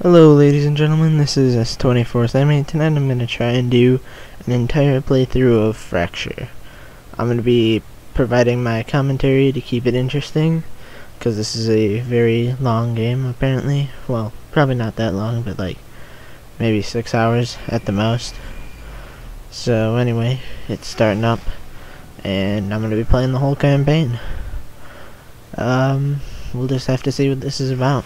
Hello ladies and gentlemen, this is S24 tonight I'm going to try and do an entire playthrough of Fracture. I'm going to be providing my commentary to keep it interesting, because this is a very long game apparently. Well, probably not that long, but like maybe six hours at the most. So anyway, it's starting up, and I'm going to be playing the whole campaign. Um, we'll just have to see what this is about.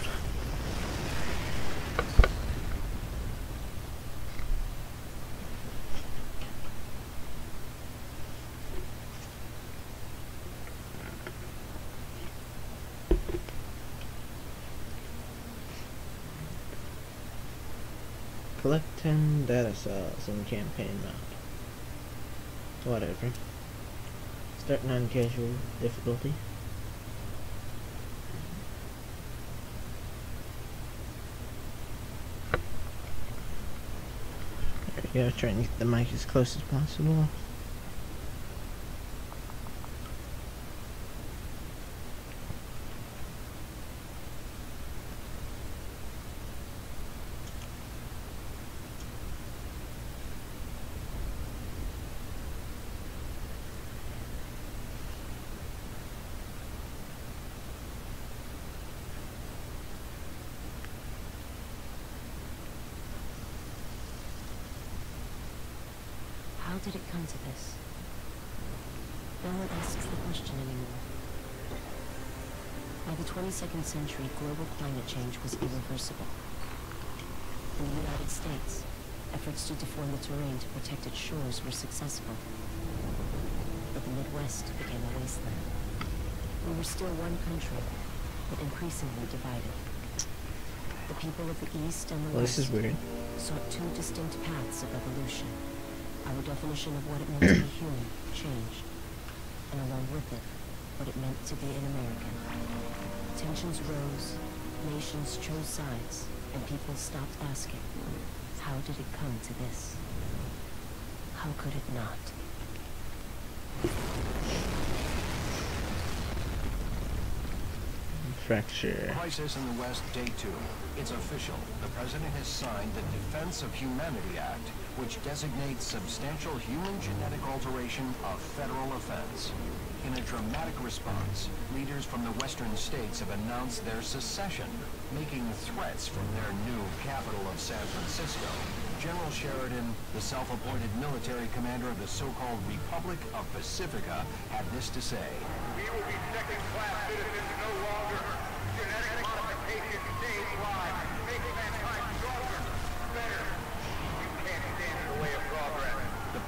10 data cells in campaign mode. Whatever. Start non-casual difficulty. There we go, trying to get the mic as close as possible. How did it come to this? No one asks the question anymore. By the 22nd century, global climate change was irreversible. In the United States, efforts to deform the terrain to protect its shores were successful. But the Midwest became a wasteland. We were still one country, but increasingly divided. The people of the East and the Well, this West is weird. sought two distinct paths of evolution. Our definition of what it meant to be human changed, and along with it, what it meant to be an American. Tensions rose, nations chose sides, and people stopped asking, how did it come to this? How could it not? Fracture. Crisis in the West, day two. It's official. The president has signed the Defense of Humanity Act, which designates substantial human genetic alteration a federal offense. In a dramatic response, leaders from the western states have announced their secession, making threats from their new capital of San Francisco. General Sheridan, the self-appointed military commander of the so-called Republic of Pacifica, had this to say. We will be second-class citizens no longer. Genetic modification saves lives, mankind stronger, better. You can't stand in the way of progress.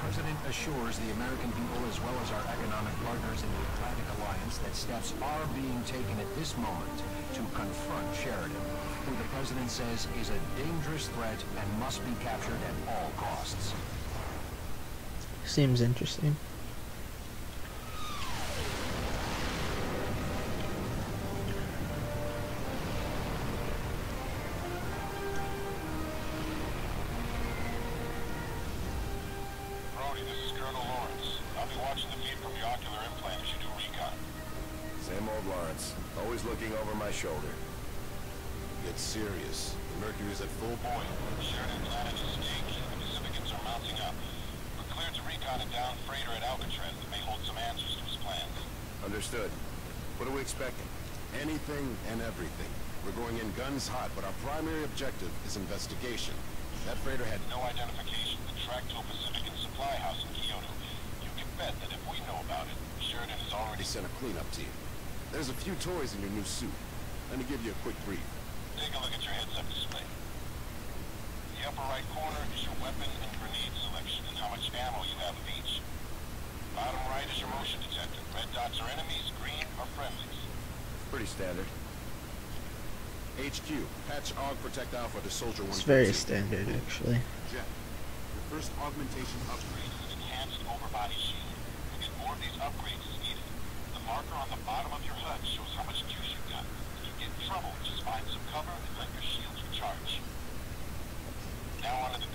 President assures the American people as well as our economic partners in the Atlantic Alliance that steps are being taken at this moment to confront Sheridan, who the president says is a dangerous threat and must be captured at all costs. Seems interesting. Shoulder. Get serious. The Mercury's at full point. Sheridan planted a stake. The Pacificans are mounting up. We're cleared to recon a down freighter at Alcatraz that may hold some answers to his plans. Understood. What are we expecting? Anything and everything. We're going in guns hot, but our primary objective is investigation. That freighter had No identification. The track to a Pacifican supply house in Kyoto. You can bet that if we know about it, Sheridan has already sent a cleanup team. There's a few toys in your new suit. Let me give you a quick brief. Take a look at your heads-up display. The upper right corner is your weapon and grenade selection and how much ammo you have of each. Bottom right is your motion detector. Red dots are enemies, green are friendlies. Pretty standard. HQ, patch AUG Protect Alpha to Soldier 1. It's very standard, actually. Jet, your first augmentation upgrade. Upgrade is an enhanced overbody shield. To get more of these upgrades is needed. The marker on the bottom of your HUD shows how much juice you've got. If you get in trouble, just find some cover and let your shields recharge. Now on to the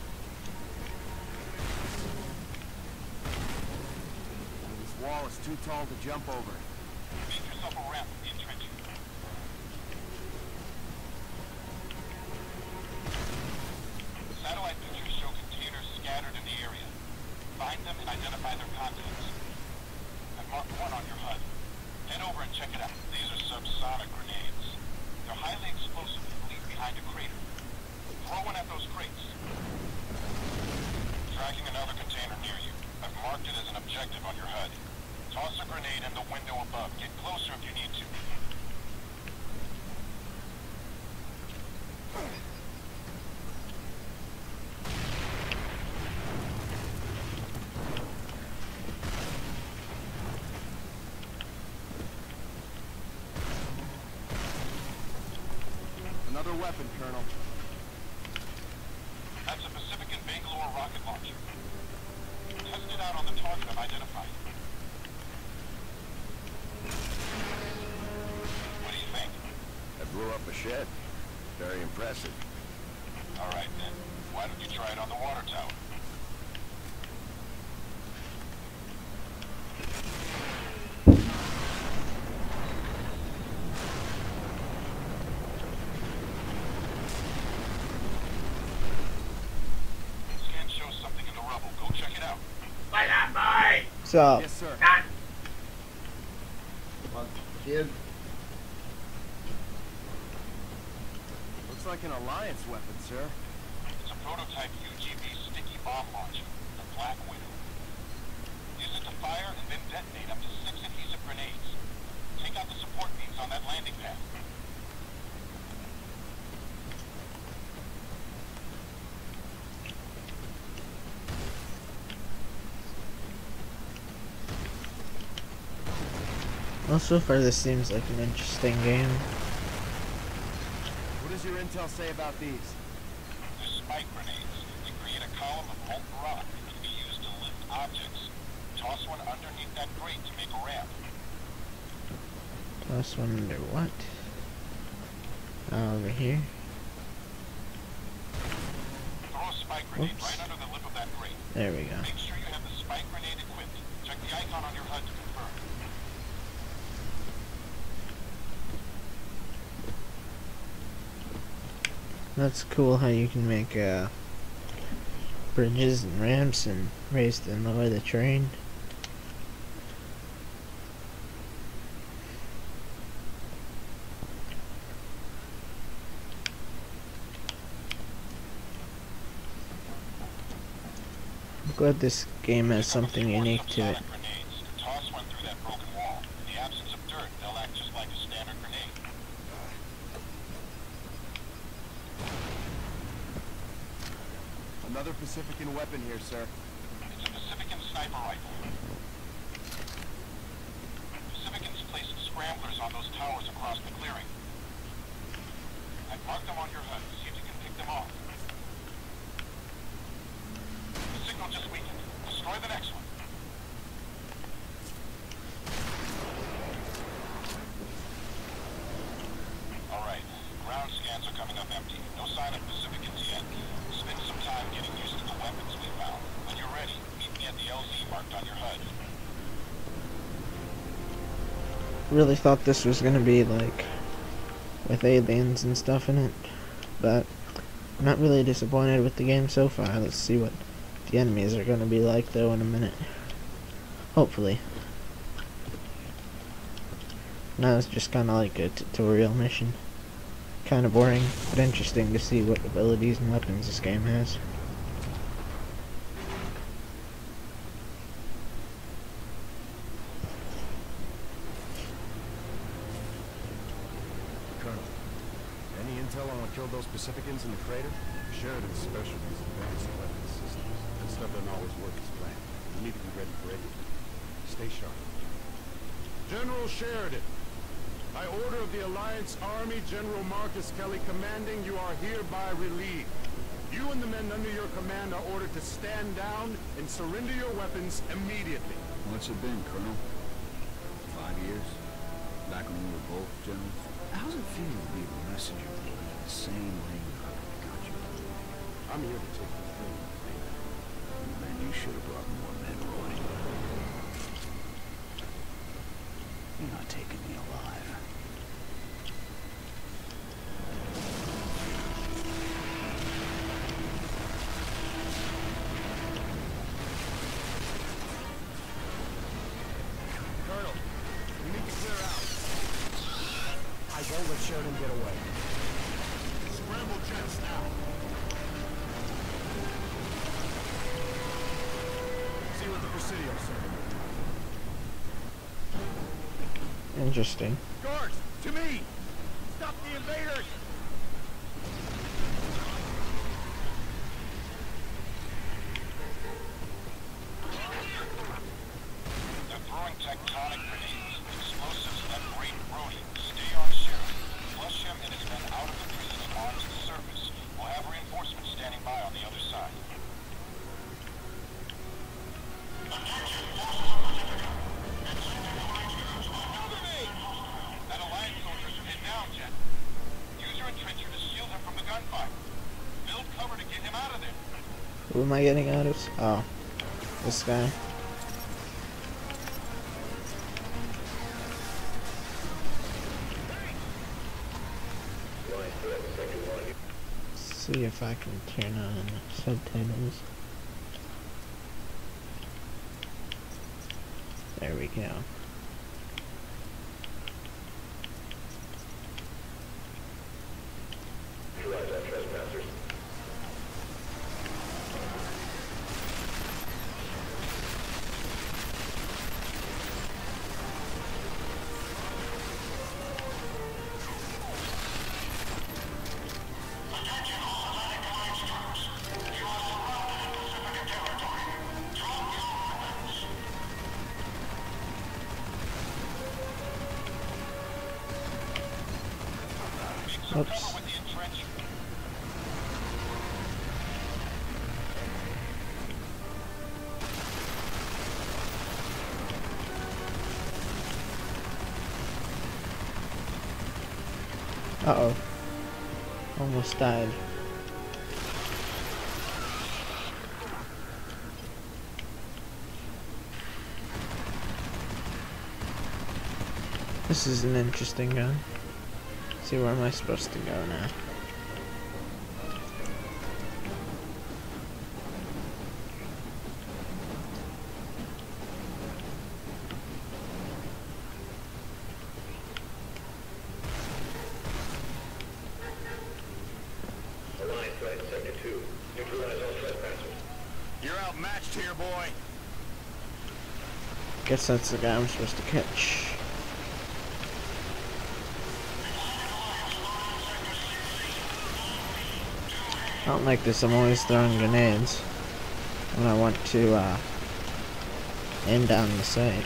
all to jump over. What's up? Yes, sir. Ah. Well, kid. Looks like an alliance weapon, sir. Well, so far this seems like an interesting game. What does your intel say about these? Spike grenades. They create a column of molten rock that can be used to lift objects. Toss one underneath that grate to make a ramp. Toss one under what? Oh, over here. Throw a spike grenade Oops. That's cool how you can make uh, bridges and ramps and raise and lower the terrain. I'm glad this game has something unique to it. Another Pacifican weapon here, sir. It's a Pacifican sniper rifle. Pacificans placed scramblers on those towers across the clearing. I've marked them on your HUD. See if you can pick them off. The signal just weakened. Destroy the next one. Really thought this was gonna be like with aliens and stuff in it, but I'm not really disappointed with the game so far. Let's see what the enemies are gonna be like though in a minute. Hopefully. Now it's just kind of like a tutorial mission. Kind of boring, but interesting to see what abilities and weapons this game has. Colonel, any intel on what killed those Pacificans in the crater? Sheridan's specialty is advanced weapons systems. That stuff doesn't always work as planned. You need to be ready for anything. Stay sharp. General Sheridan, by order of the Alliance Army, General Marcus Kelly commanding, you are hereby relieved. You and the men under your command are ordered to stand down and surrender your weapons immediately. What's it been, Colonel? I'm here to take the thing. Man, you should have brought more men, Roy. You're not taking me alive. Colonel, we need to clear out. I won't let Sheridan get away. Interesting. Guards, to me! Stop the invaders! Am I getting out of? Oh, this guy. See if I can turn on subtitles. There we go. Uh oh. Almost died. This is an interesting gun. see where am I supposed to go now? That's the guy I'm supposed to catch. I don't like this, I'm always throwing grenades when I want to uh, aim down the sight.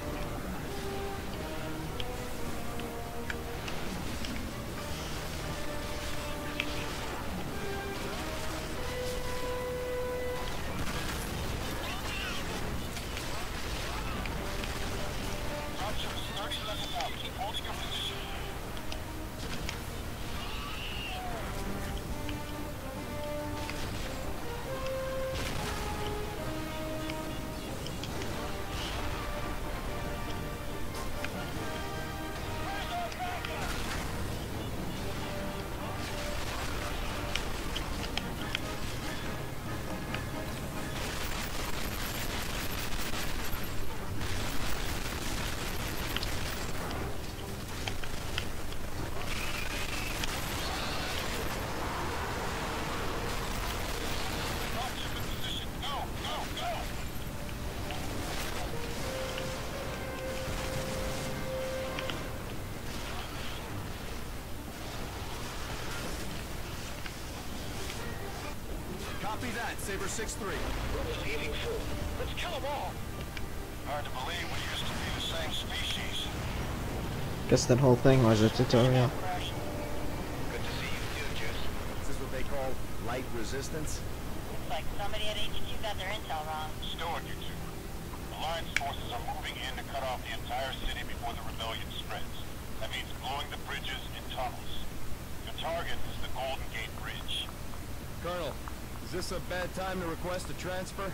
three. Let's kill them all. Hard to believe we used to be the same species. Guess that whole thing was a tutorial. transfer?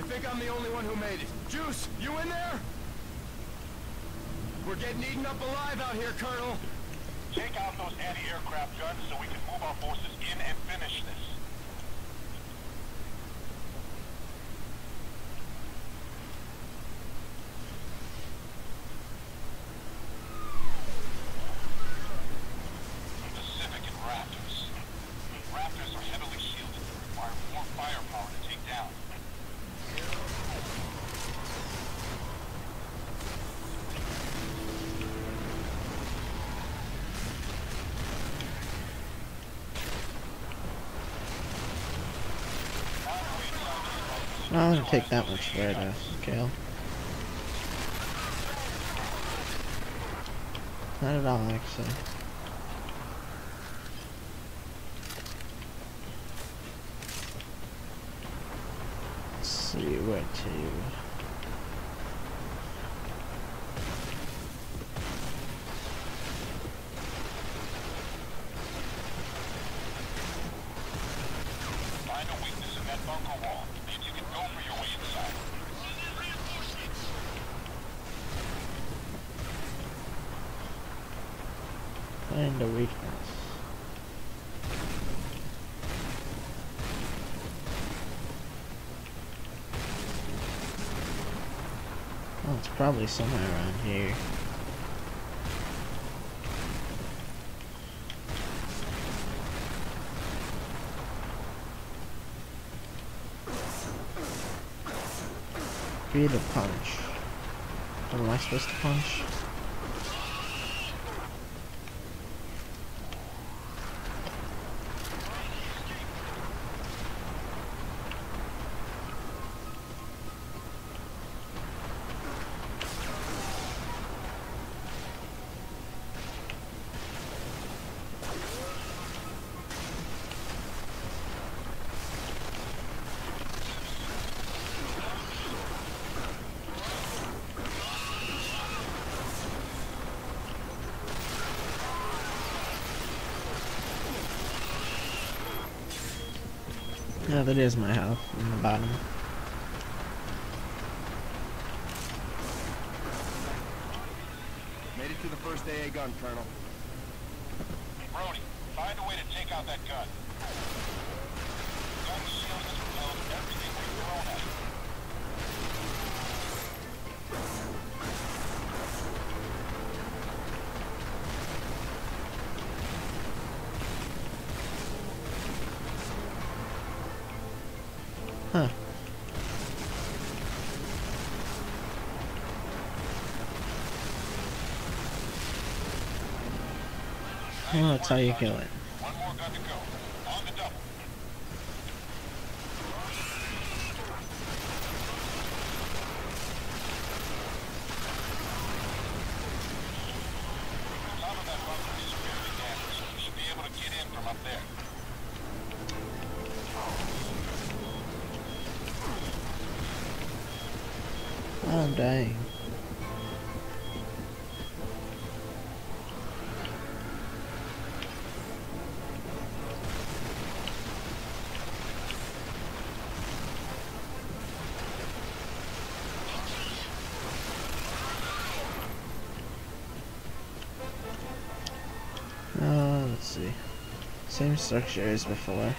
I think I'm the only one who made it. Juice, you in there? We're getting eaten up alive out here, Colonel. Take out those anti-aircraft guns so we can move our forces in and finish this. take that much red ass Kale. Not at all, actually. probably somewhere around here. Feel the punch. What am I supposed to punch? That is my health in the bottom. Made it to the first AA gun, Colonel. That's how you kill it. Same structure as before.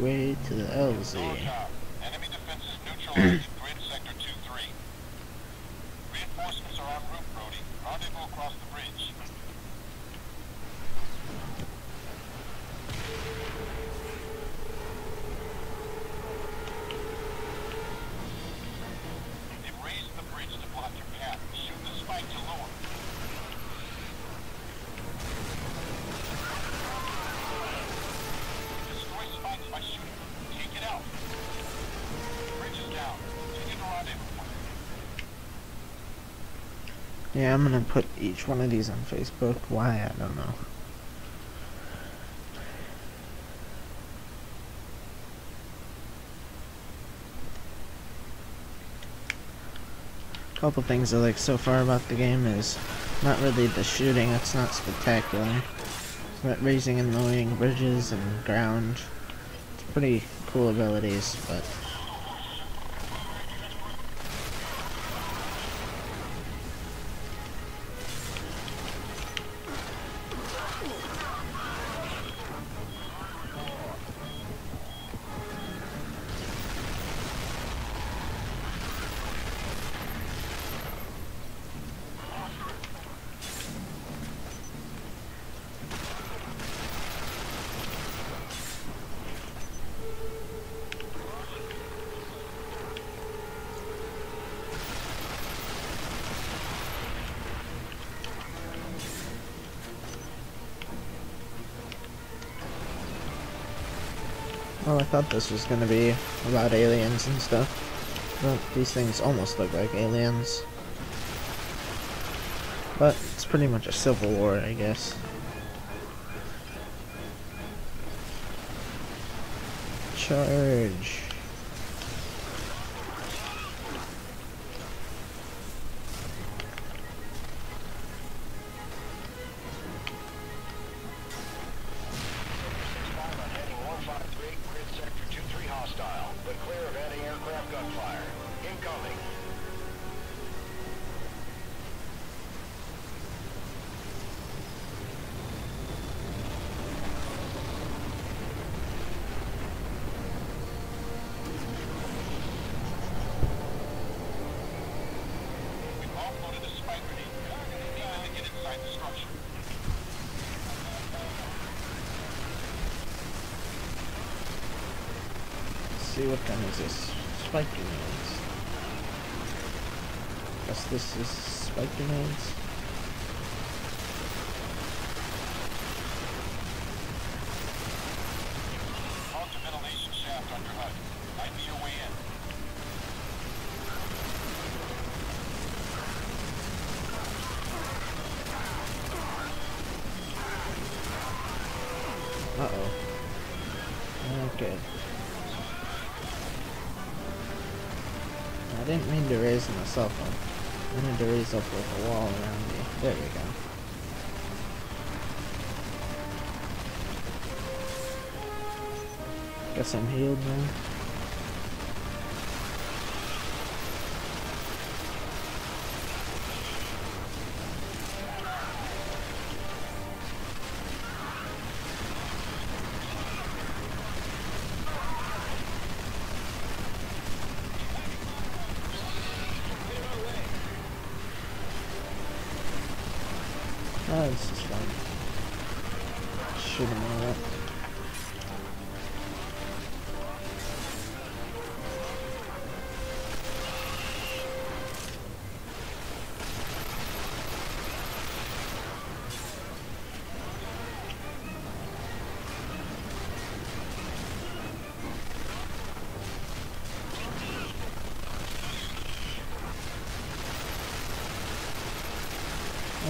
Way to the LZ. Norcom, enemy defenses neutralized in grid sector 2-3. Reinforcements are en route, Brody. Rendezvous across the bridge. They've raised the bridge to block your path. Shoot the spike to lower. Destroy spikes by shooting. Take it out. Bridge is down. Take it to rendezvous point. Yeah, I'm gonna put each one of these on Facebook. Why? I don't know. Couple things I like so far about the game is not really the shooting, it's not spectacular. But raising and lowering bridges and ground. It's pretty cool abilities, but this was gonna be about aliens and stuff. Well, these things almost look like aliens. But it's pretty much a civil war, I guess. Charge. This is fun.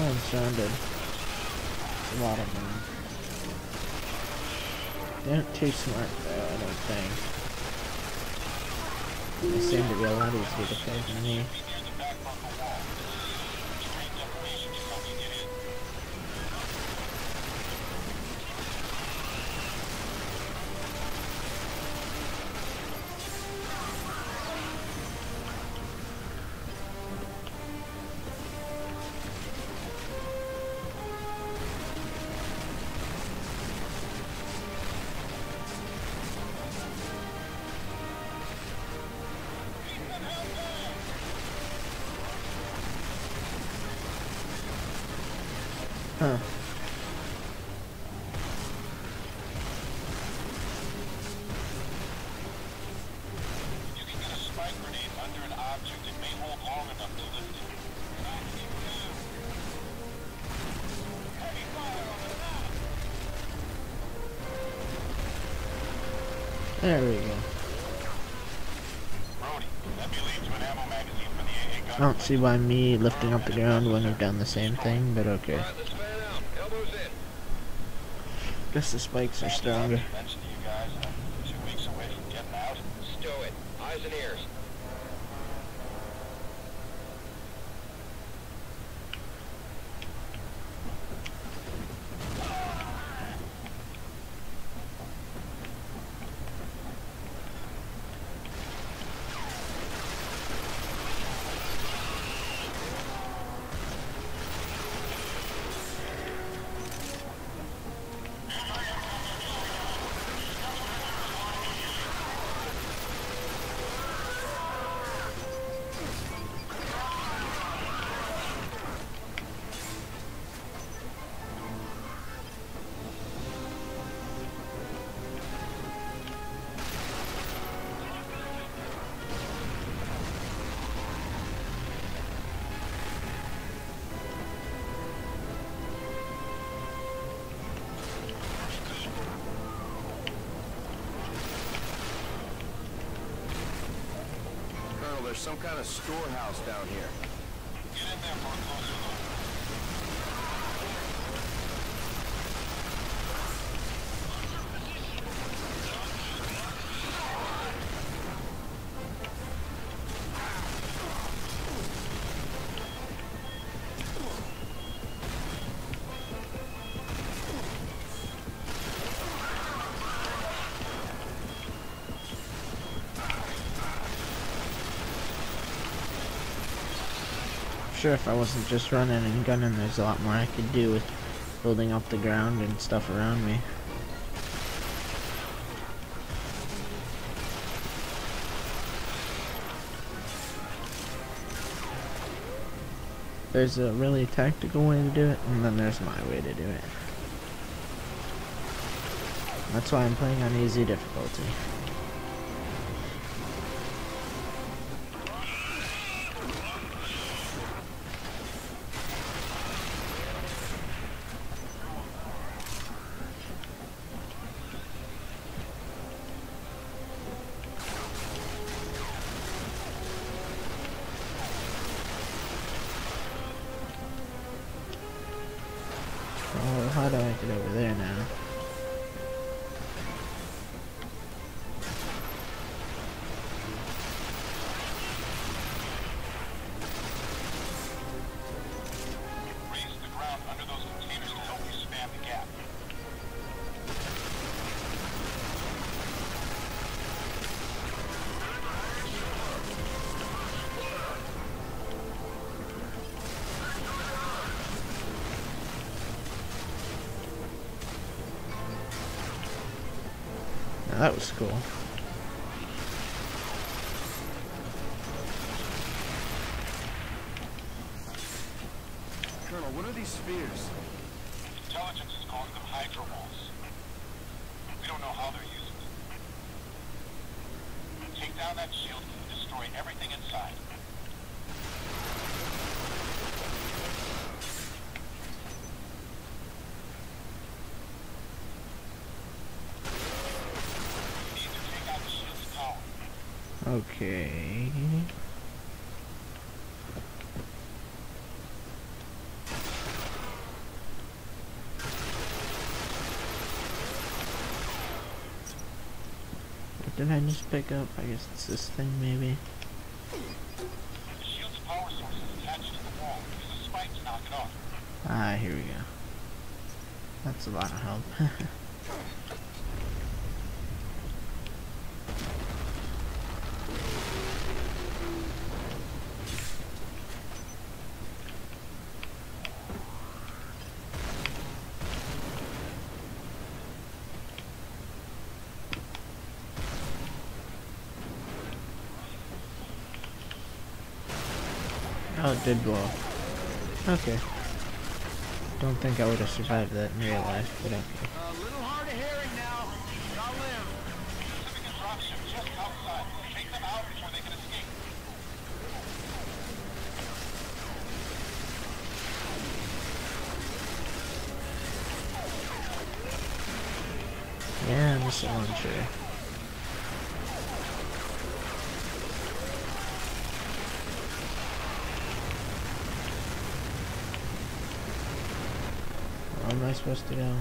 Oh, I'm. A lot of them. They aren't too smart though, I don't think. They seem to be a lot easier to play than me. The AA gun. I don't see why me lifting up the ground wouldn't have done the same thing, but okay. Guess the spikes are stronger. Of storehouse down here. Sure, if I wasn't just running and gunning, there's a lot more I could do with building up the ground and stuff around me. There's a really tactical way to do it, and then there's my way to do it. That's why I'm playing on easy difficulty. Did I just pick up? I guess it's this thing, maybe. The shield's power source is attached to the wall. Use a spike to knock it off. Ah, here we go. That's a lot of help. did blow up. Okay. Don't think I would have survived that in real life, but okay. A little hard of hearing now. but I'll live. Pacifican dropship just outside. Take them out before they can escape. Yeah, missile launcher. Where am I supposed to go?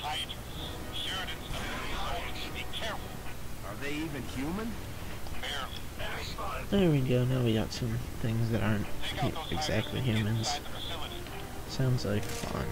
Hydras. Sheridan's the Be careful. Are they even human? There we go, now we got some things that aren't Take out those hu- exactly Hydras and get humans. inside the facility. Sounds like fun.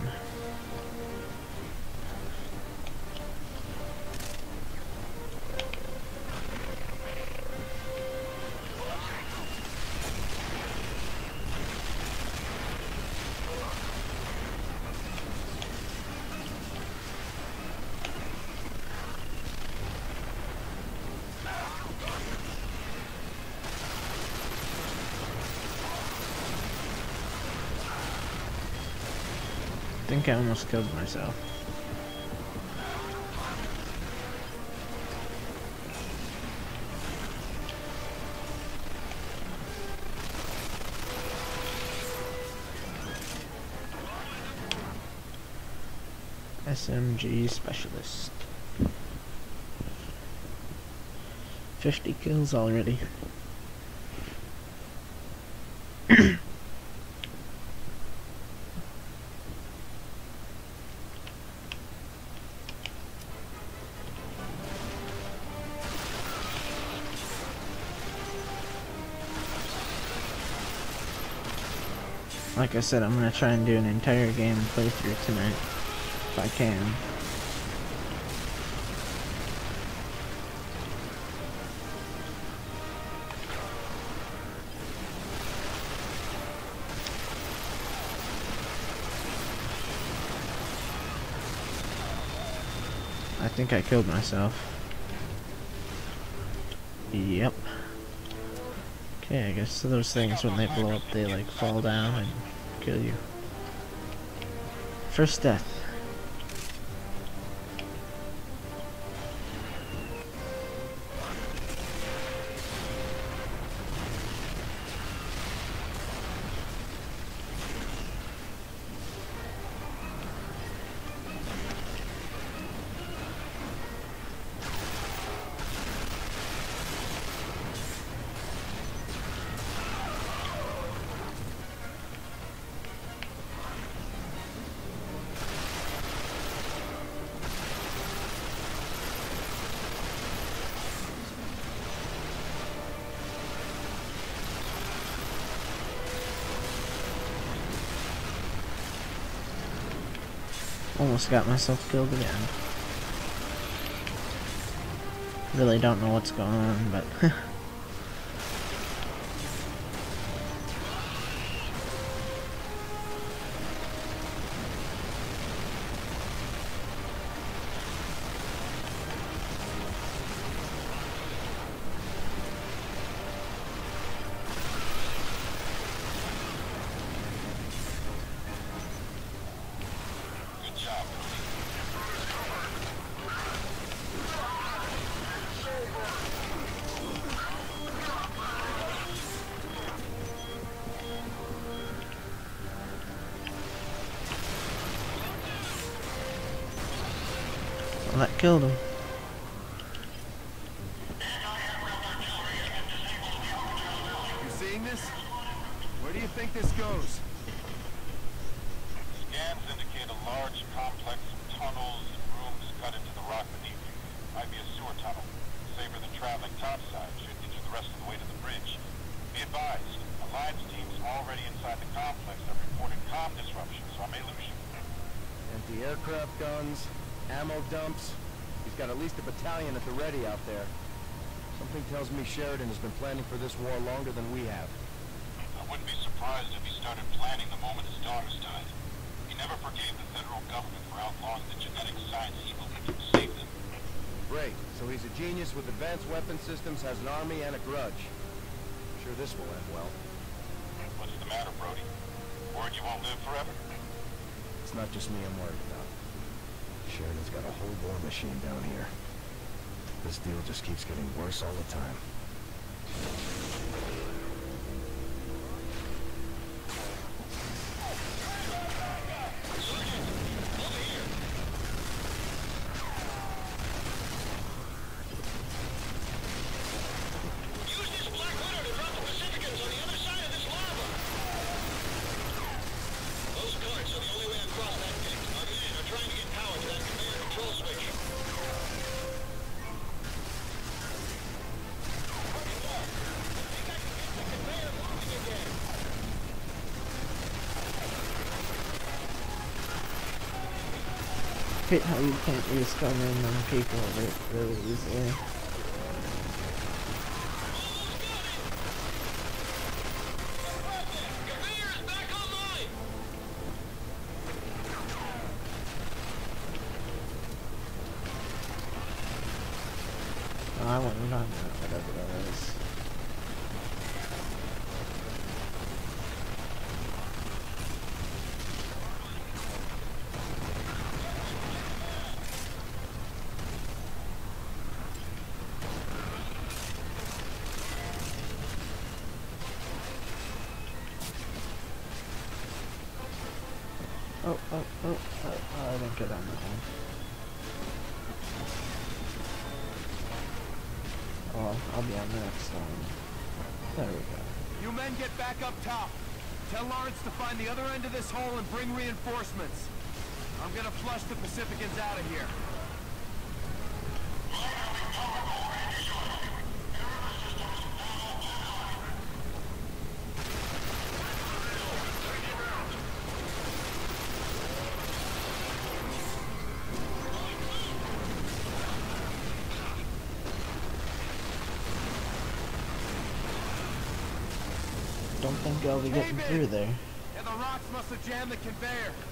Think I almost killed myself. SMG specialist. 50 kills already. Like I said, I'm gonna try and do an entire game playthrough tonight. If I can. I think I killed myself. Yep. Okay, I guess those things when they blow up they like fall down and kill you. First death. Almost got myself killed again. Really don't know what's going on, but killed him. You seeing this? Where do you think this goes? Scans indicate a large complex of tunnels and rooms cut into the rock beneath you. Might be a sewer tunnel. Safer than traveling topside. Should get you the rest of the way to the bridge. Be advised, Alliance teams already inside the complex have reported comm disruption, so I may lose you. Anti-aircraft guns, ammo dumps. He's got at least a battalion at the ready out there. Something tells me Sheridan has been planning for this war longer than we have. I wouldn't be surprised if he started planning the moment his daughters died. He never forgave the federal government for outlawing the genetic science evil that could save them. Great. So he's a genius with advanced weapon systems, has an army, and a grudge. I'm sure this will end well. What's the matter, Brody? Worried you won't live forever? It's not just me I'm worried about. Sheridan's got a whole war machine down here. This deal just keeps getting worse all the time. Hate how you can't in on people re- really easily. Conveyor is back online! Oh, I want to run that, whatever that is. Oh, oh, oh, oh, oh, I didn't get on that one. Oh, I'll be on the next one. There we go. You men get back up top. Tell Lawrence to find the other end of this hole and bring reinforcements. I'm gonna flush the Pacificans out of here. Don't think I'll be getting through there. Have jammed the conveyor.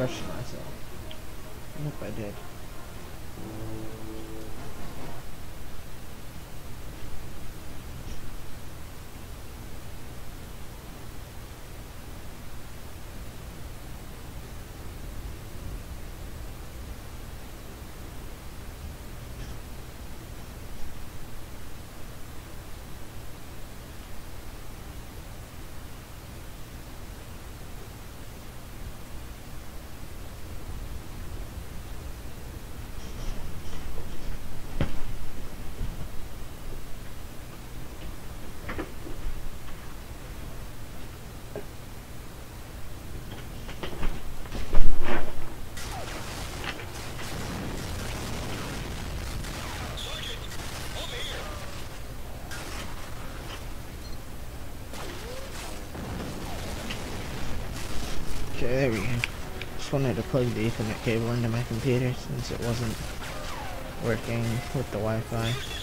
I There we go. Just wanted to plug the Ethernet cable into my computer since it wasn't working with the Wi-Fi.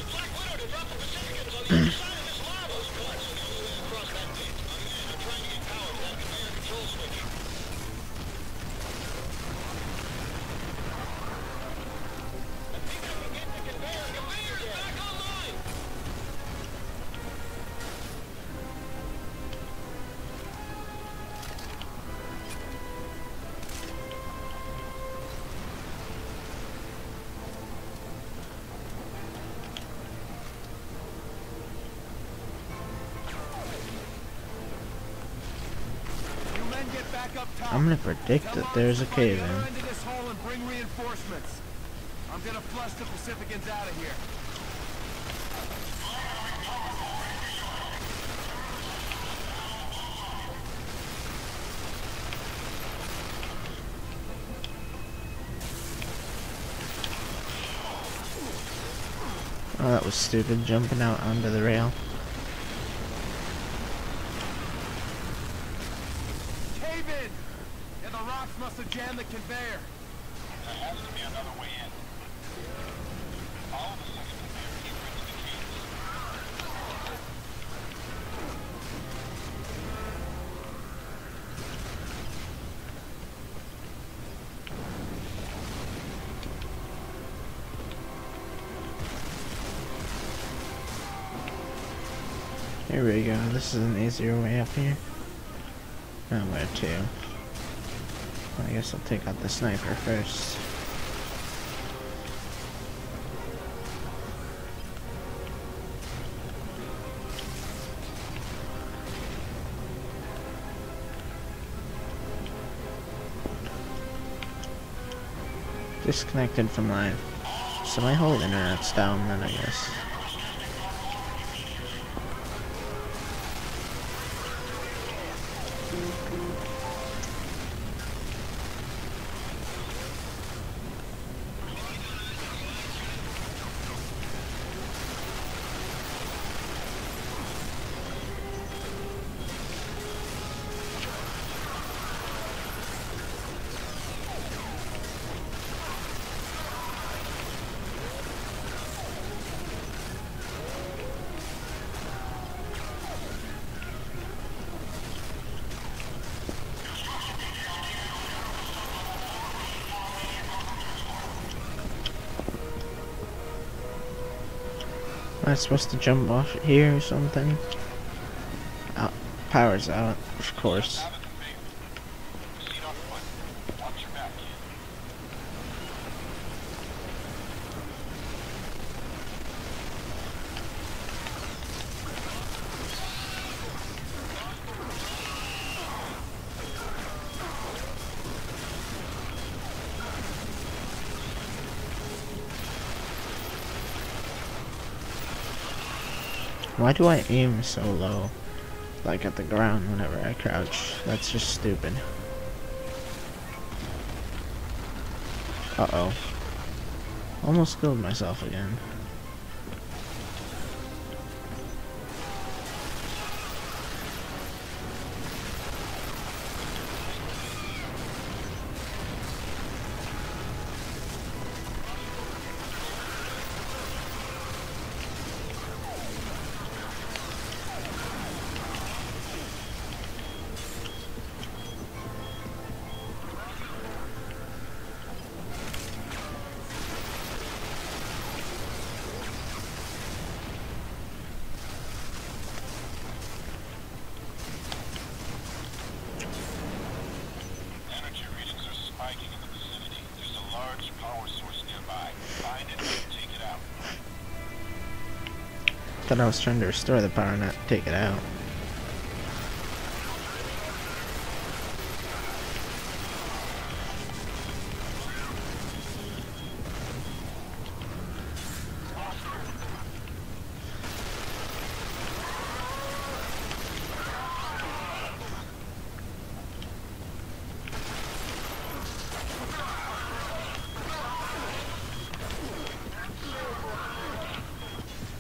I'm gonna predict that there's a cave in. end of this hole and bring reinforcements. I'm gonna flush the Pacificans out of here. Oh, that was stupid, jumping out onto the rail. Is an easier way up here. Oh, where to? I guess I'll take out the sniper first. Disconnected from live. So my whole internet's down then, I guess. I supposed to jump off here or something? Out. Power's out, of course. Why do I aim so low? Like at the ground whenever I crouch. That's just stupid. Uh-oh. Almost killed myself again. Thought I was trying to restore the power, not take it out.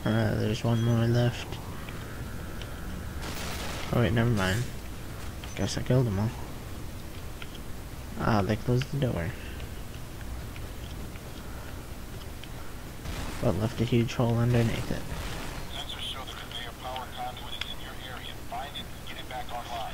Uh, there's one more left. Oh wait, never mind. Guess I killed them all. Ah, they closed the door. But left a huge hole underneath it. Sensors show the conveyor power conduit is in your area. Find it and get it back online.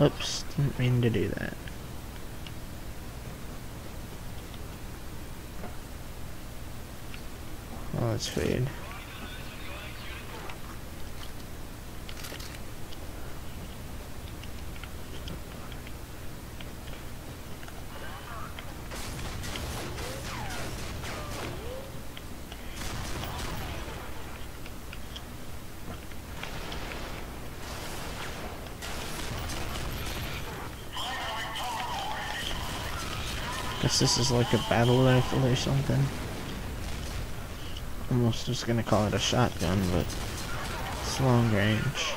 Oops, didn't mean to do that. Oh, it's fade. This is like a battle rifle or something. Almost just gonna call it a shotgun, but it's long range.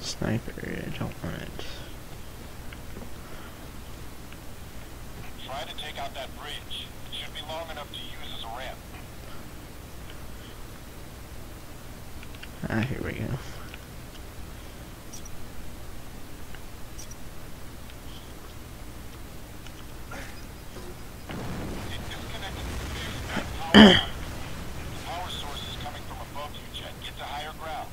Sniper, I don't want it. Try to take out that bridge. It should be long enough to use as a ramp. Ah, here we go. It disconnected the conveyor's main power conduit. The power source is coming from above you, Jet. Get to higher ground.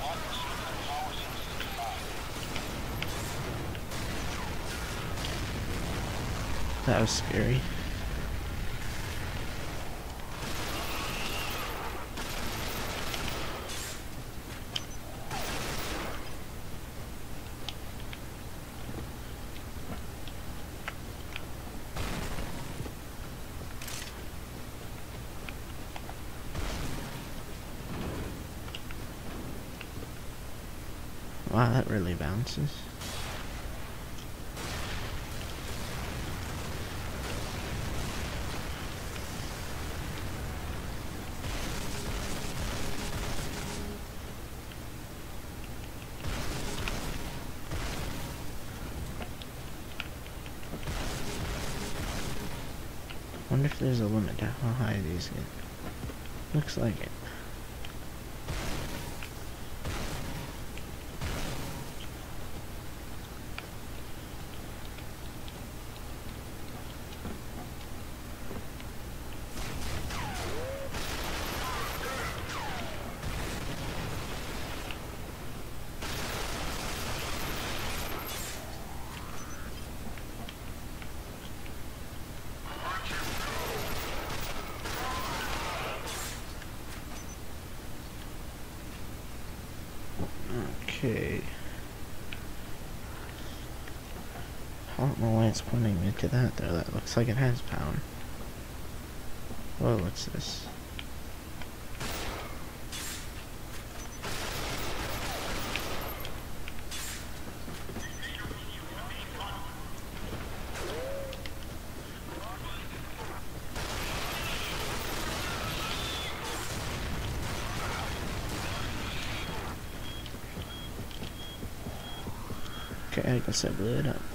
Lock the switch and power sources combined. That was scary. Wow, that really bounces. Wonder if a limit to how high these get. Looks like it. Okay. I pointing me to that though. That looks like it has power. Whoa, what's this? Okay, I guess I blew it up.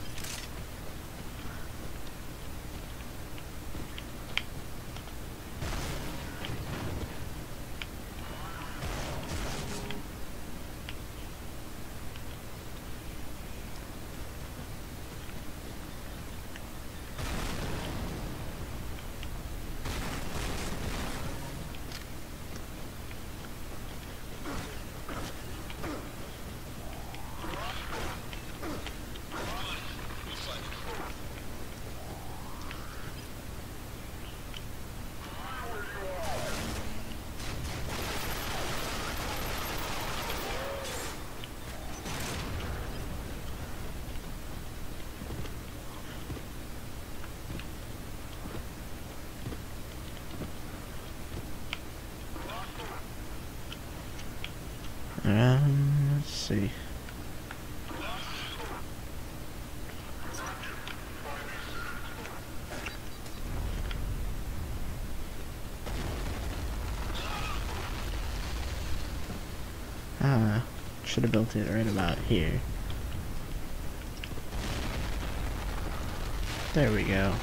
Should have built it right about here. There we go.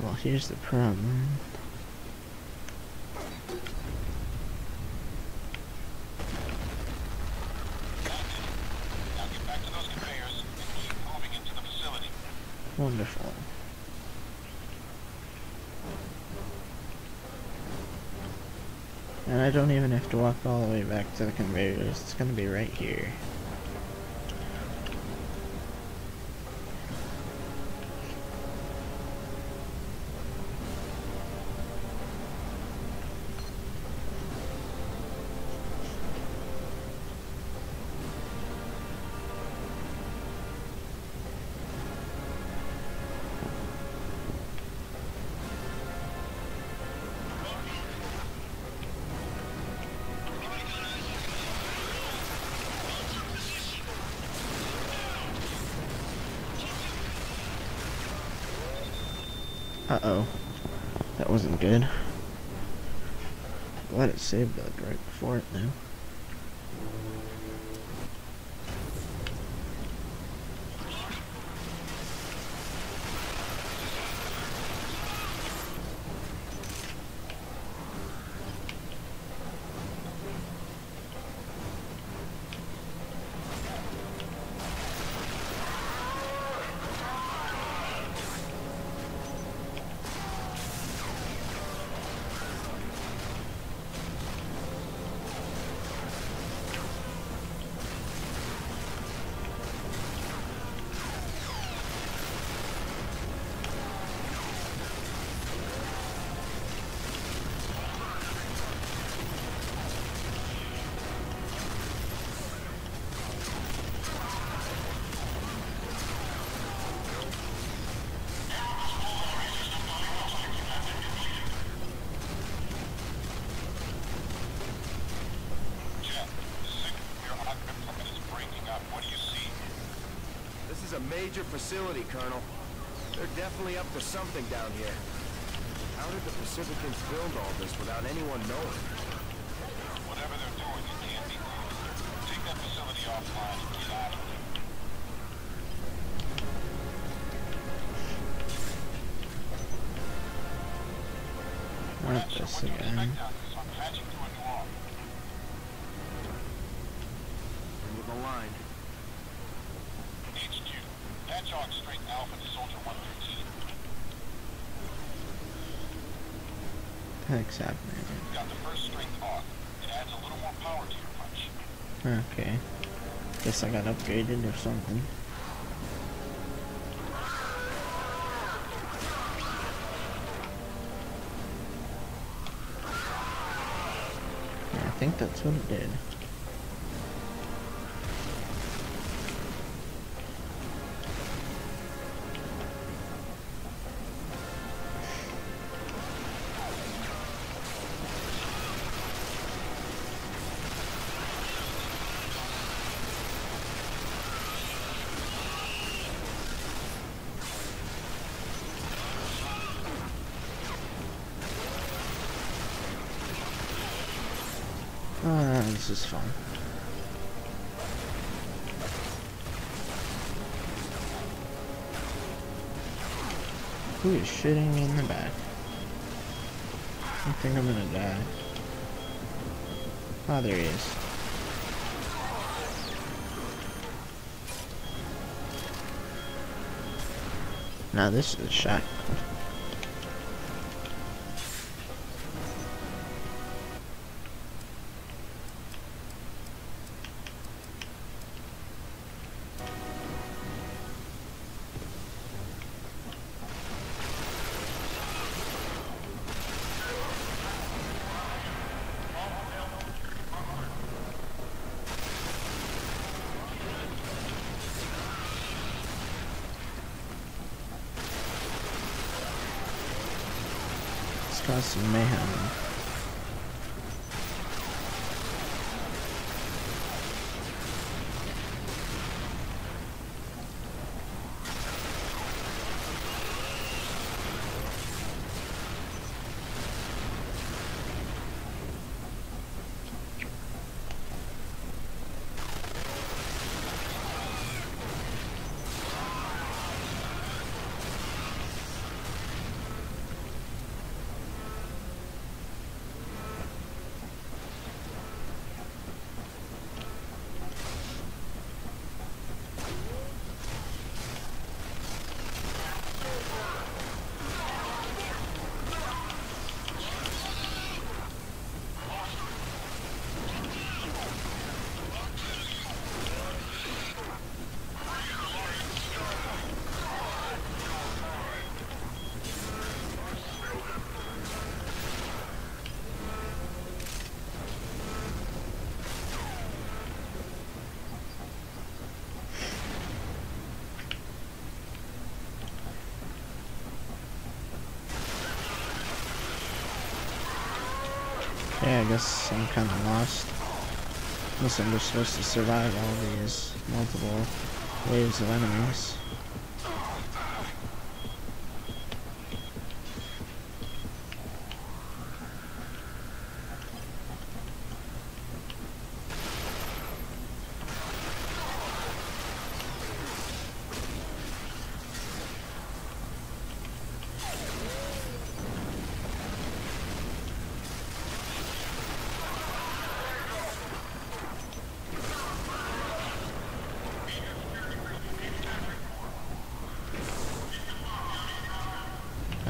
Well, here's the problem. Now get back to those conveyors and keep moving into the problem. Wonderful. And I don't even have to walk all the way back to the conveyors. It's gonna be right here. Good. Glad it saved that right before it, though. Major facility, Colonel. They're definitely up to something down here. How did the Pacificans build all this without anyone knowing? Whatever they're doing, it can't be good. Take that facility offline and get out of there. Not this again. So I'm patching to a new arm. With the line. HQ. Patch on straight Alpha to Soldier 113. Heck's happening. Got the first strength on. It adds a little more power to your punch. Okay. Guess I got upgraded or something. I think that's what it did. Is fun. Who is shitting me in the back? I think I'm gonna die. Ah, there he is. Now this is a shotgun. Guess I'm kind of lost. I'm just supposed to survive all these multiple waves of enemies.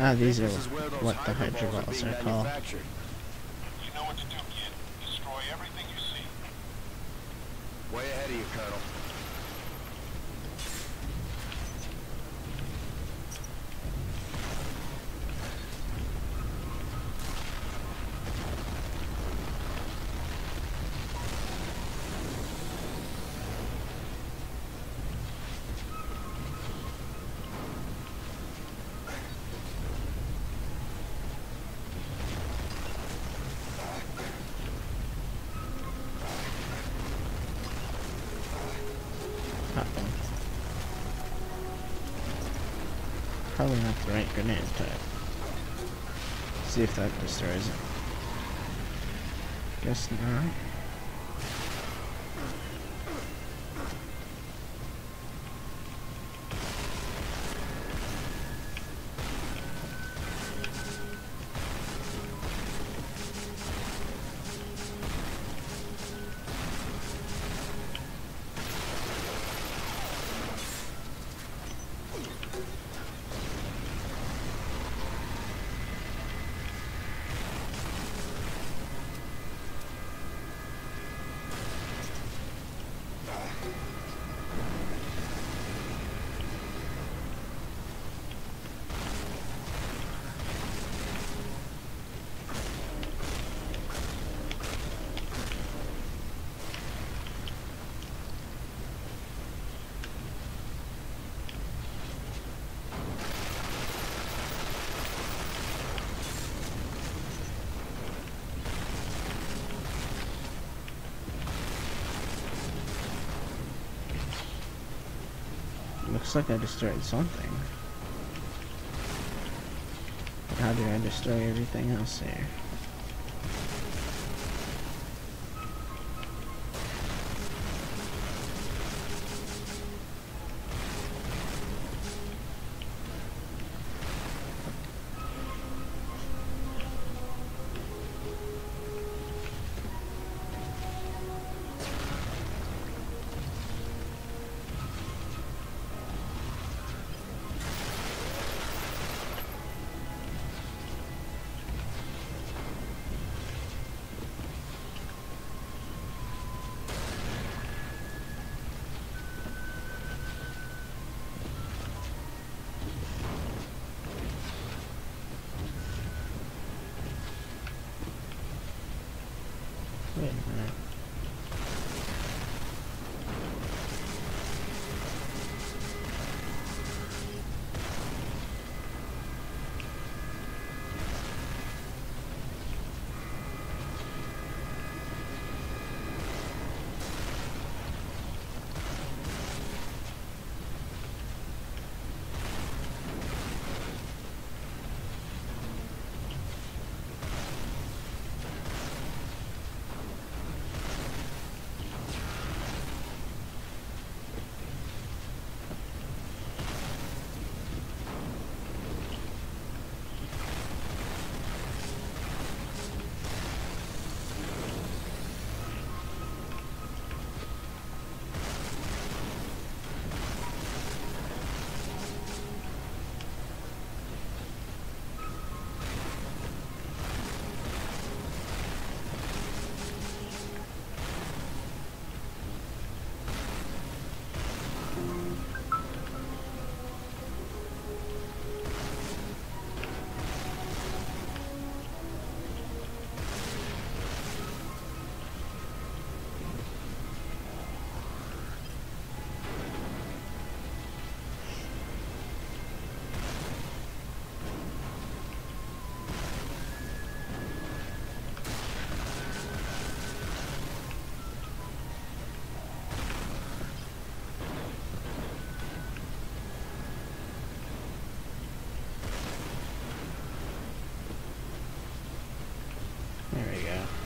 Ah, these are what the hydroballs are called. See if that destroys it. Guess not. Looks like I destroyed something. How did I destroy everything else here?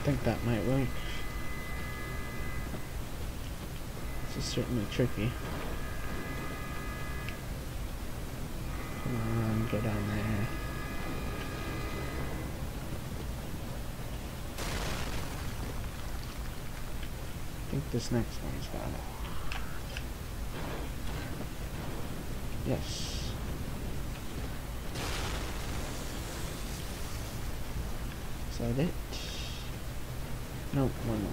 Think that might work. This is certainly tricky. Come on, go down there. I think this next one's got it. Yes. Is that it? No, one more.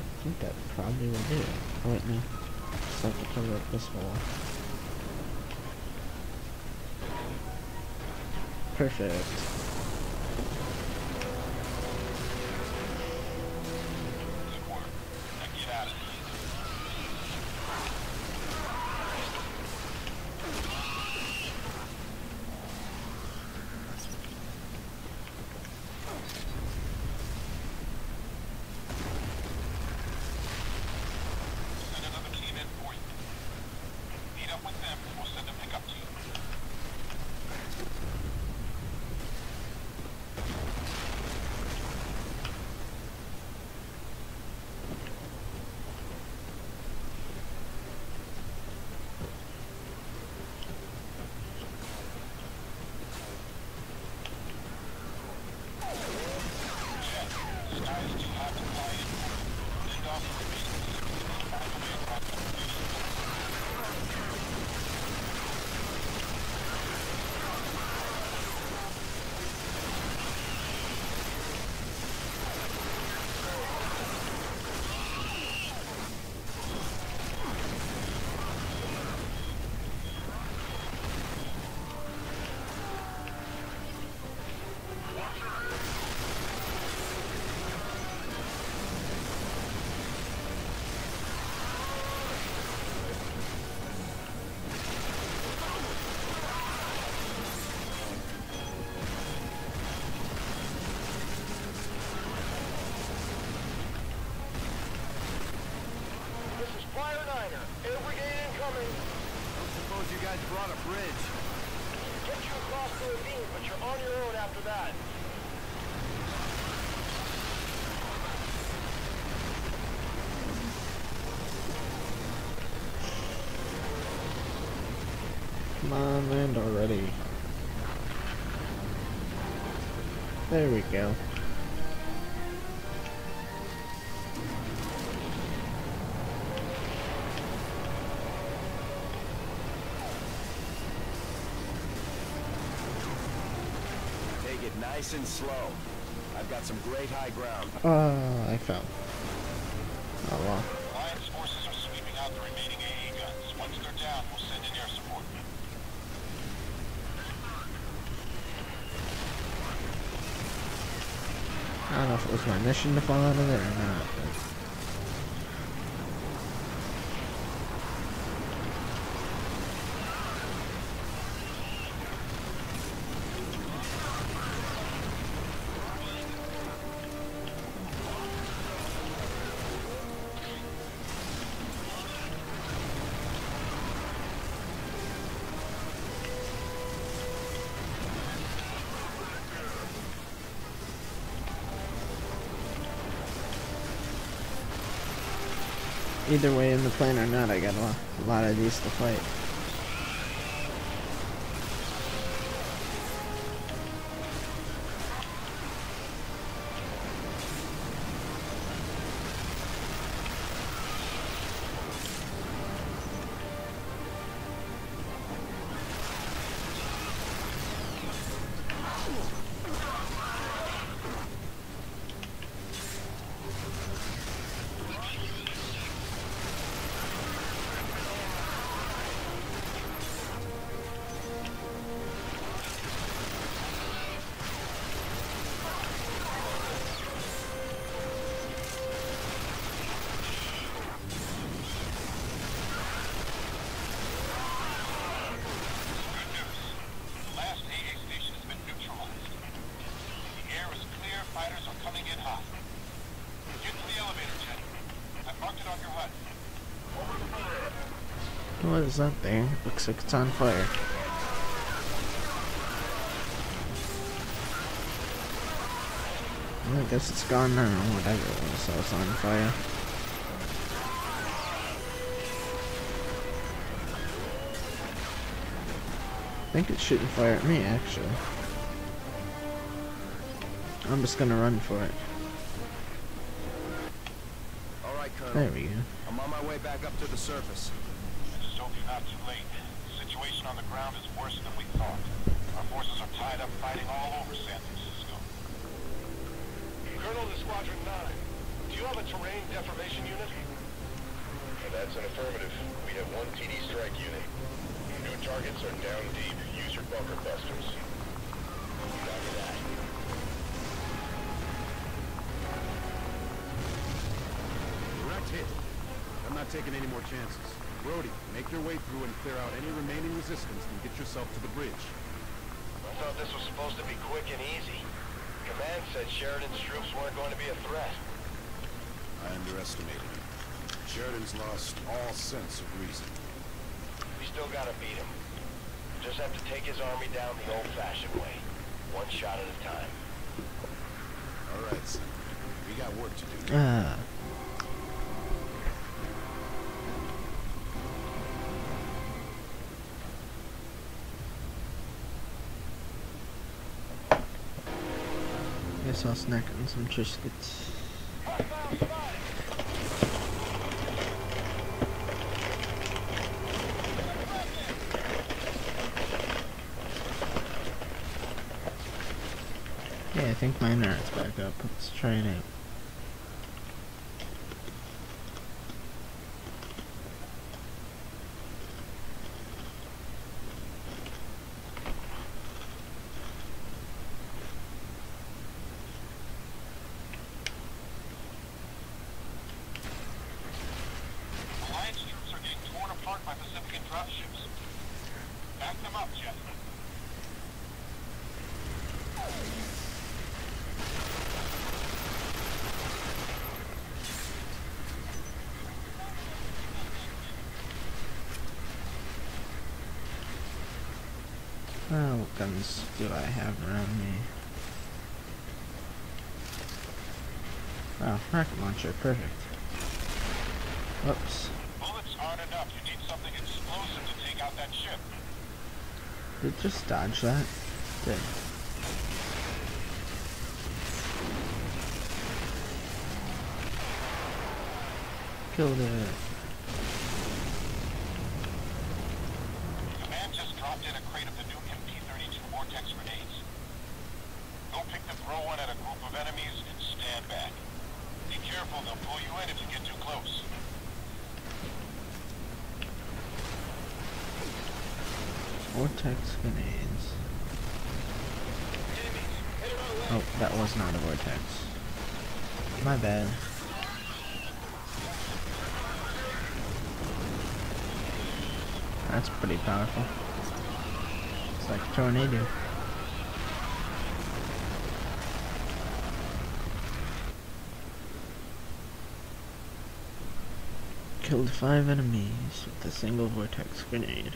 I think probably will do. Oh wait, no. Just have to cover up this hole. Perfect. Guys brought a bridge. Get you across the ravine, but you're on your own after that. Come on, land already. There we go. Nice and slow. I've got some great high ground. Oh, I fell. Oh well. Alliance forces are sweeping out the remaining AA guns. Once they're down, we'll send in air support. I don't know if it was my mission to fall out of there or not. Either way, in the plane or not, I got a lot, a lot of these to fight. is up there. Looks like it's on fire. Well, I guess it's gone now, whatever it was was on fire. I think it's shooting fire at me, actually. I'm just gonna run for it. There we go. I'm on my way back up to the surface. I just hope you're not too late. The situation on the ground is worse than we thought. Our forces are tied up fighting all over San Francisco. Colonel to Squadron 9, do you have a terrain deformation unit? that's an affirmative. We have one TD strike unit. New targets are down deep. Use your bunker busters. Copy that. Direct hit. I'm not taking any more chances. Brody, make your way through and clear out any remaining resistance and get yourself to the bridge. I thought this was supposed to be quick and easy. Command said Sheridan's troops weren't going to be a threat. I underestimated him. Sheridan's lost all sense of reason. We still gotta beat him. Just have to take his army down the old-fashioned way. One shot at a time. All right, son. We got work to do. Ah. Guess I'll snack on some Triscuits. Yeah, I think my internet's back up. Let's try it out. Alliance troops are getting torn apart by Pacifican dropships. Back them up, gentlemen. Guns do I have around me? Oh, rocket launcher, perfect. Whoops. Bullets aren't enough. You need something explosive to take out that ship. Did it just dodge that? Did. Killed it. Command just dropped in a crate of the new MP-32 Vortex grenades. Go pick the throw one at a group of enemies and stand back. Be careful, they'll pull you in if you get too close. Vortex grenades. Oh, that was not a vortex. My bad. That's pretty powerful. It's like a tornado. Killed five enemies with a single vortex grenade.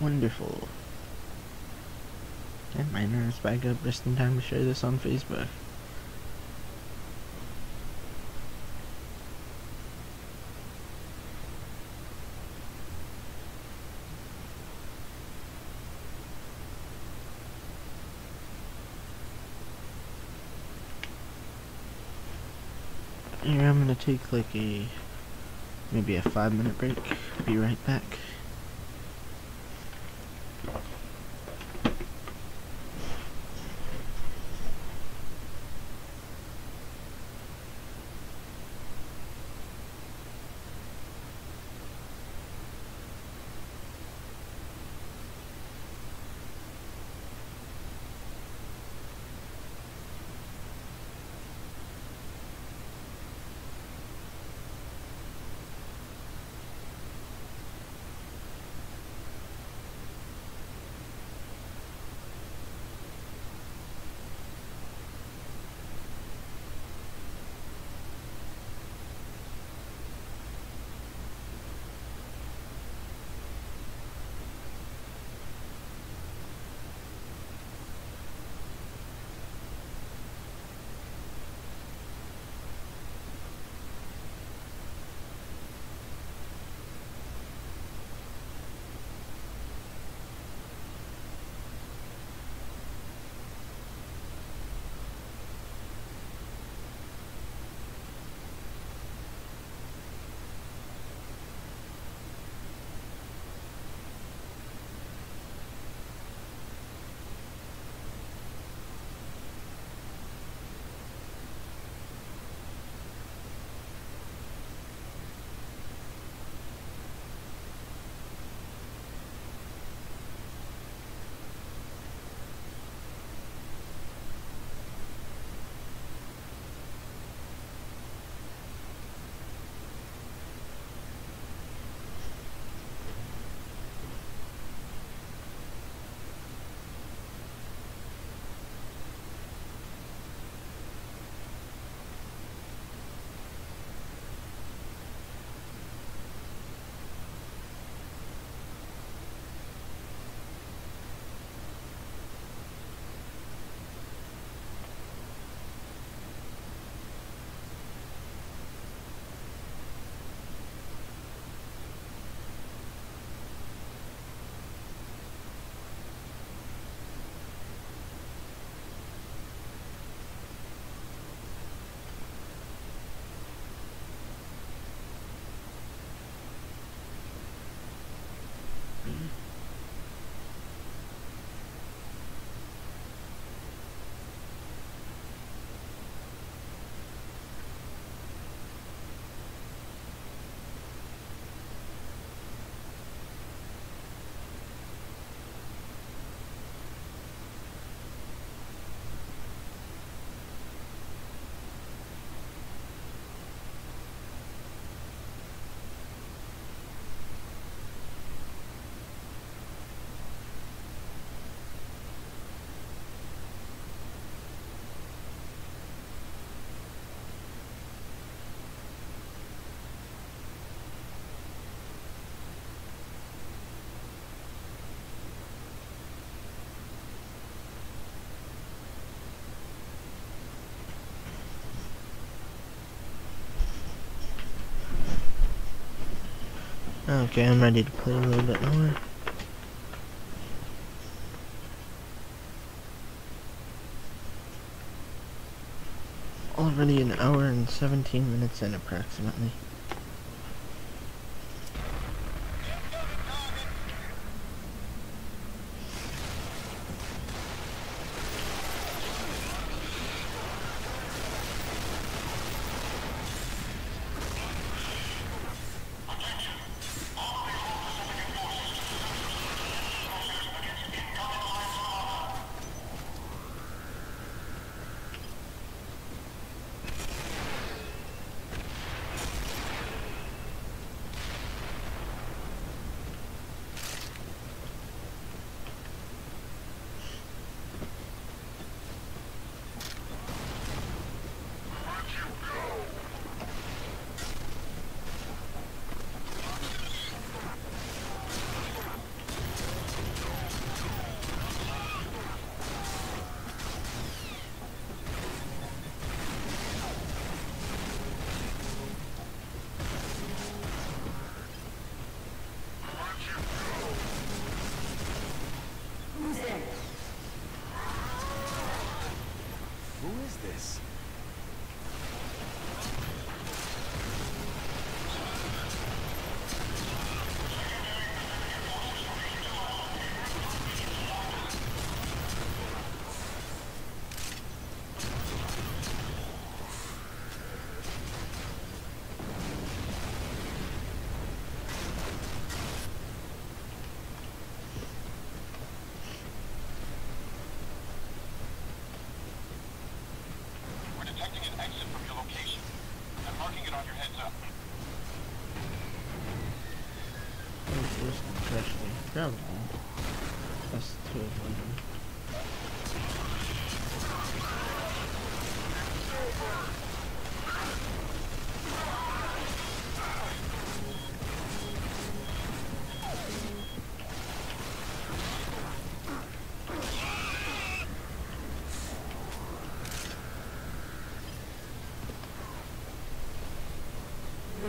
Wonderful. And my nerves back up just in time to share this on Facebook. Here, I'm gonna take like a maybe a five minute break. Be right back. Okay, I'm ready to play a little bit more. Already an hour and 17 minutes in approximately.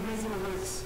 Huh,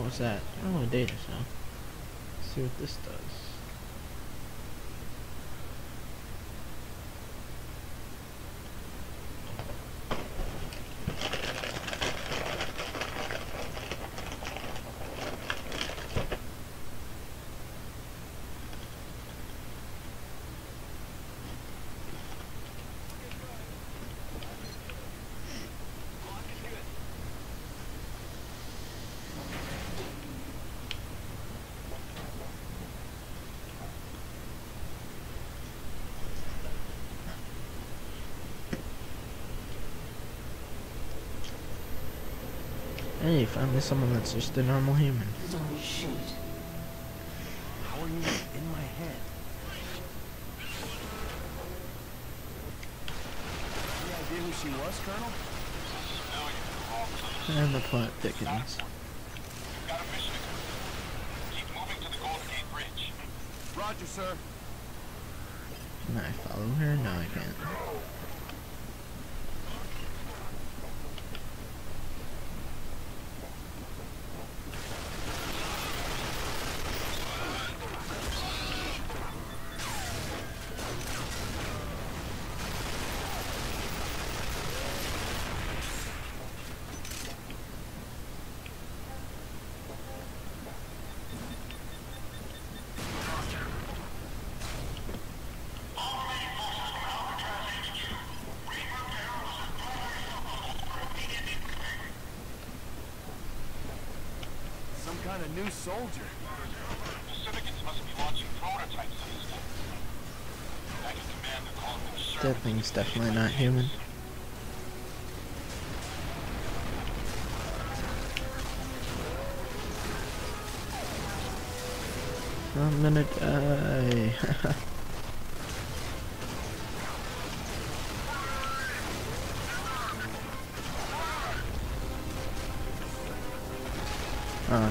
what was that? Oh, a data cell. Let's see what this does. Hey, finally someone that's just a normal human. Don't shoot. How are you in my head? Any idea who she was, Colonel? And the plot thickens. You've got a mission to. Keep moving to the Golden Gate Bridge. Roger, sir. Can I follow her? No, I can't. Calling them That thing's definitely not human. I'm gonna die.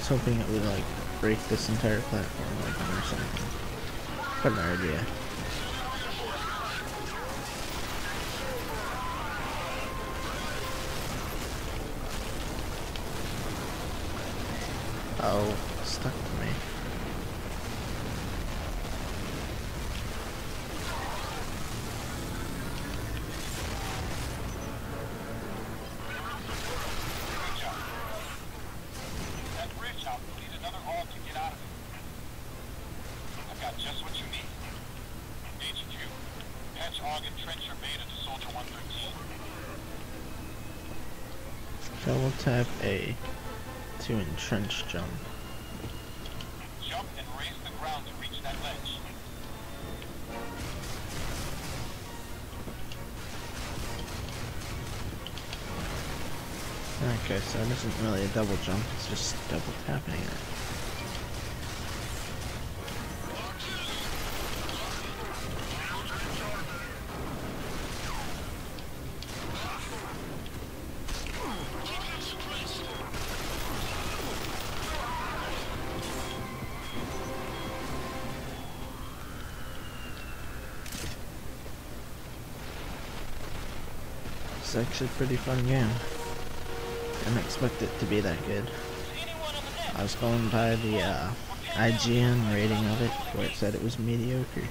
Hoping it would like break this entire platform open or something. But no idea. Okay, so it isn't really a double jump, it's just double tapping it. It's actually a pretty fun game. Expect it to be that good. I was going by the uh, IGN rating of it, where it said it was mediocre.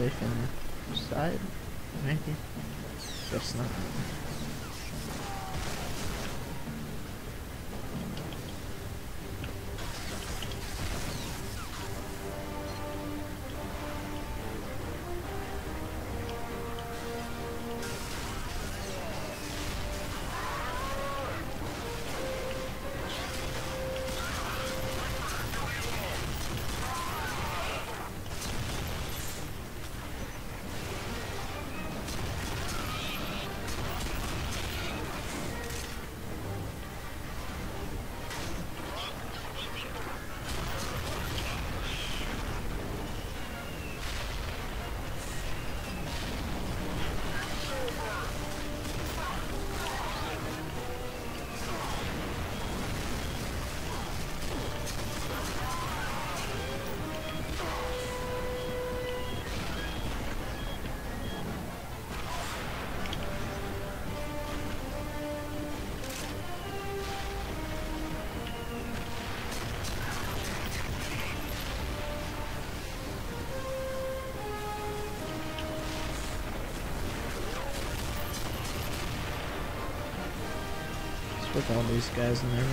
Least I'll be with all these guys and their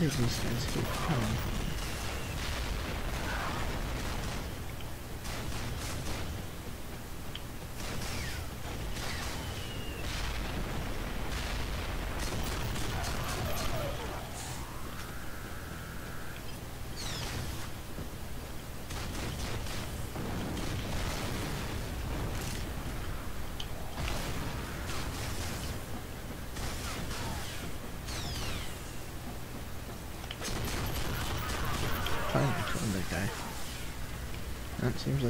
did these guys keep coming? Finally killed that guy. That seems like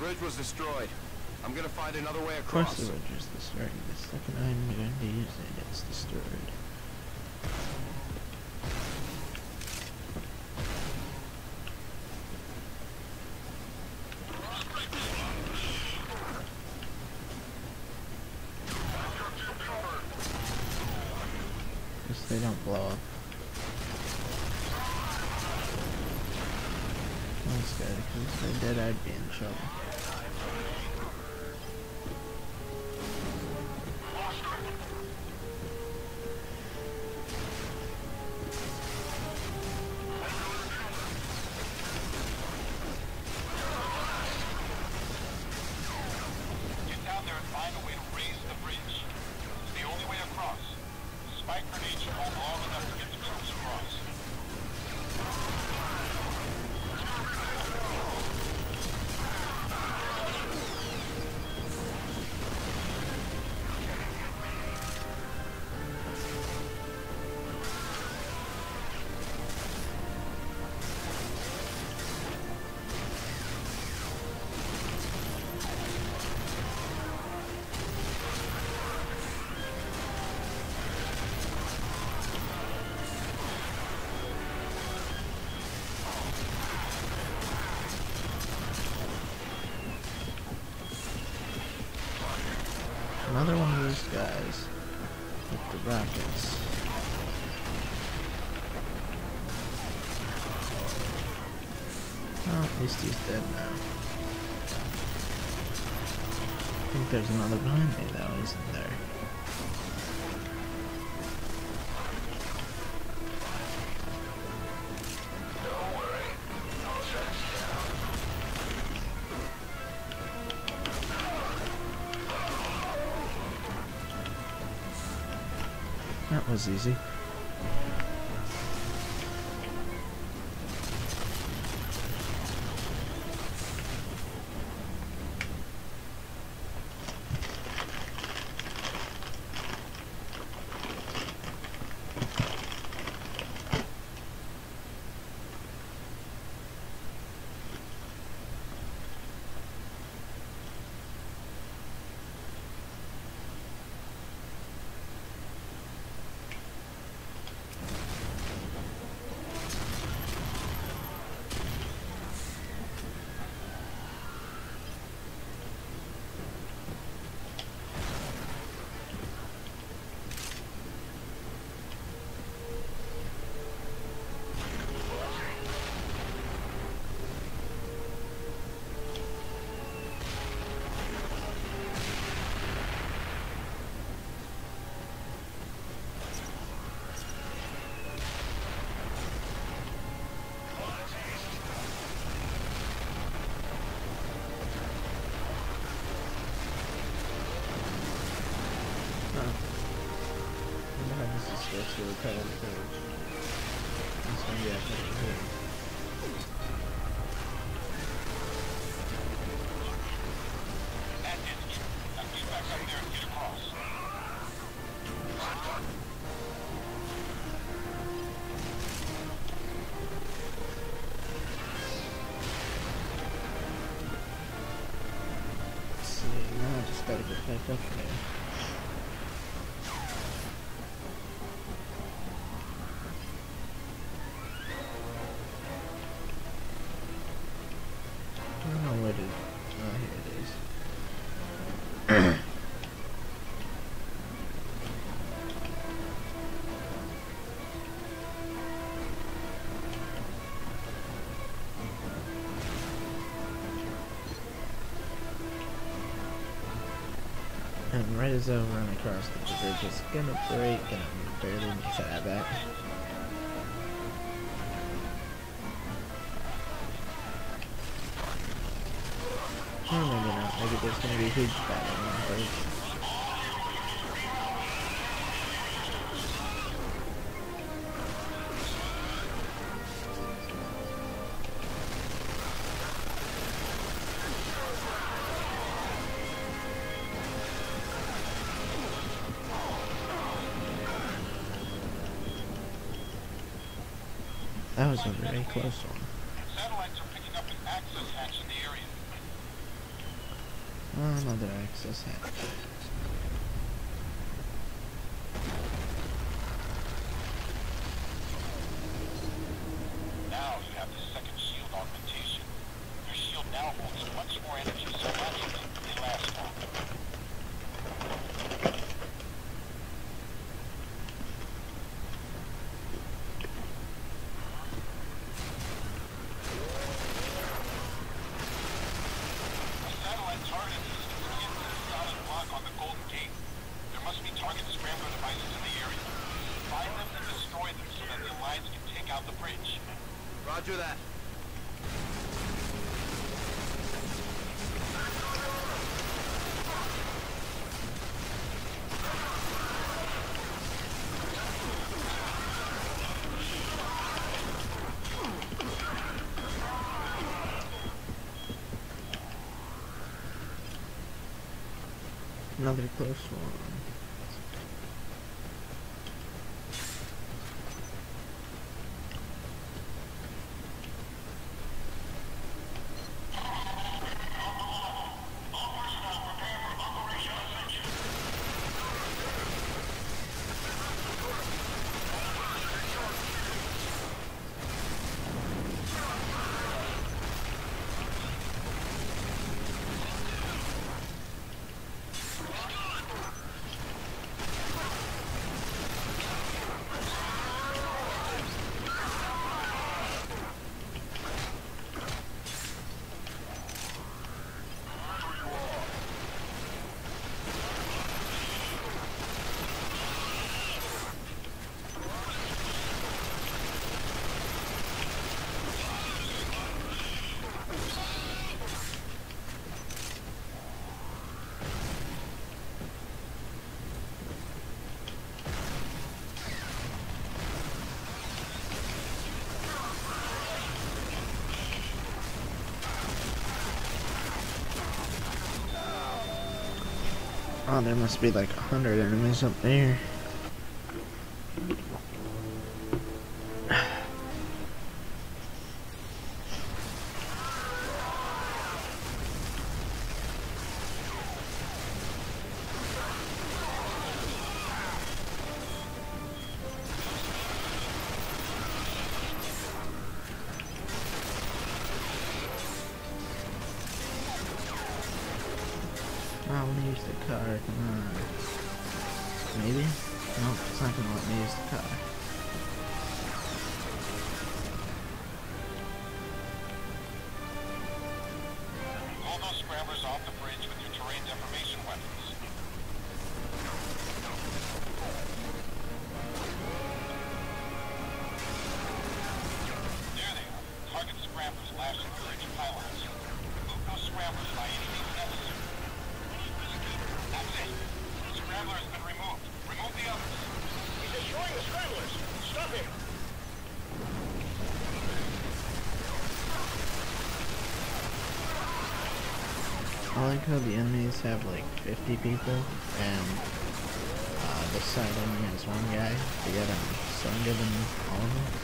bridge was destroyed. I'm gonna find another way across. Of course the ridge is destroyed. The second I'm going to use it, it's destroyed. They don't blow up. That's good, because if they did, I'd be in trouble. Rockets. Well, oh, at least he's dead now. I think there's another behind me though, isn't there? Was easy. to repel him. ride is over run across? car's the bridge It's gonna break and I'm barely making that back. Or maybe not, maybe there's gonna be a huge battle on the bridge. Very close. closer. Nothing personal. there must be like a hundred enemies up there. Like how the enemies have like 50 people and uh, this side only has one guy. They got him stronger than all of them.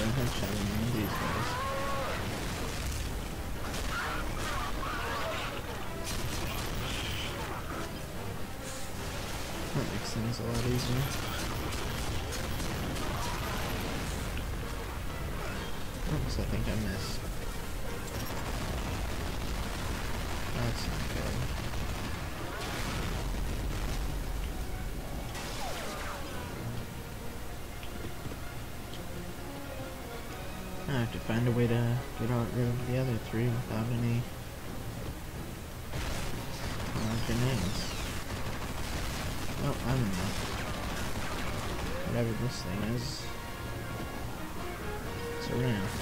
These. That makes things a lot easier. Oops, I think I missed. Have to find a way to get out rid of the other three without any grenades. Oh, I don't know. Whatever this thing is. It's a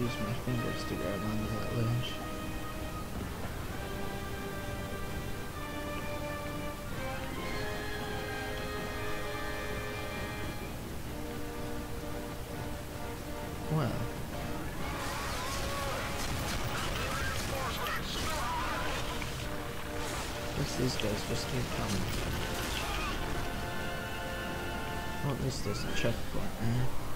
use my fingers to grab onto that ledge. Well. Guess these guys just keep coming. Well, at least there's a checkpoint there.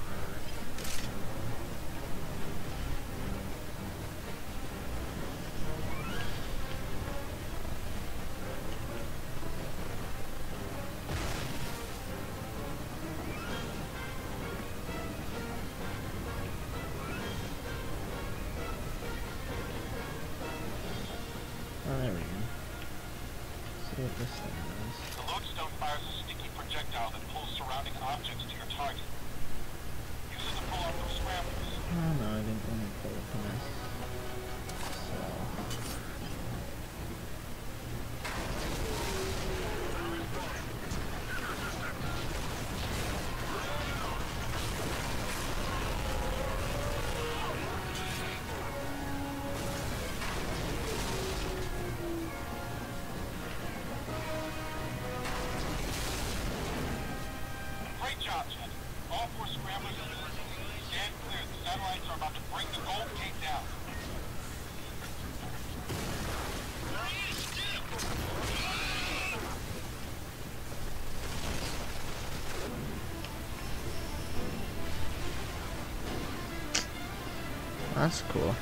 That's cool.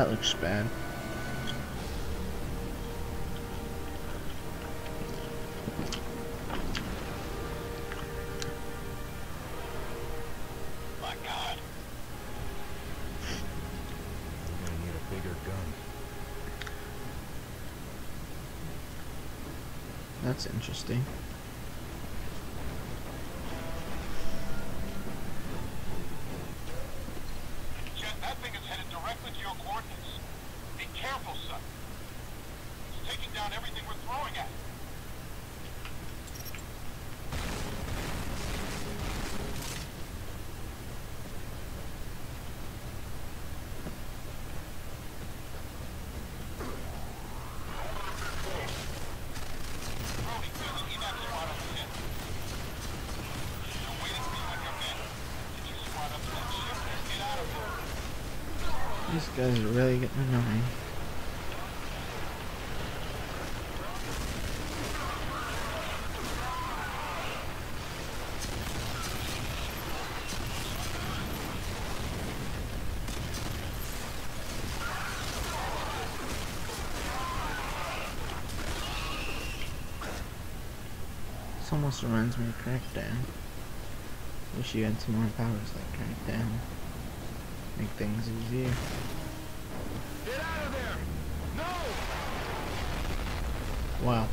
that looks bad. This guy's really getting annoying. This almost reminds me of Crackdown. Wish you had some more powers like Crackdown. Make things easier. Get out of there! No! Wow.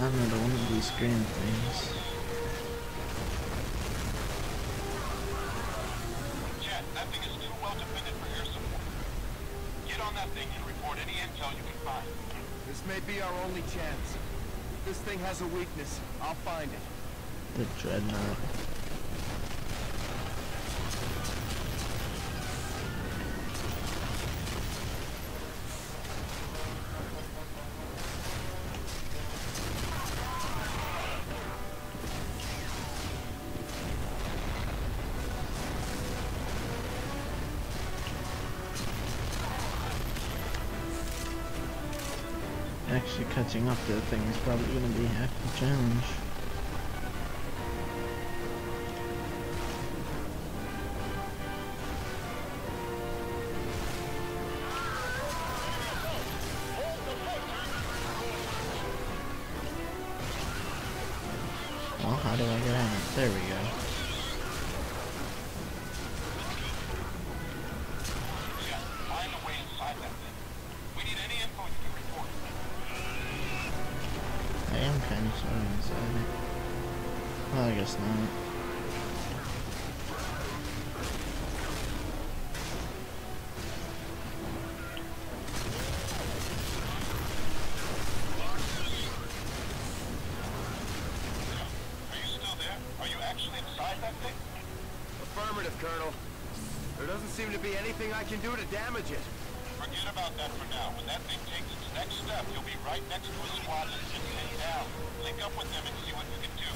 I remember one of these green things. has a weakness. I'll find it. The dreadnought. catching up to the thing is probably going to be half the challenge. can do to damage it. Forget about that for now. When that thing takes its next step, you'll be right next to a squad that's just down. Link up with them and see what you can do.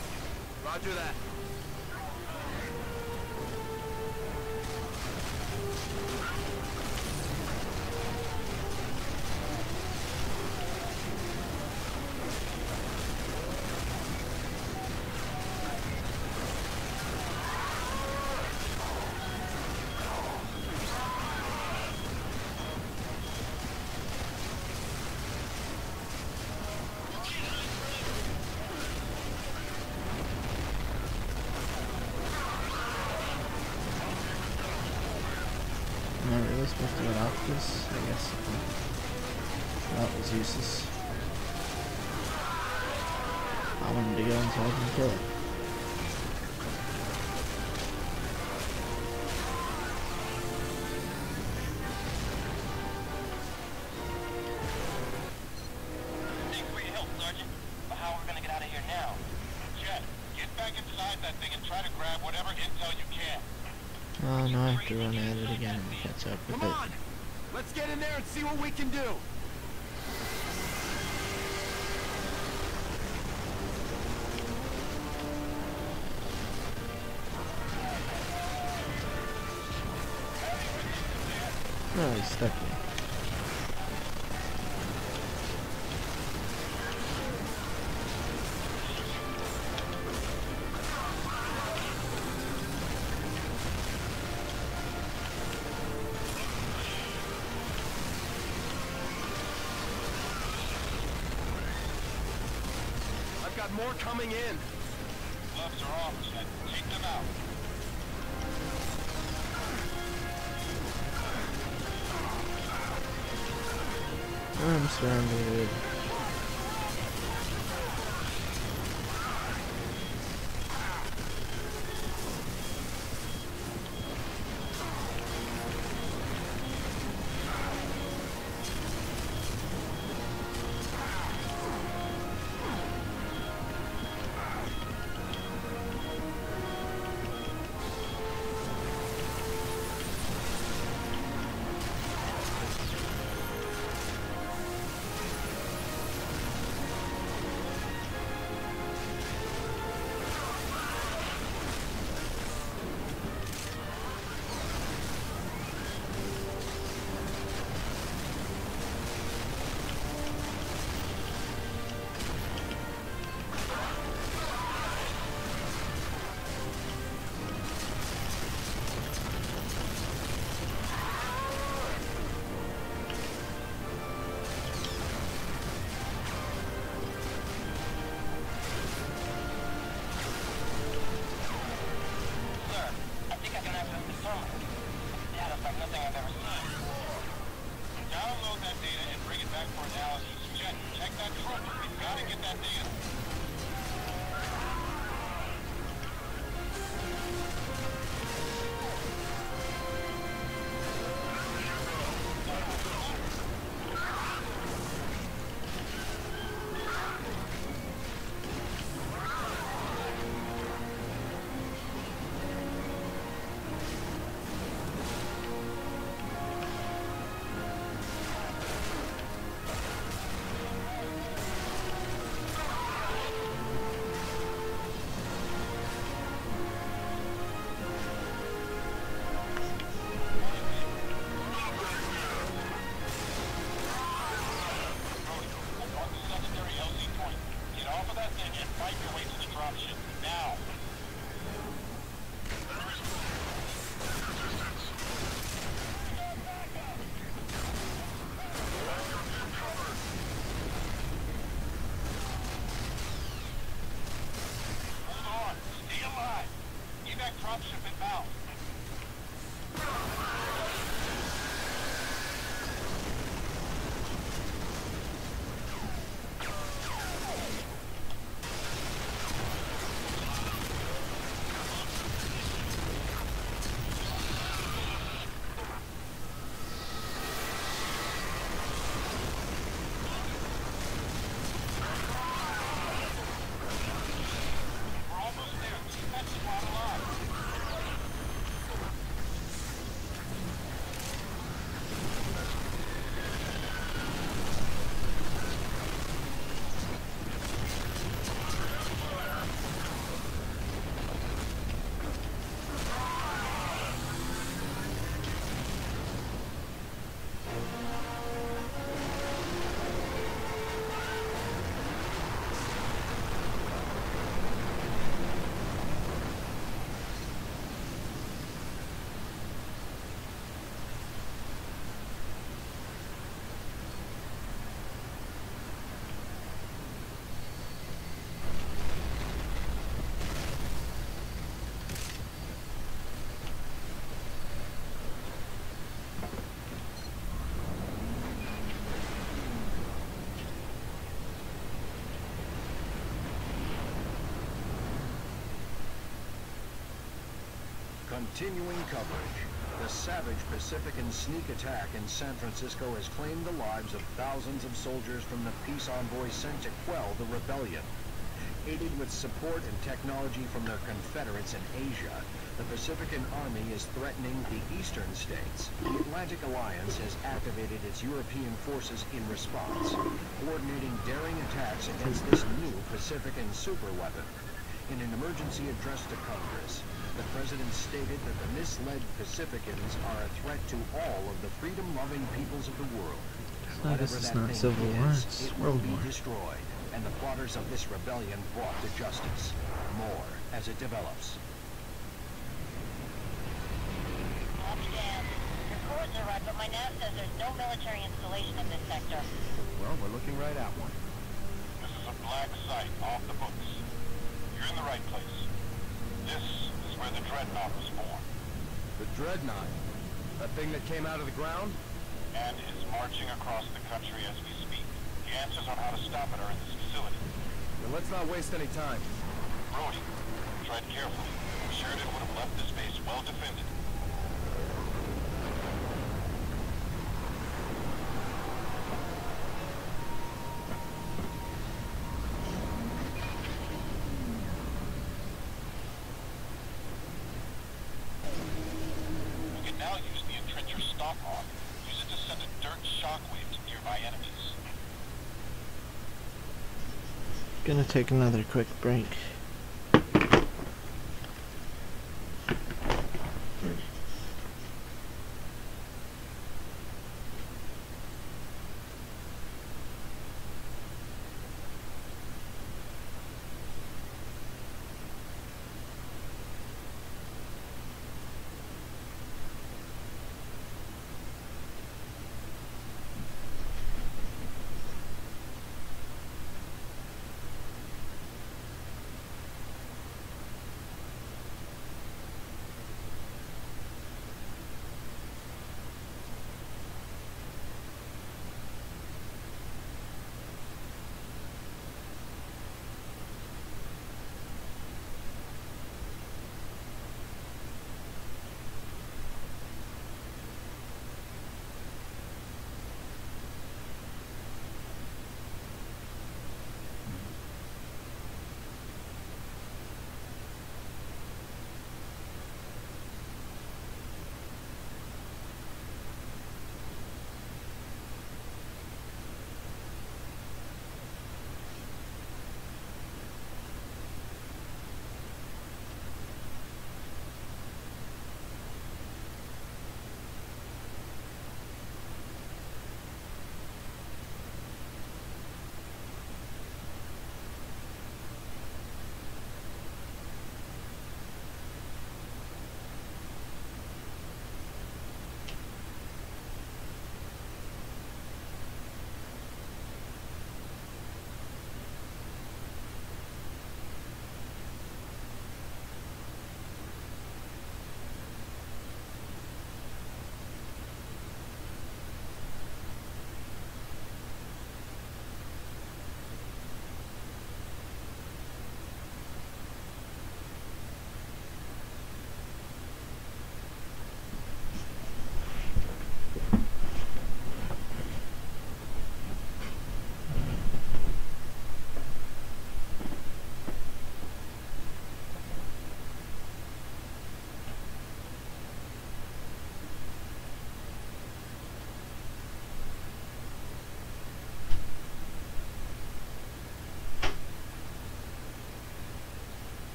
Roger that. Come on! Let's get in there and see what we can do! No, stuck here. more coming in. Continuing coverage. The savage Pacifican sneak attack in San Francisco has claimed the lives of thousands of soldiers from the peace envoys sent to quell the rebellion. Aided with support and technology from their confederates in Asia, the Pacifican Army is threatening the eastern states. The Atlantic Alliance has activated its European forces in response, coordinating daring attacks against this new Pacifican superweapon. In an emergency address to Congress, president stated that the misled Pacificans are a threat to all of the freedom-loving peoples of the world. I guess Whatever it's not Civil War, it's it will World be War. destroyed, and the plotters of this rebellion brought to justice. More as it develops. Understand. Your codes are right, but my nav says there's no military installation in this sector. Well, we're looking right at one. This is a black site off the books. You're in the right place. This is where the Dreadnought was born, The Dreadnought. That thing that came out of the ground? and is marching across the country as we speak. The answers on how to stop it are in this facility. Then let's not waste any time. Brody, tread carefully. Sheridan would have left this base well defended. Gonna take another quick break.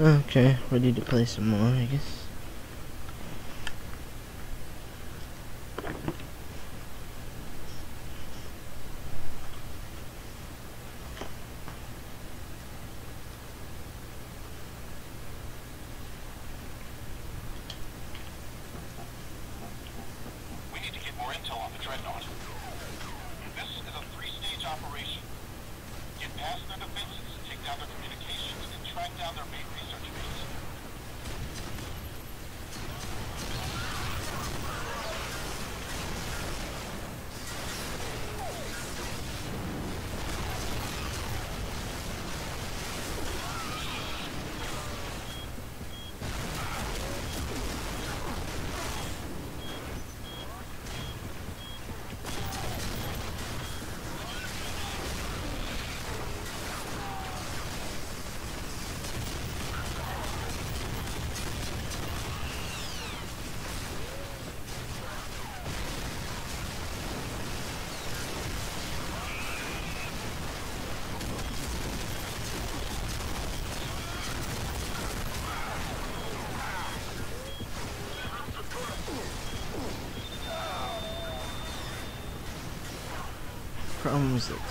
Okay, ready to play some more, I guess. We need to get more intel on the Dreadnought. This is a three-stage operation. Get past their defenses, take down their communications, and track down their main research base.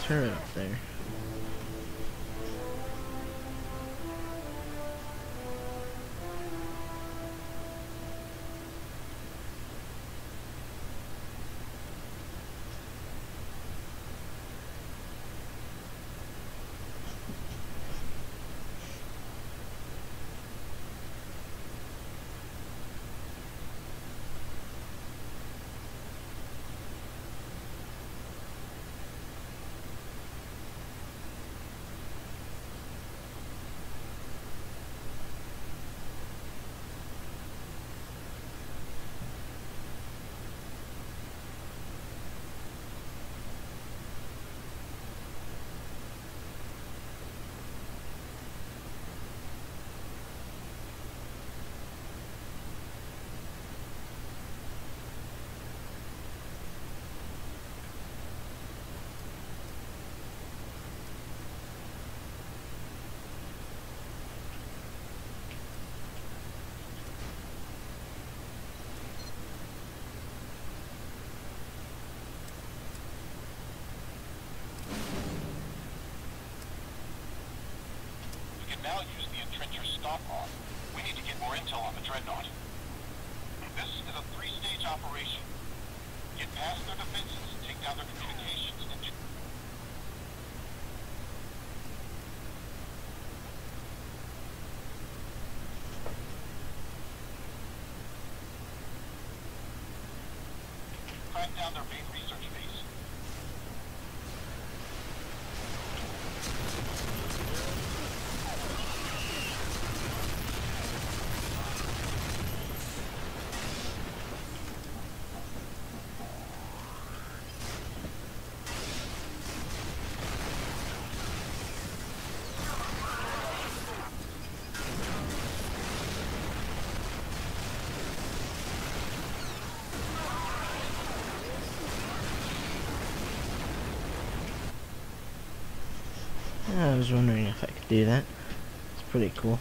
Problem now use the entrencher stop arm. We need to get more intel on the Dreadnought. This is a three-stage operation. Get past their defenses, take down their communications, and tr- track down their main research base. I was wondering if I could do that. It's pretty cool.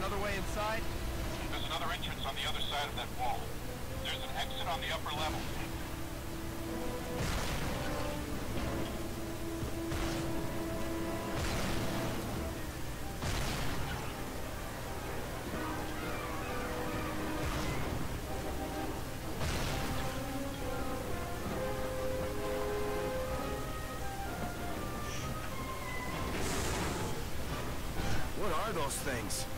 another way inside? There's another entrance on the other side of that wall. There's an exit on the upper level. those things.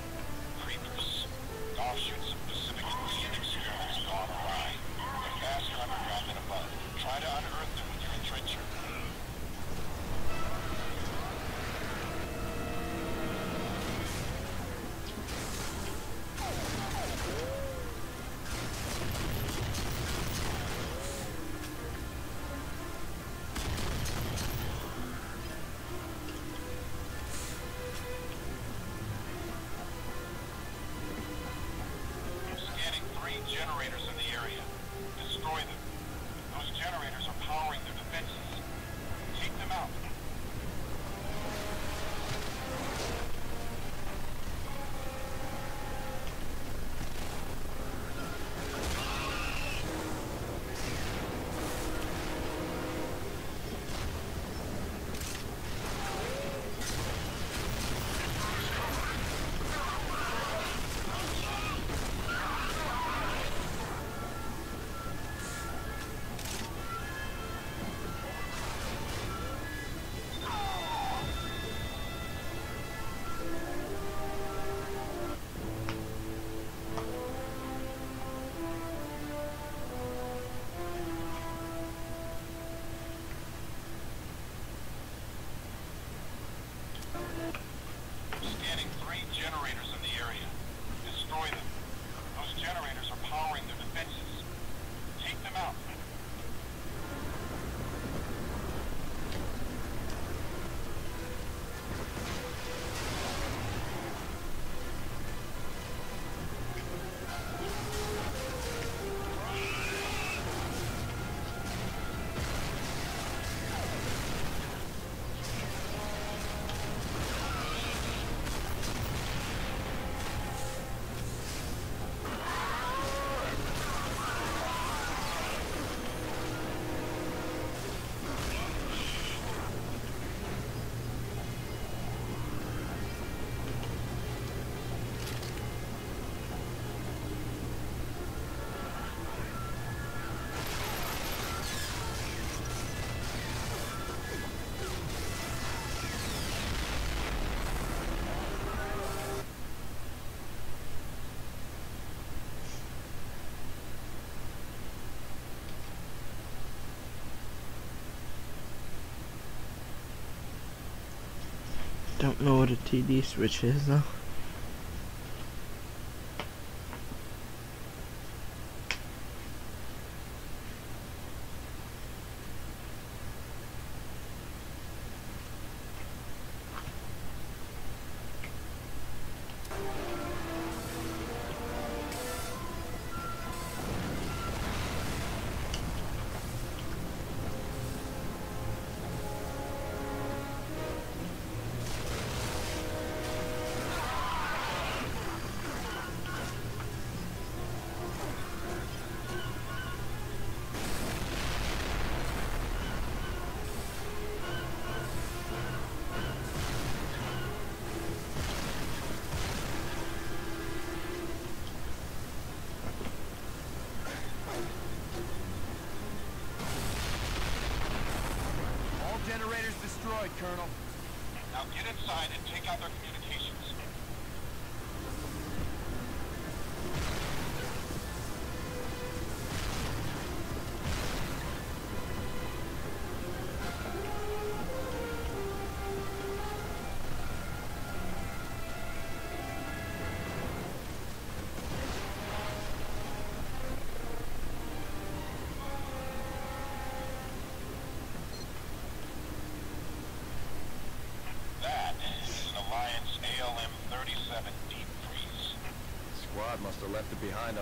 don't know what a TD switch is though.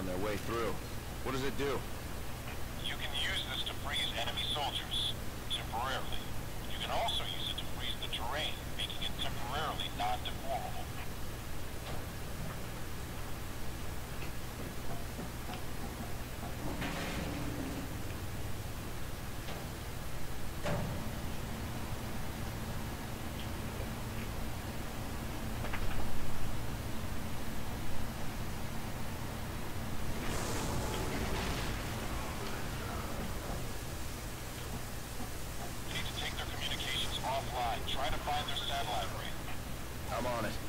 on their way through. What does it do? offline. Try to find their satellite ring. I'm on it.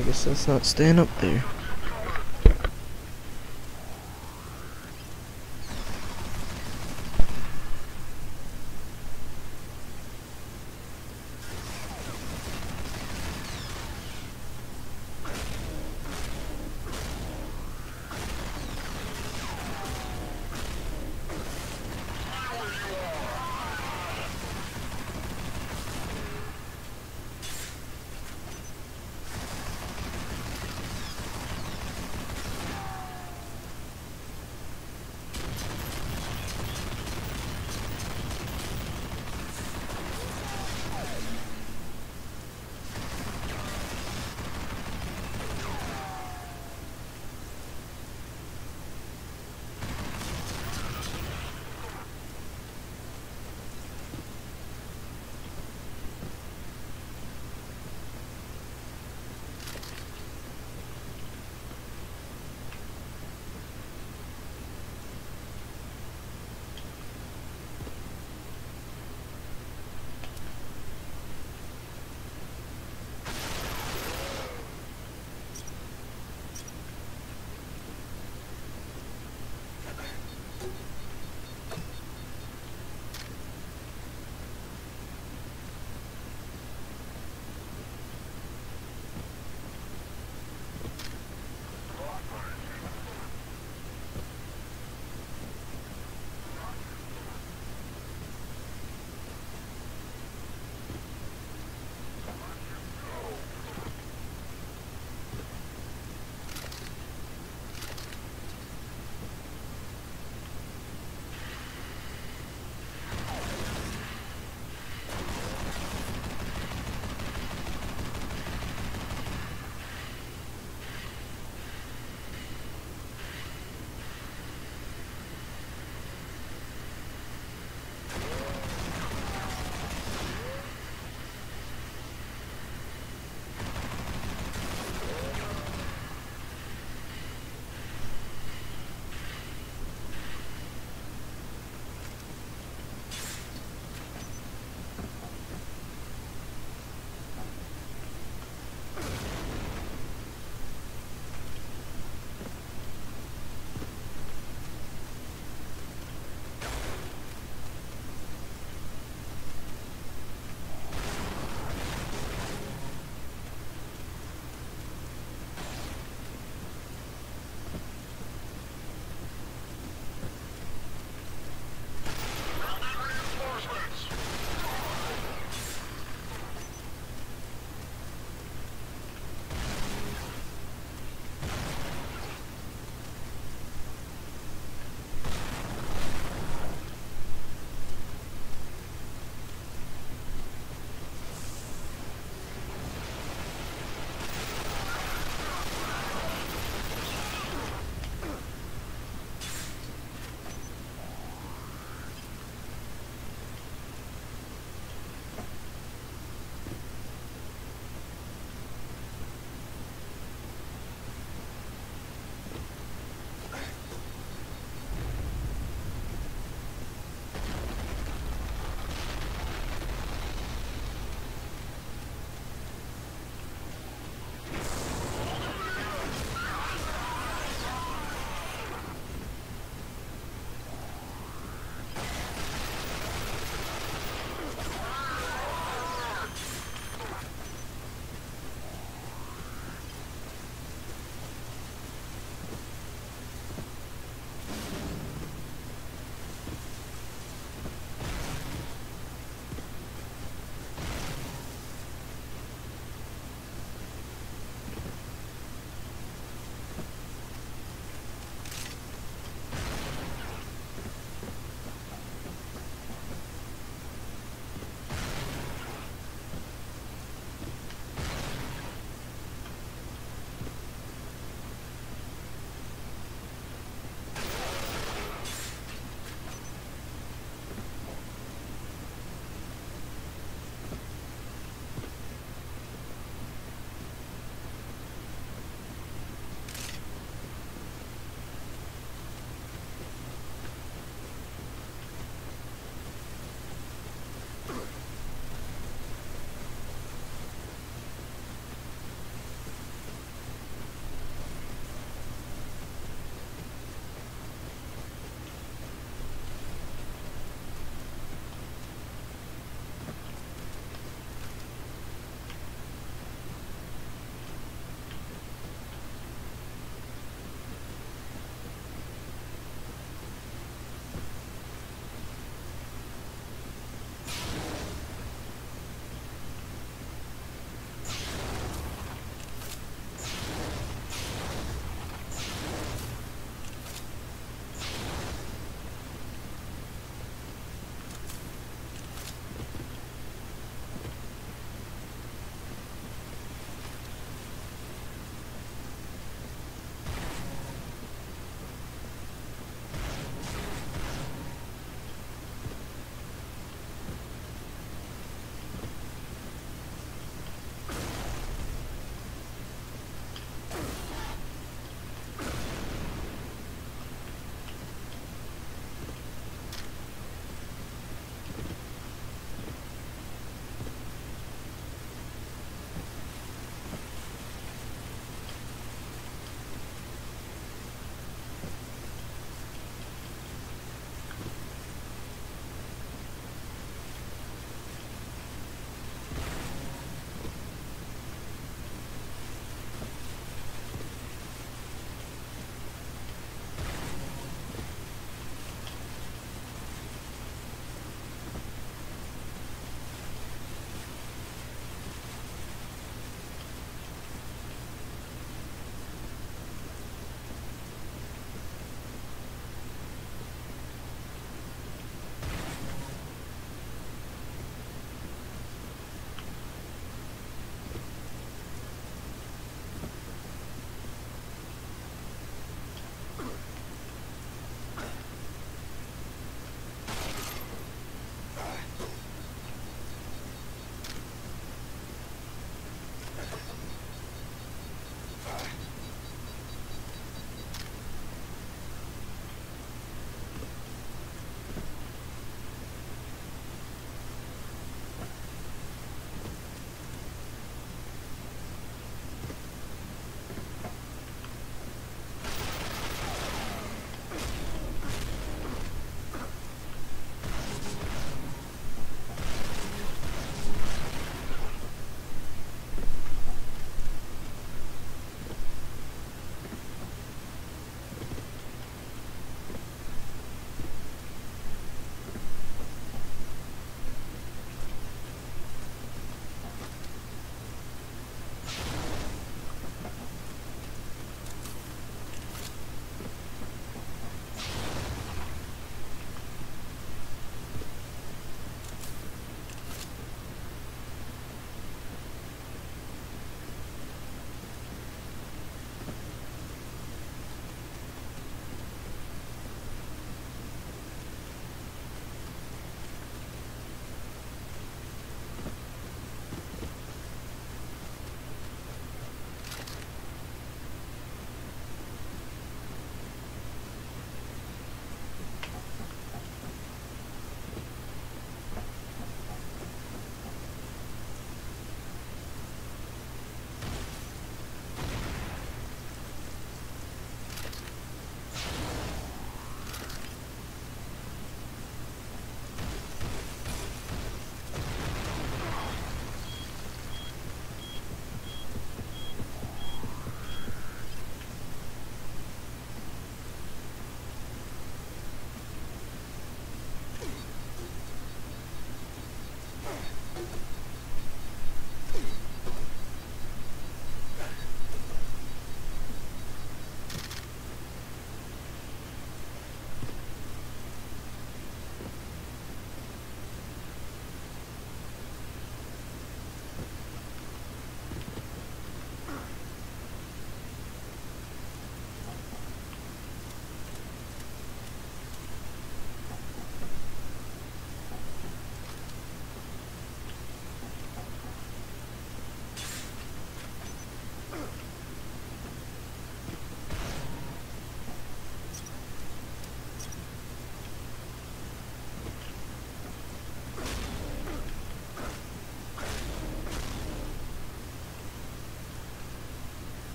I guess that's not staying up there.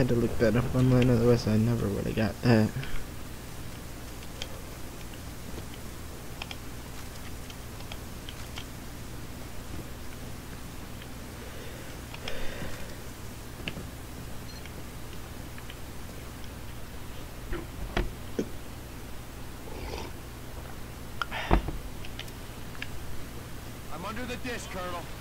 Had to look that up online, otherwise I never would have got that. Under the dish, Colonel.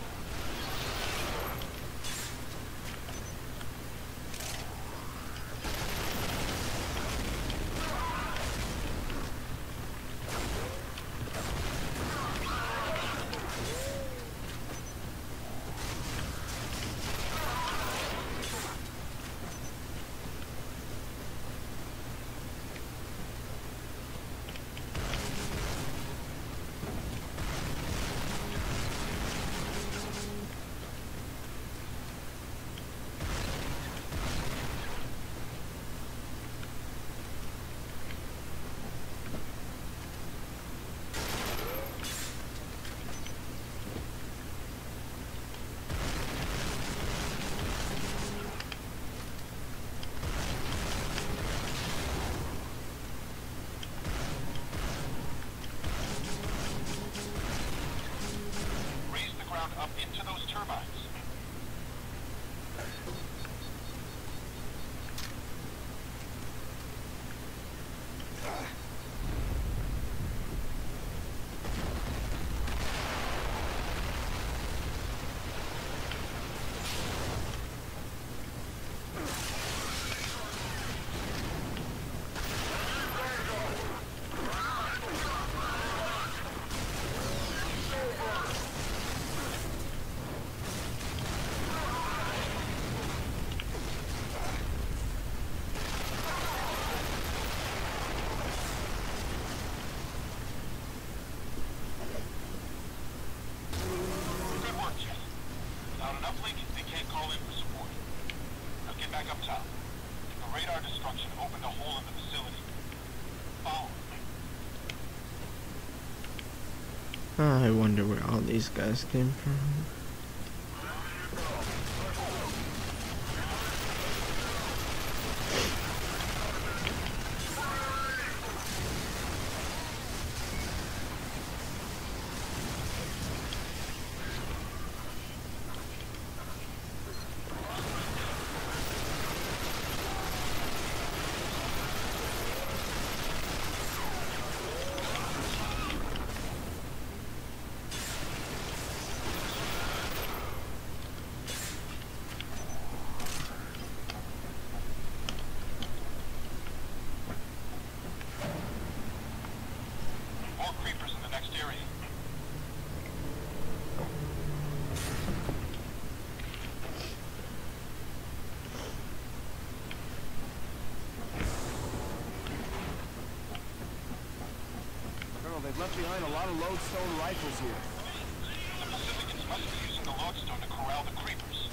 Wonder where all these guys came from. More creepers in the next area. Colonel, they've left behind a lot of lodestone rifles here. The Pacificans must be using the lodestone to corral the creepers.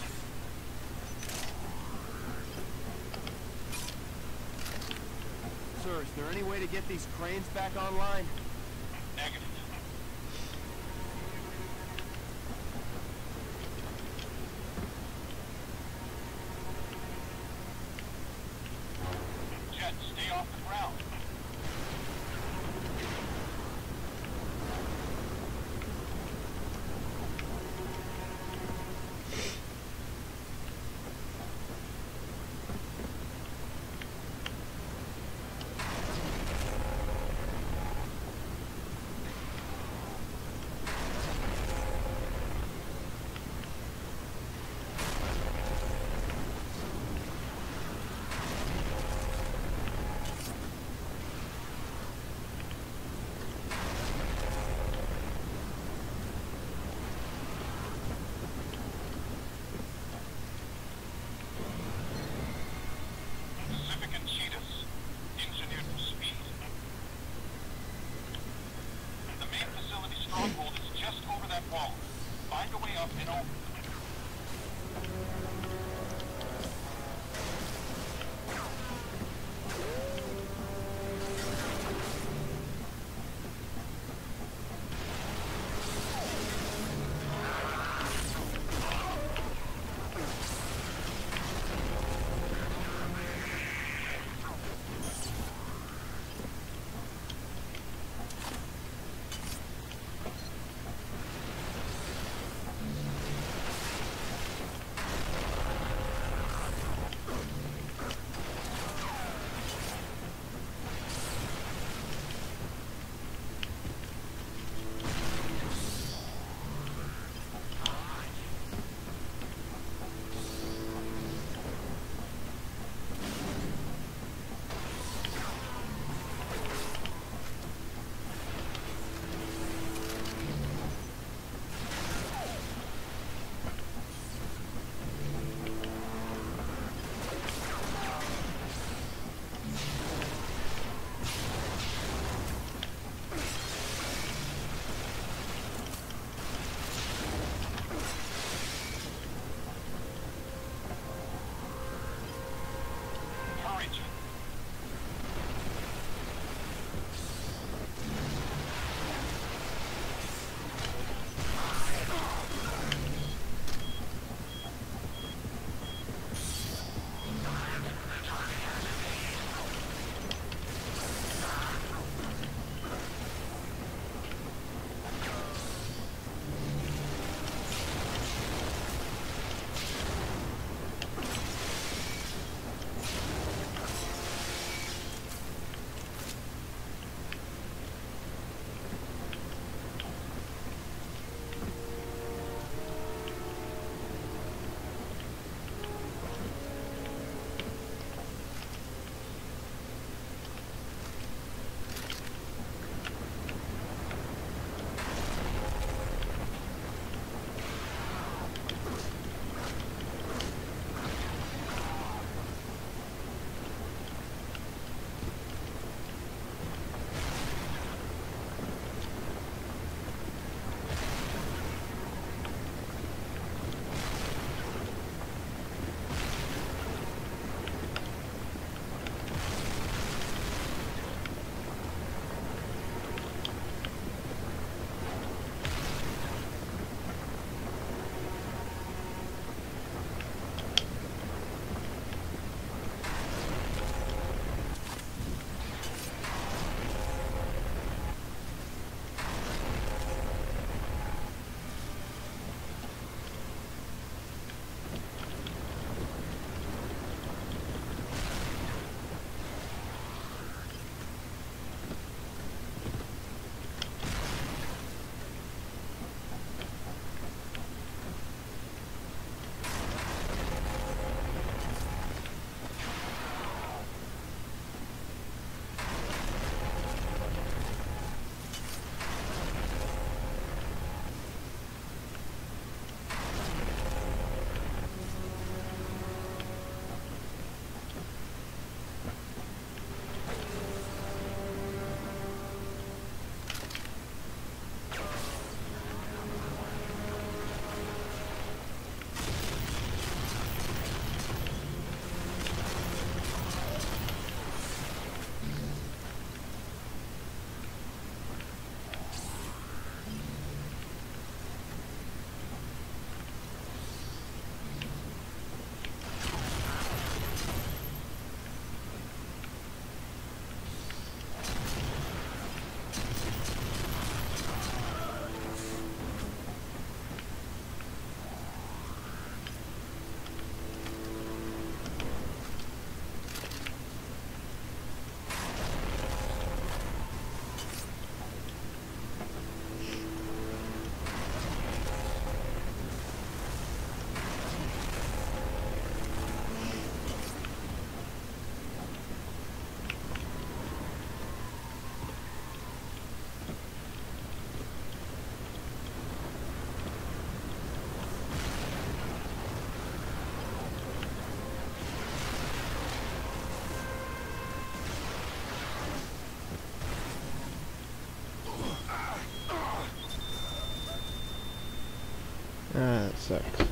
Sir, is there any way to get these cranes back online? Sucks.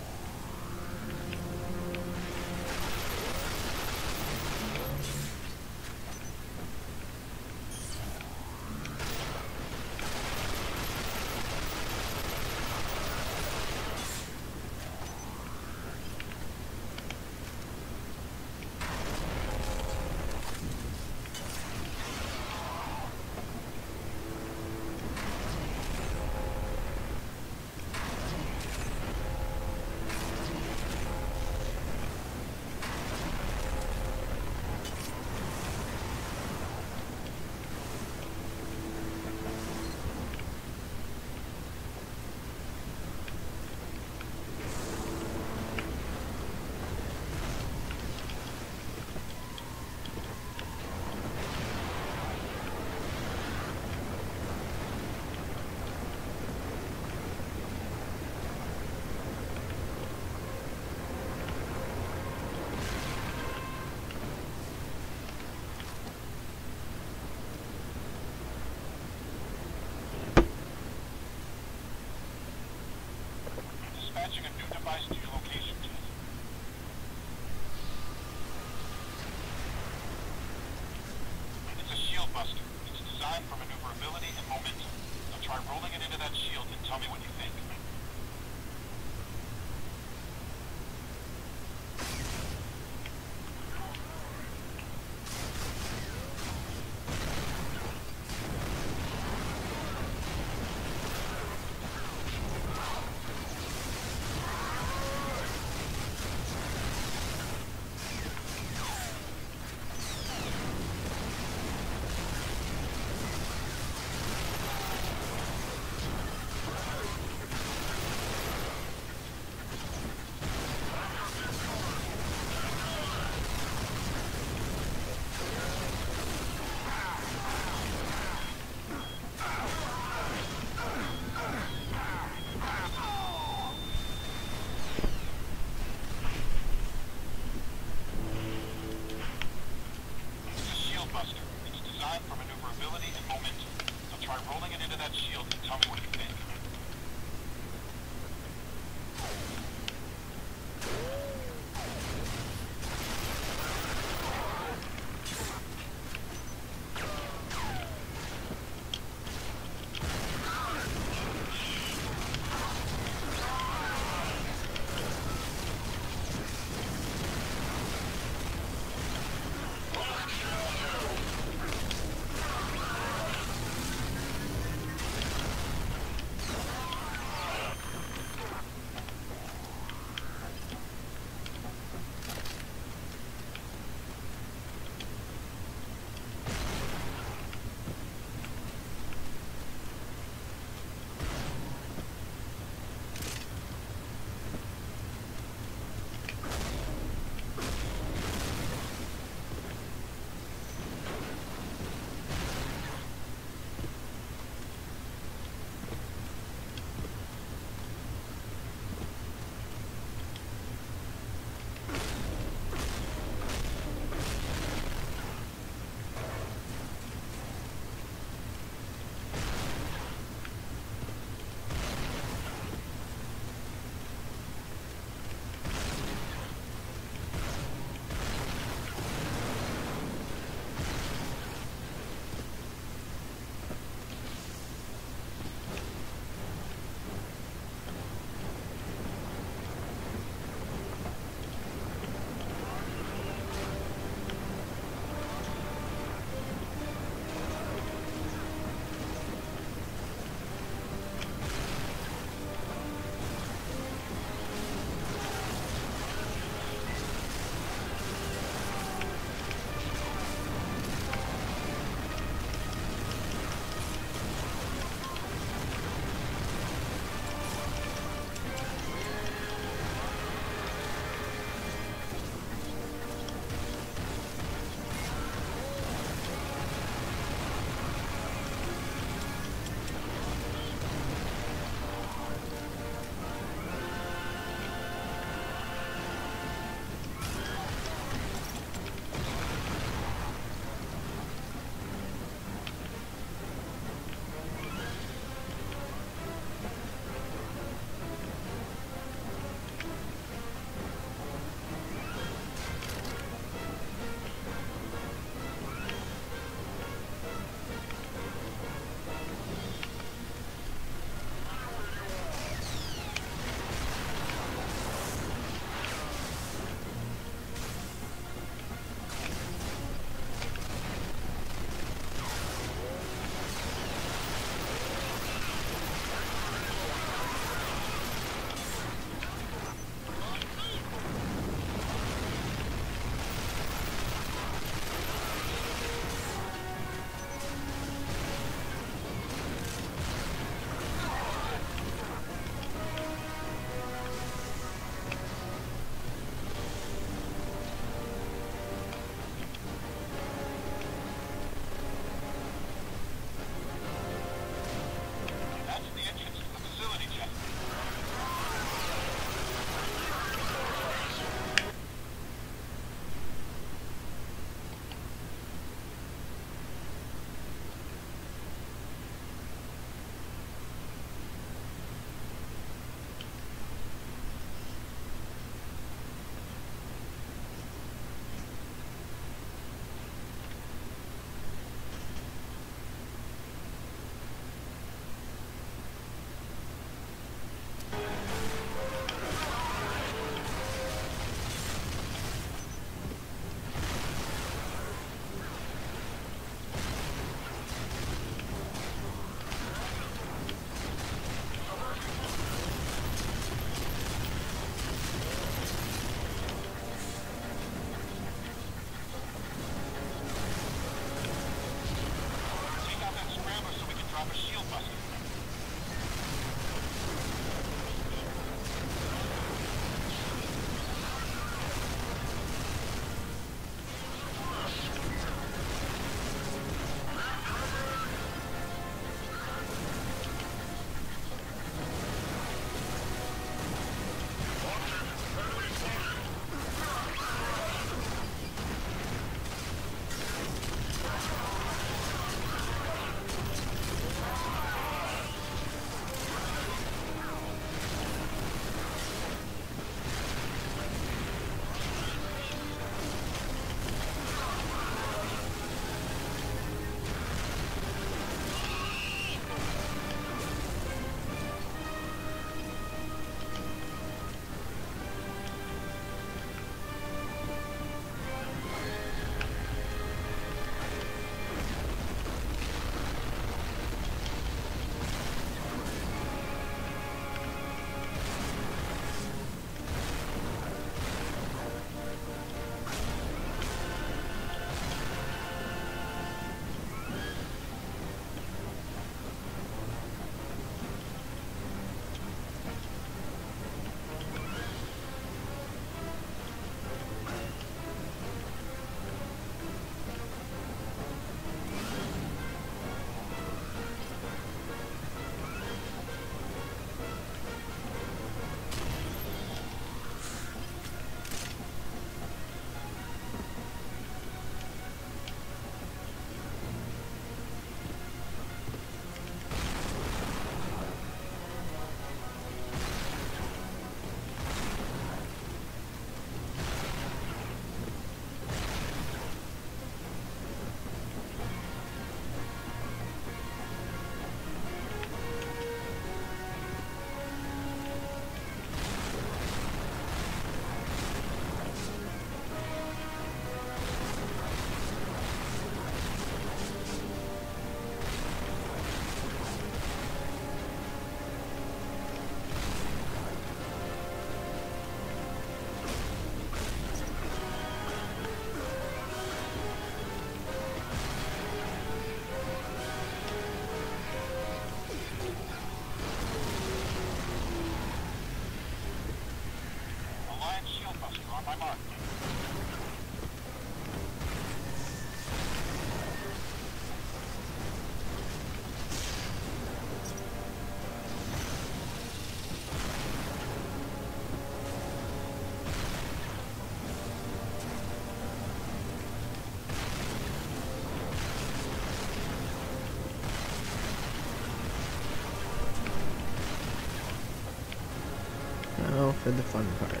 The fun part.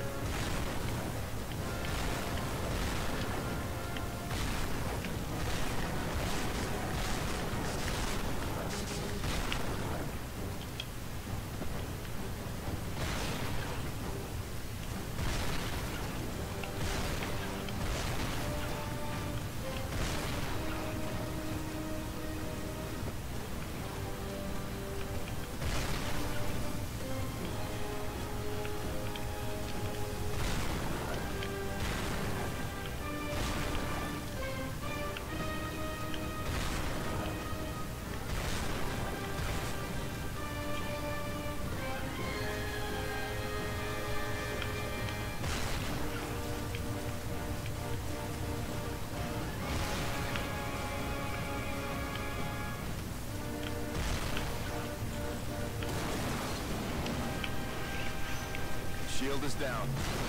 Shield is down.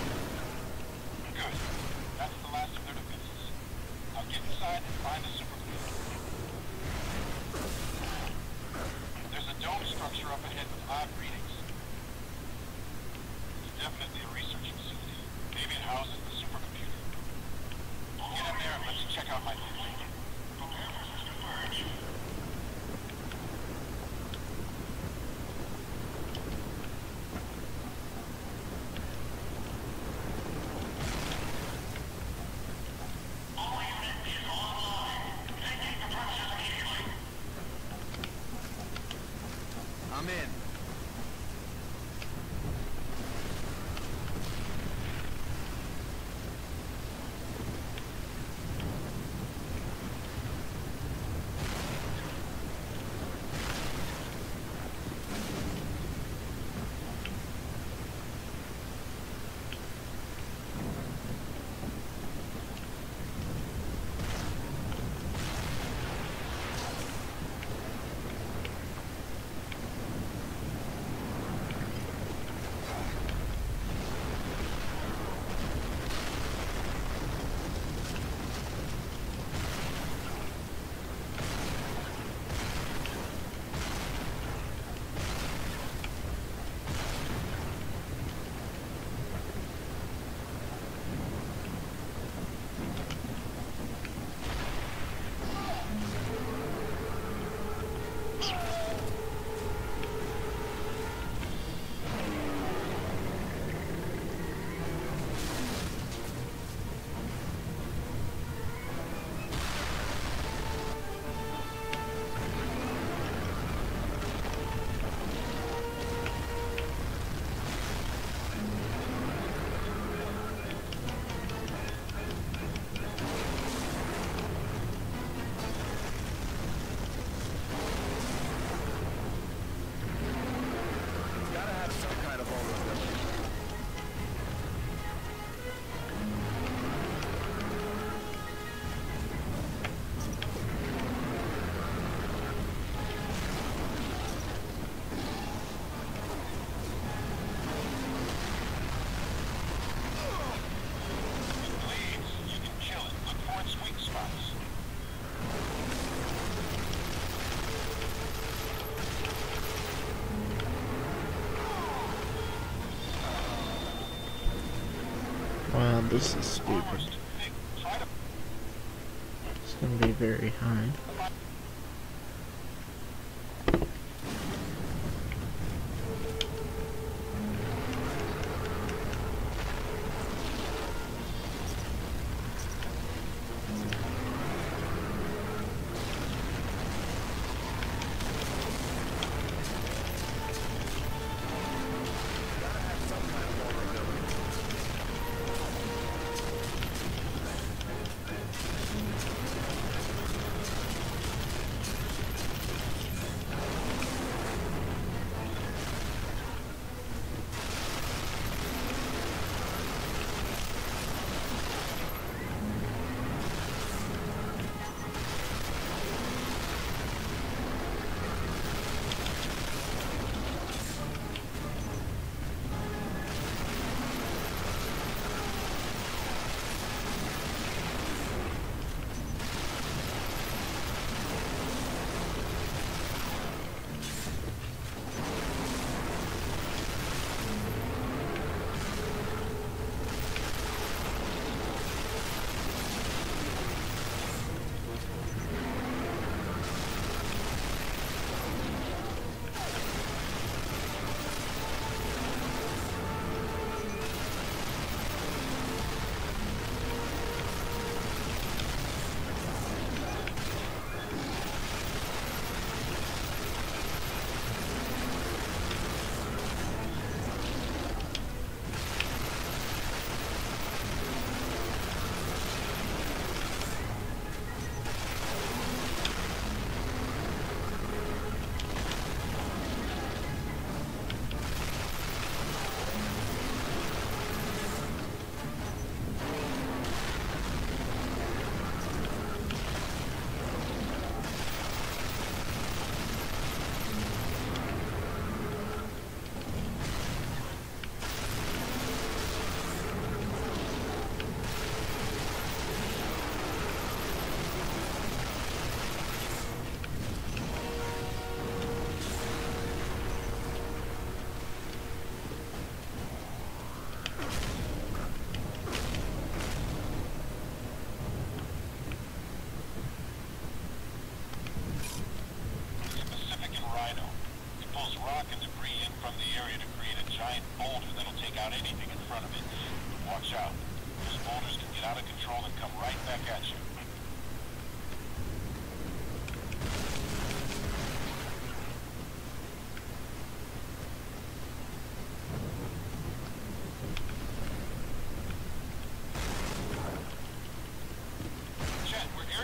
This is stupid.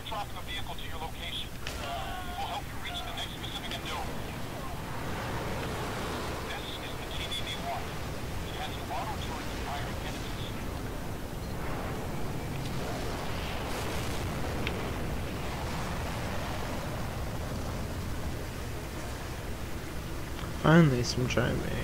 A vehicle to your location. We'll help you reach the next specific. This is the TDD-1. It has an auto turret enemies. Finally, some driving.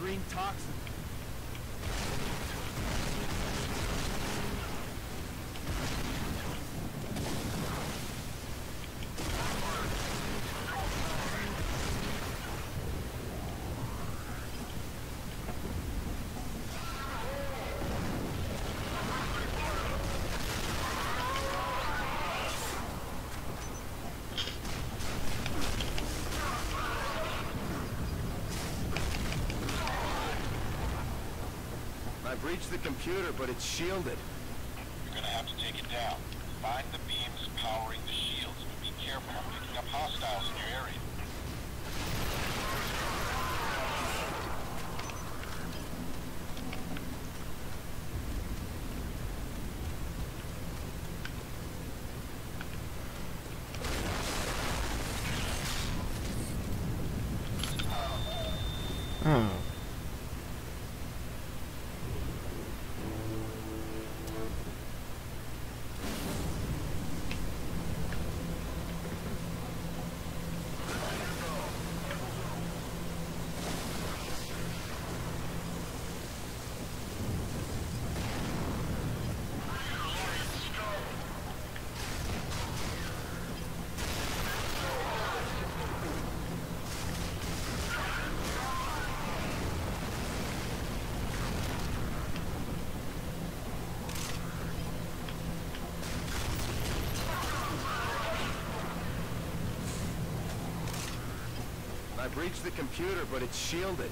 green toxin. reached the computer, but it's shielded. I've the computer, but it's shielded.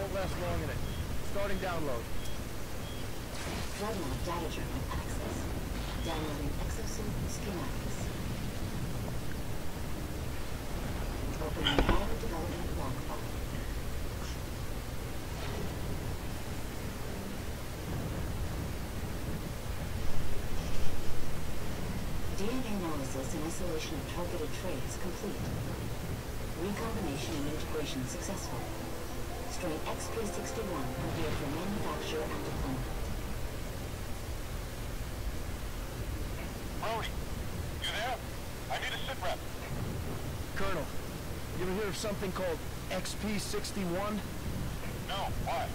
Won't last long in it. Starting download. Dreadnought data journal access. Downloading exosuit schematics. Opening all development log file. DNA analysis and isolation of targeted traits complete. Recombination and integration successful. Strain XP61 prepared for manufacture and deployment. Brody, you there? I need a sit rep. Colonel, you ever hear of something called XP-61? No, why?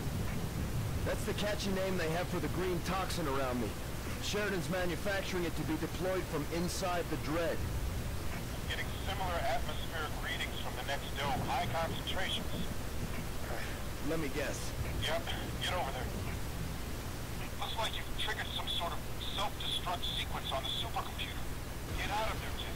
That's the catchy name they have for the green toxin around me. Sheridan's manufacturing it to be deployed from inside the Dread. Getting similar atmospheric readings from the next dome. High concentrations. Let me guess. Yep, get over there. Looks like you've triggered some sort of self-destruct sequence on the supercomputer. Get out of there, Jim.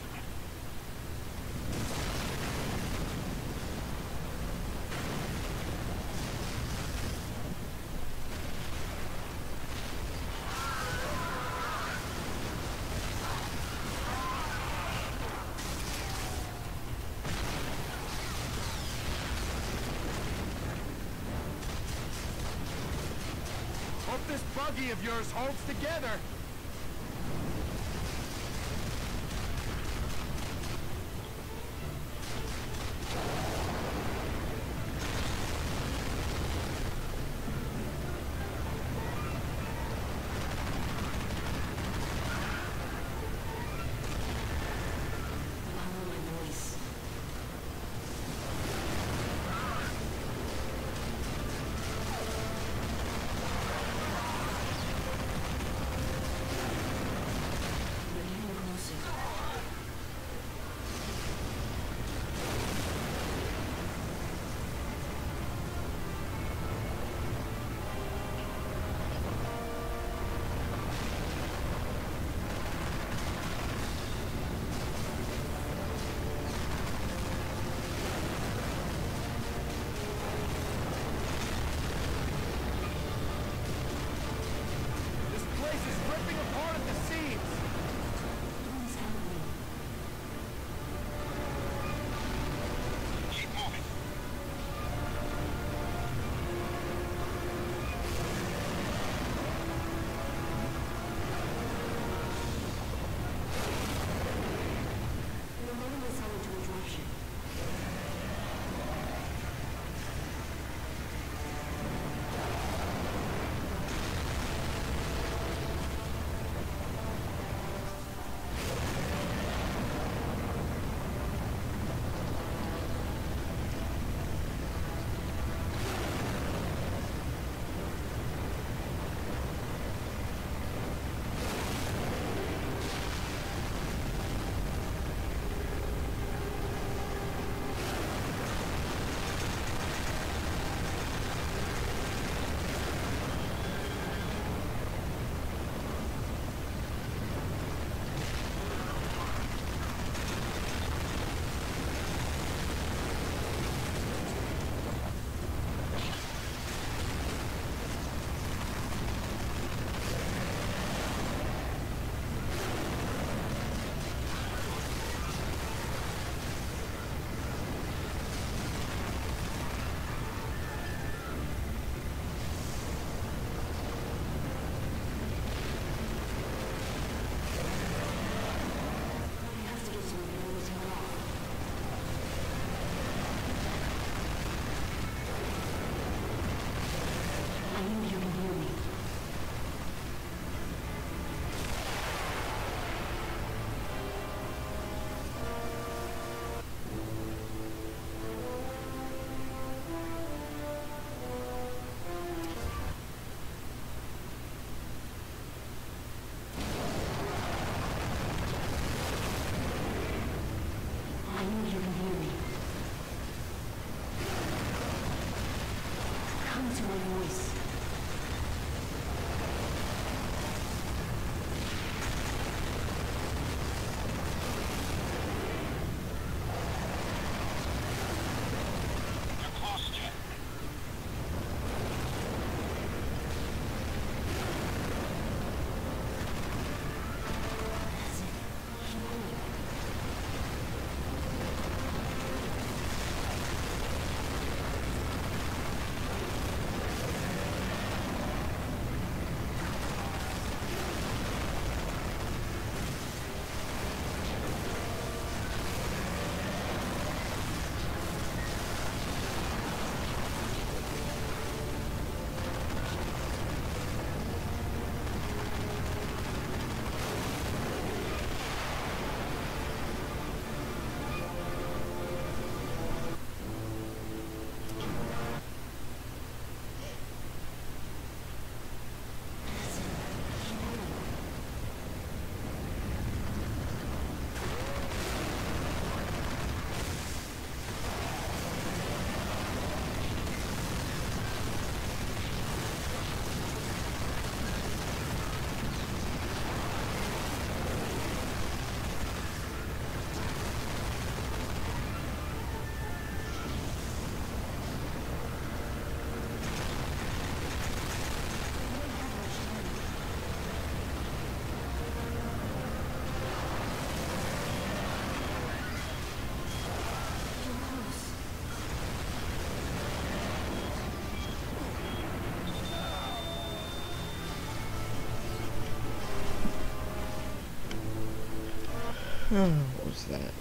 Hope this buggy of yours holds together. What was that?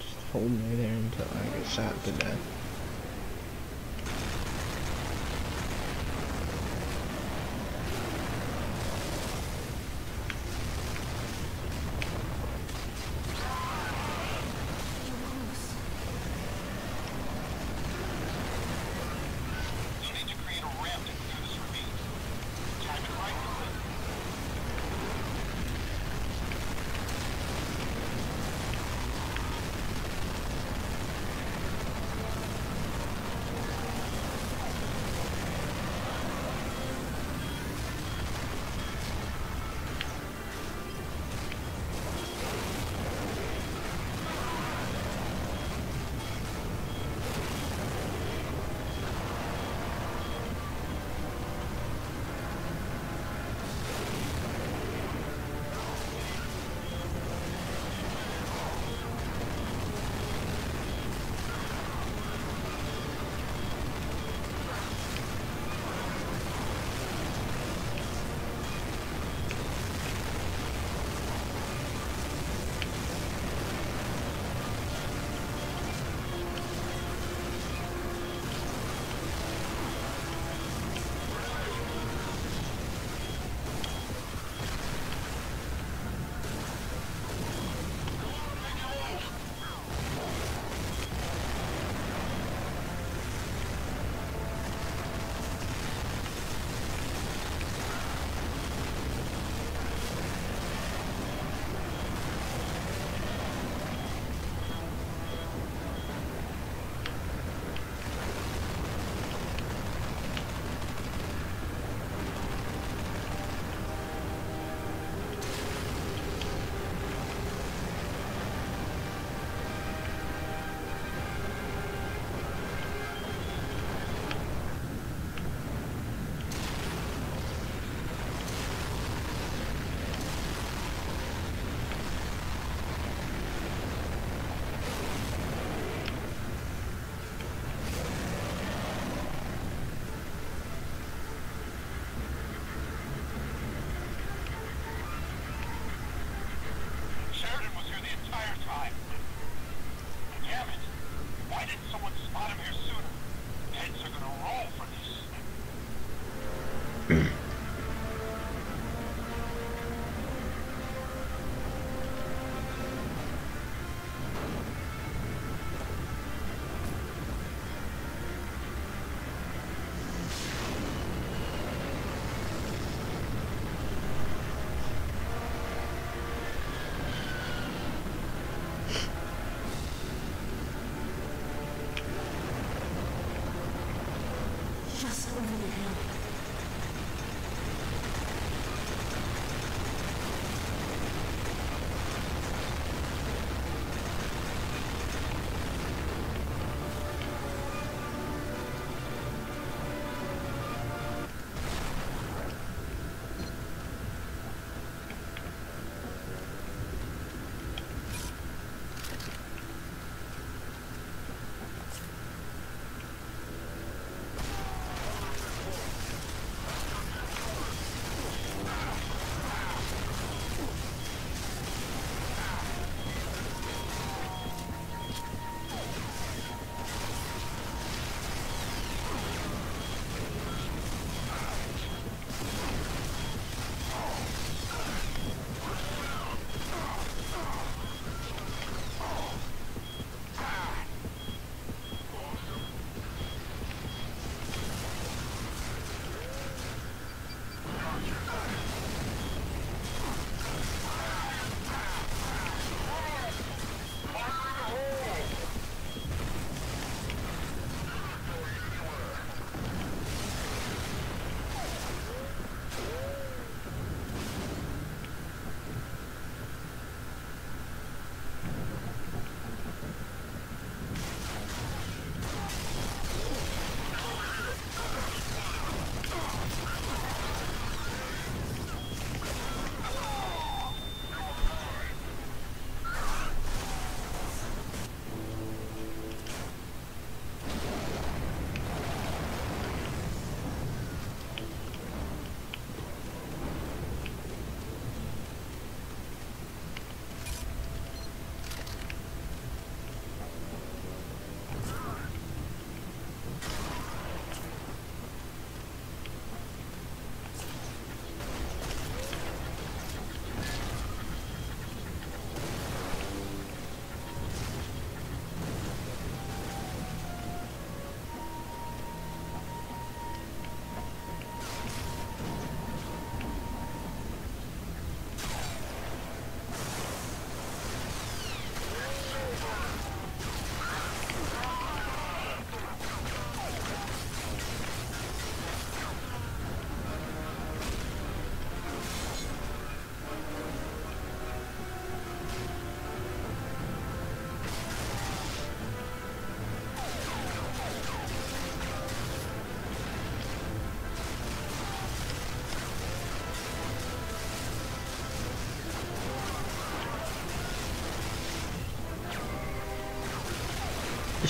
Just hold me there until I get shot to death.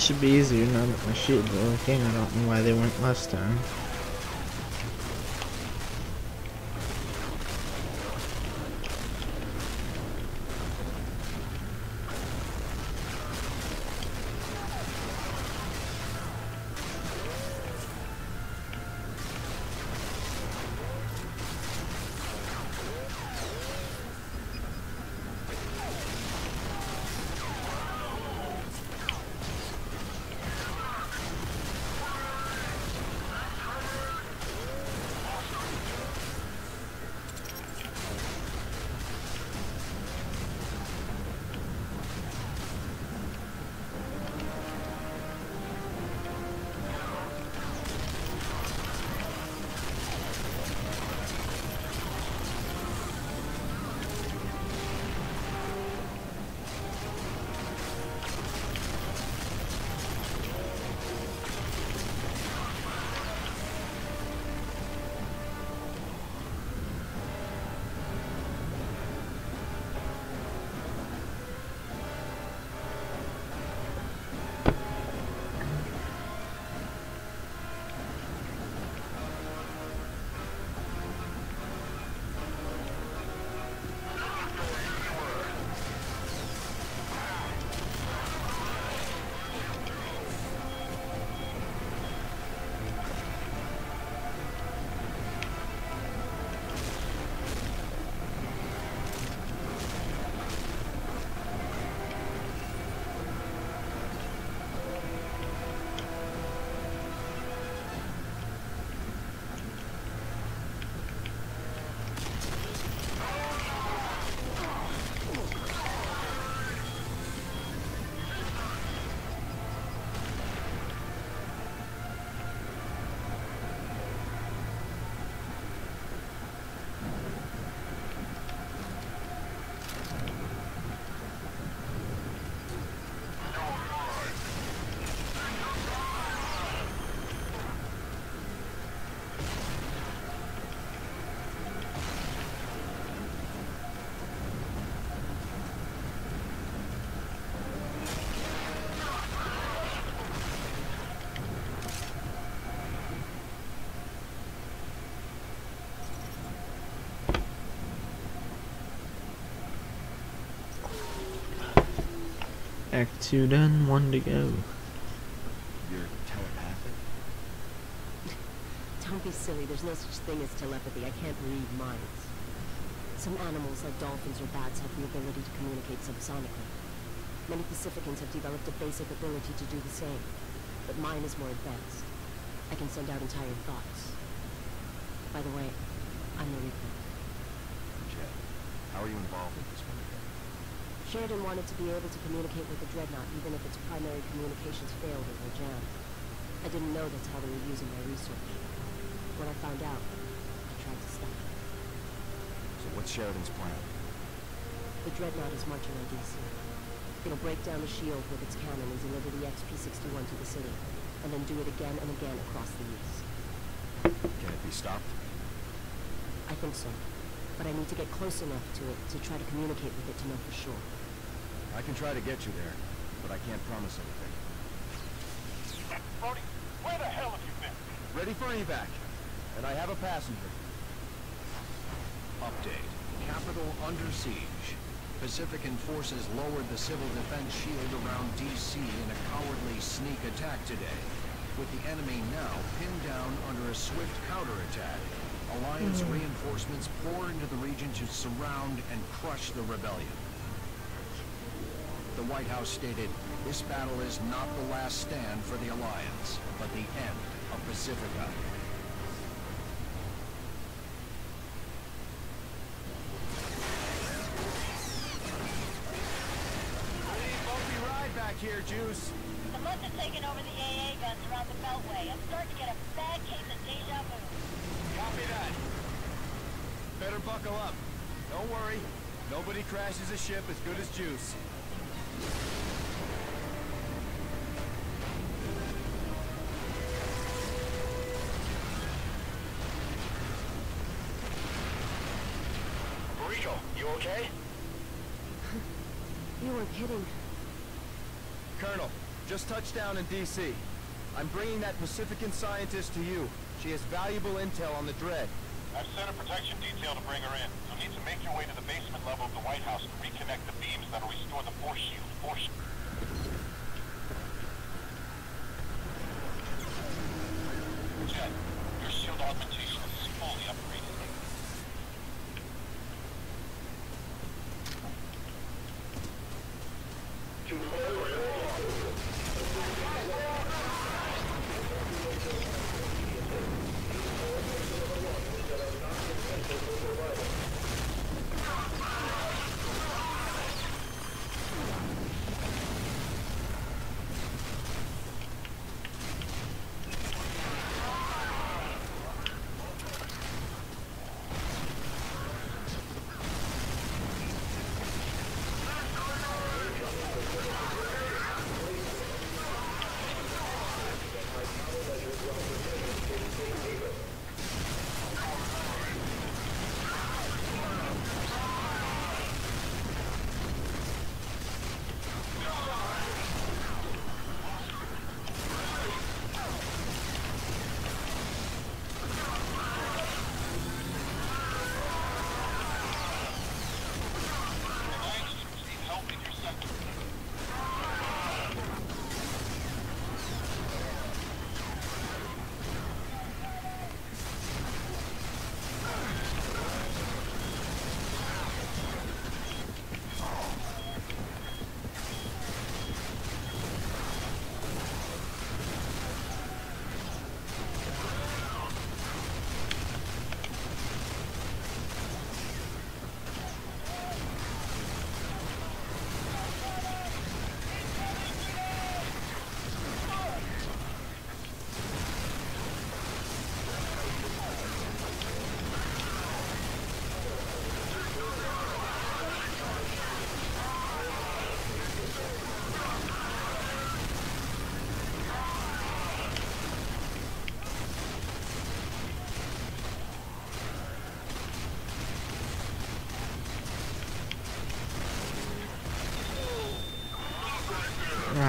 Should be easier now that my shields working. I don't know why they weren't last time. Act 2 done, 1 to go. You're telepathic? Don't be silly, there's no such thing as telepathy. I can't read minds. Some animals, like dolphins or bats, have the ability to communicate subsonically. Many Pacificans have developed a basic ability to do the same, but mine is more advanced. I can send out entire thoughts. By the way, I'm the Reaper. Jet, how are you involved in this one? Sheridan wanted to be able to communicate with the Dreadnought even if its primary communications failed or were jammed. I didn't know that's how they were using my research. When I found out, I tried to stop it. So what's Sheridan's plan? The Dreadnought is marching on DC. It'll break down the shield with its cannon and deliver the XP-61 to the city, and then do it again and again across the east. Can it be stopped? I think so. But I need to get close enough to it to try to communicate with it to know for sure. I can try to get you there, but I can't promise anything. Brody, where the hell have you been? Ready for evac, and I have a passenger. Update. Capital under siege. Pacifican forces lowered the civil defense shield around D.C. in a cowardly sneak attack today, with the enemy now pinned down under a swift counterattack. Alliance hmm. reinforcements pour into the region to surround and crush the rebellion. The White House stated, this battle is not the last stand for the Alliance, but the end of Pacifica. Here, Juice. The must have taken over the AA guns around the Beltway. I'm starting to get a bad case of deja vu. Copy that. Better buckle up. Don't worry. Nobody crashes a ship as good as Juice. Burrito, you okay? You weren't kidding. Colonel, Just touched down in D.C. I'm bringing that Pacifican scientist to you. She has valuable intel on the Dread. I've sent a protection detail to bring her in. You'll need to make your way to the basement level of the White House to reconnect the beams that'll restore the force shield. Force Jet,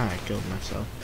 I killed myself.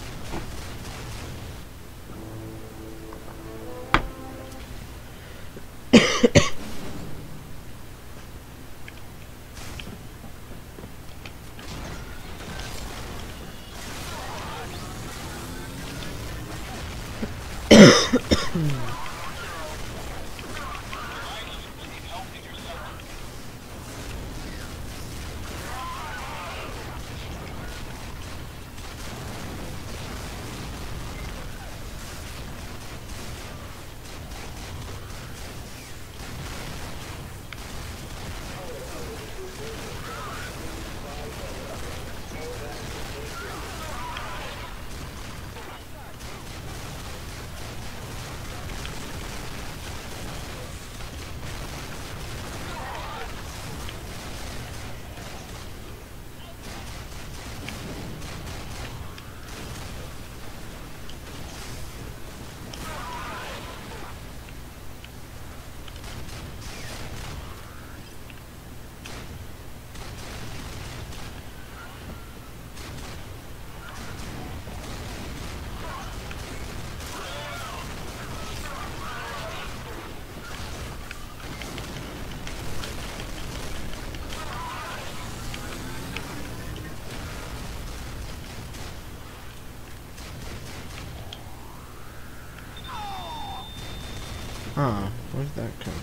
That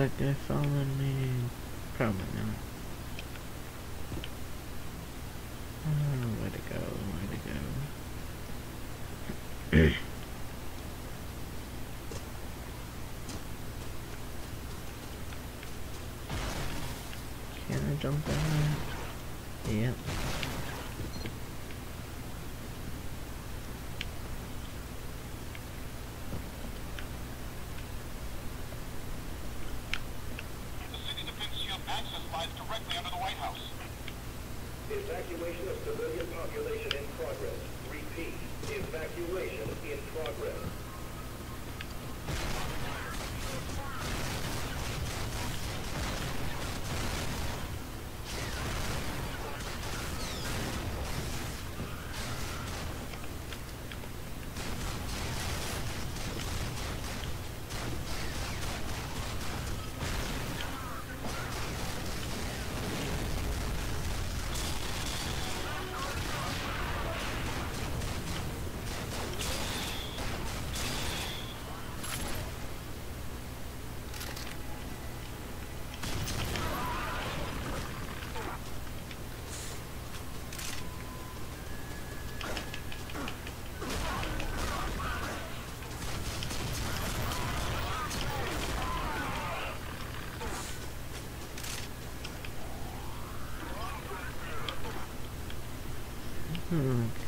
that guy following me? Probably not. Oh, where to go, where to go. Can I jump down there? Yep. The city defense shield access lies directly under the White House. Evacuation of civilian population in progress. Repeat, evacuation in progress. Okay.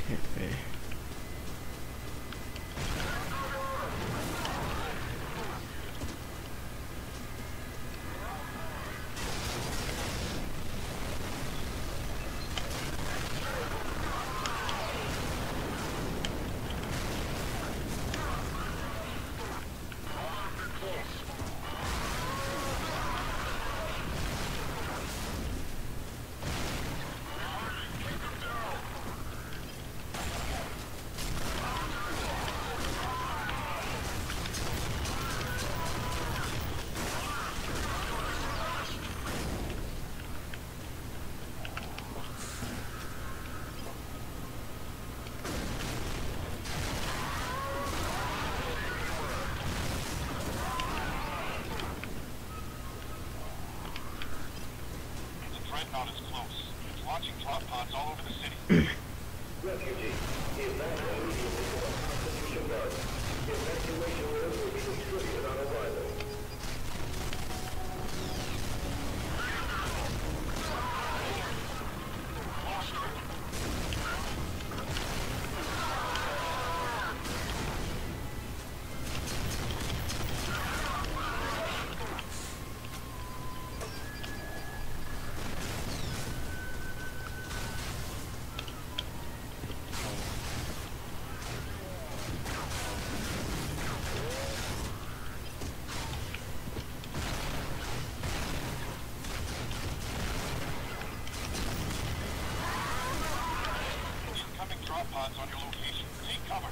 Pods on your location. Take cover.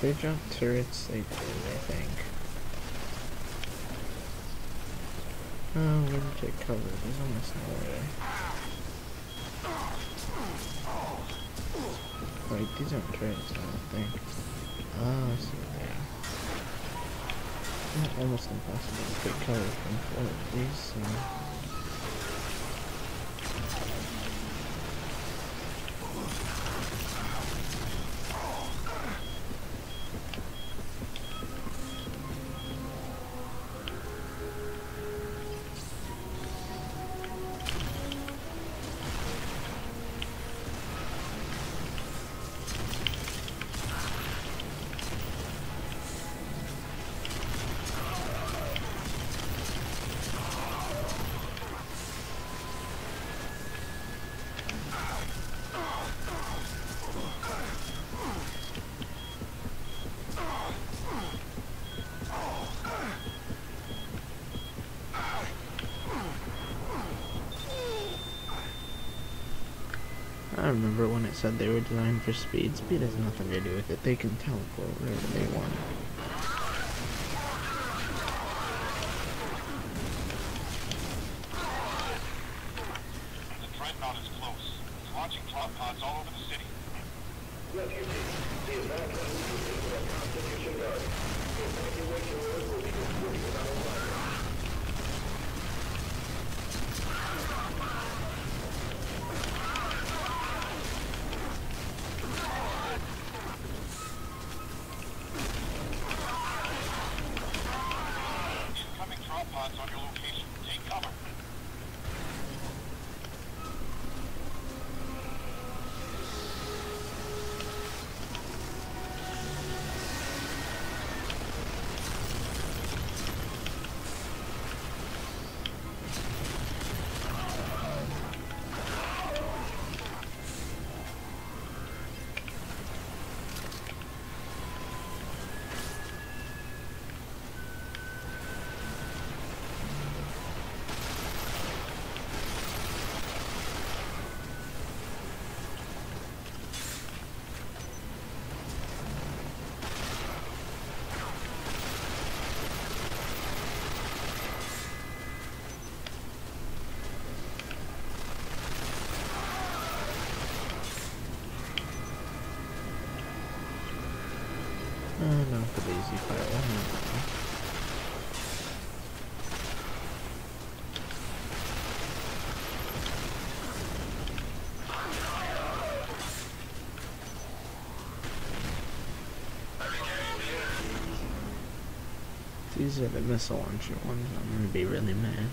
They jump turrets, they did, I think. Oh, cover? There's almost nowhere. Wait, these aren't turrets, I don't think. Oh, I see they are. Almost impossible to get cover from four of these, so... said they were designed for speed. Speed has nothing to do with it. They can teleport wherever they want. These are the missile launcher ones. I'm gonna be really mad.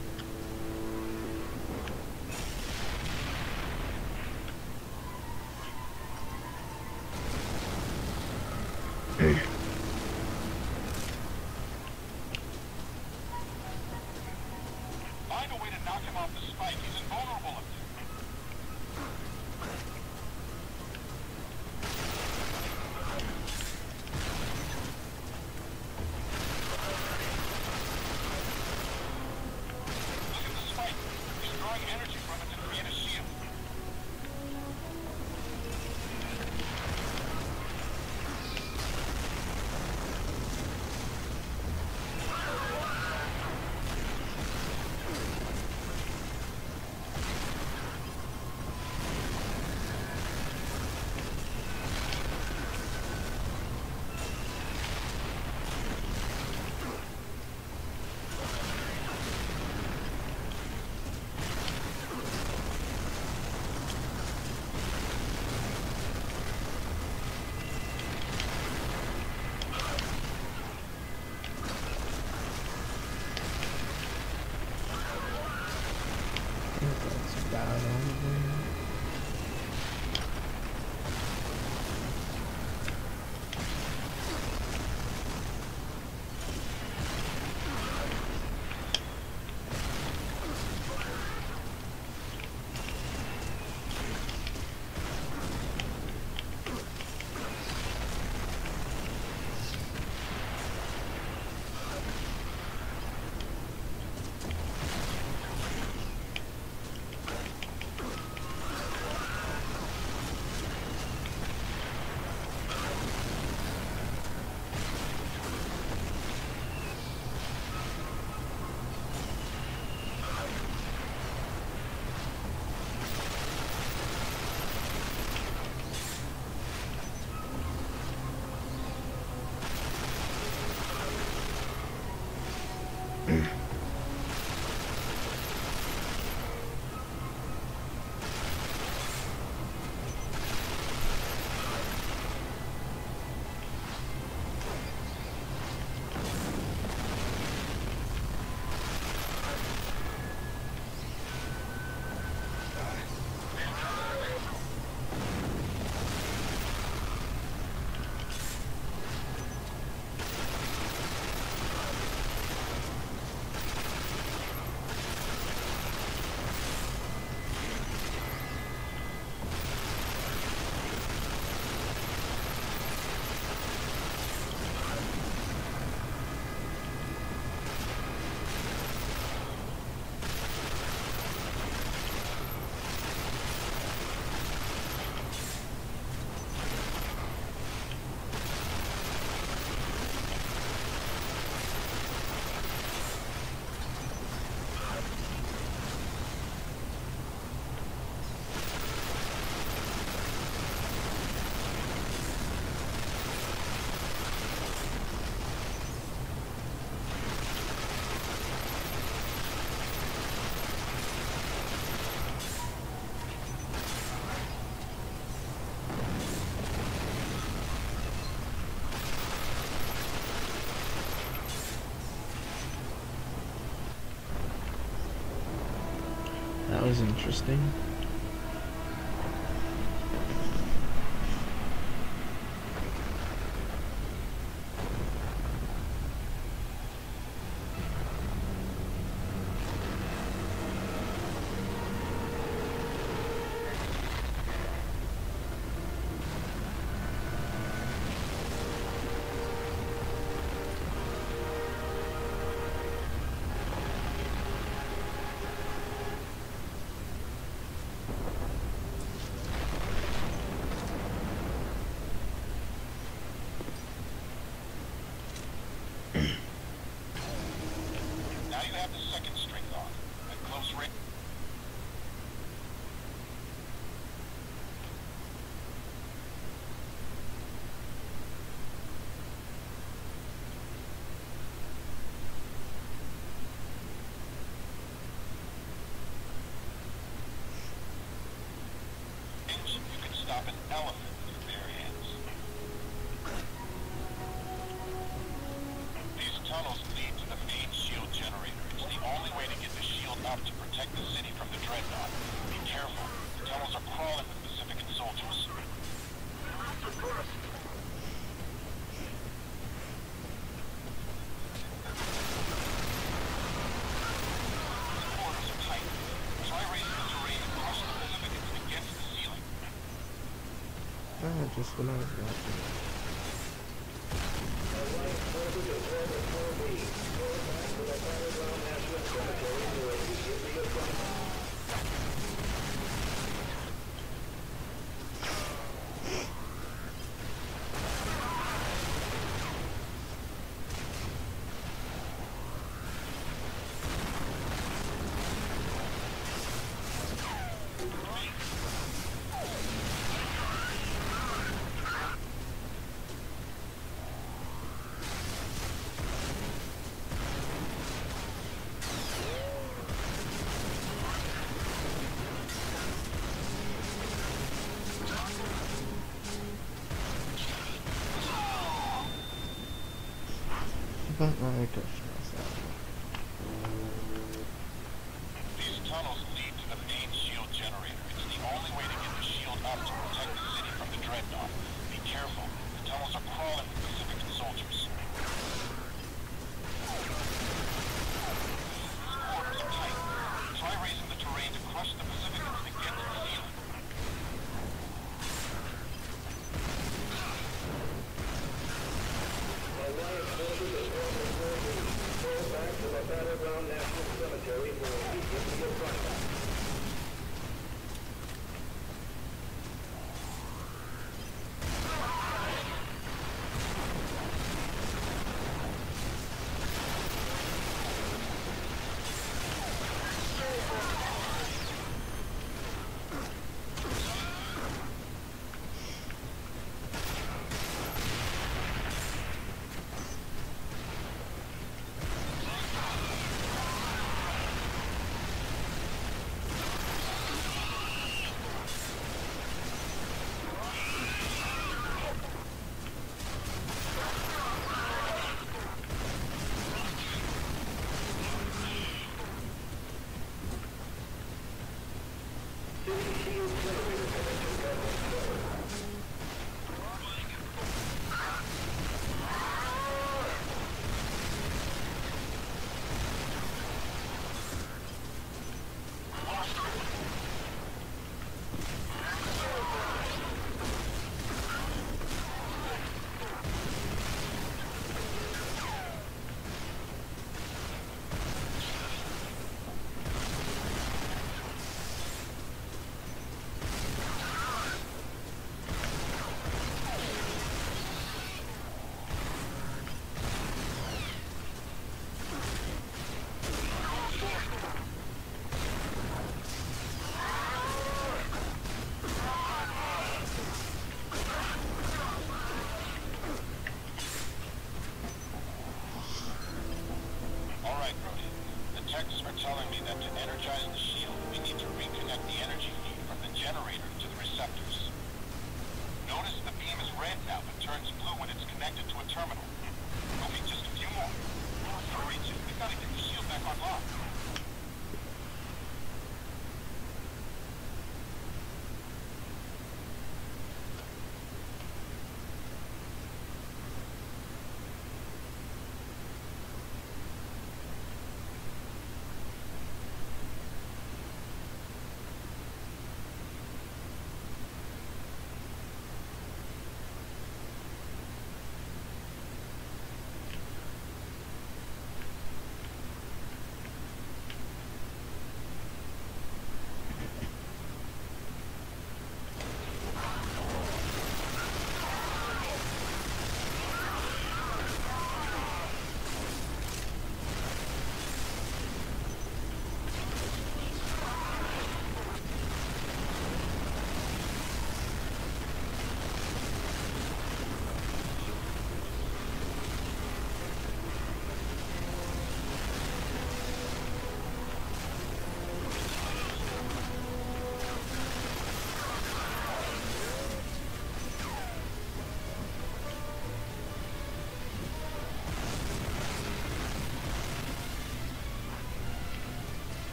Was interesting. Elephant just when I was. But Telling me that to energize the shield, we need to reconnect the energy feed from the generator to the receptors. Notice the beam is red now, but turns blue when it's connected to a terminal. Okay, just a few more. Hurry, Jim. We've got to get the shield back online.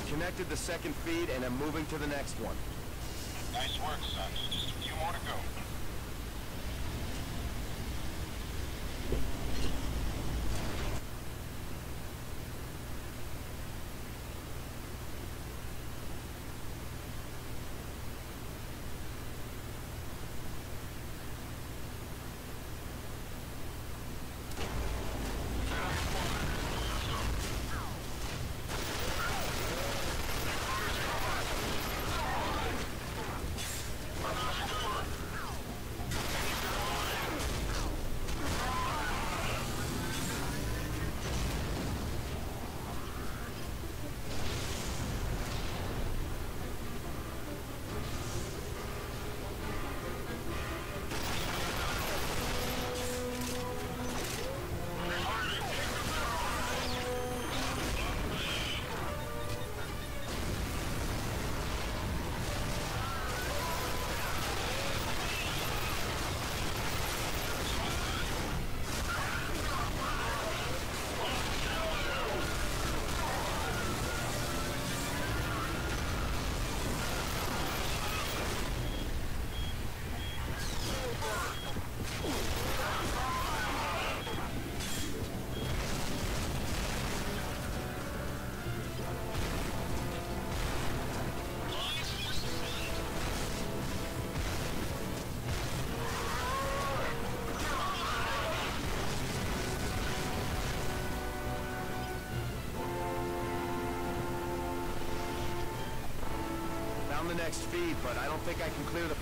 I've connected the second feed and I'm moving to the next one. Next feed, but I don't think I can clear the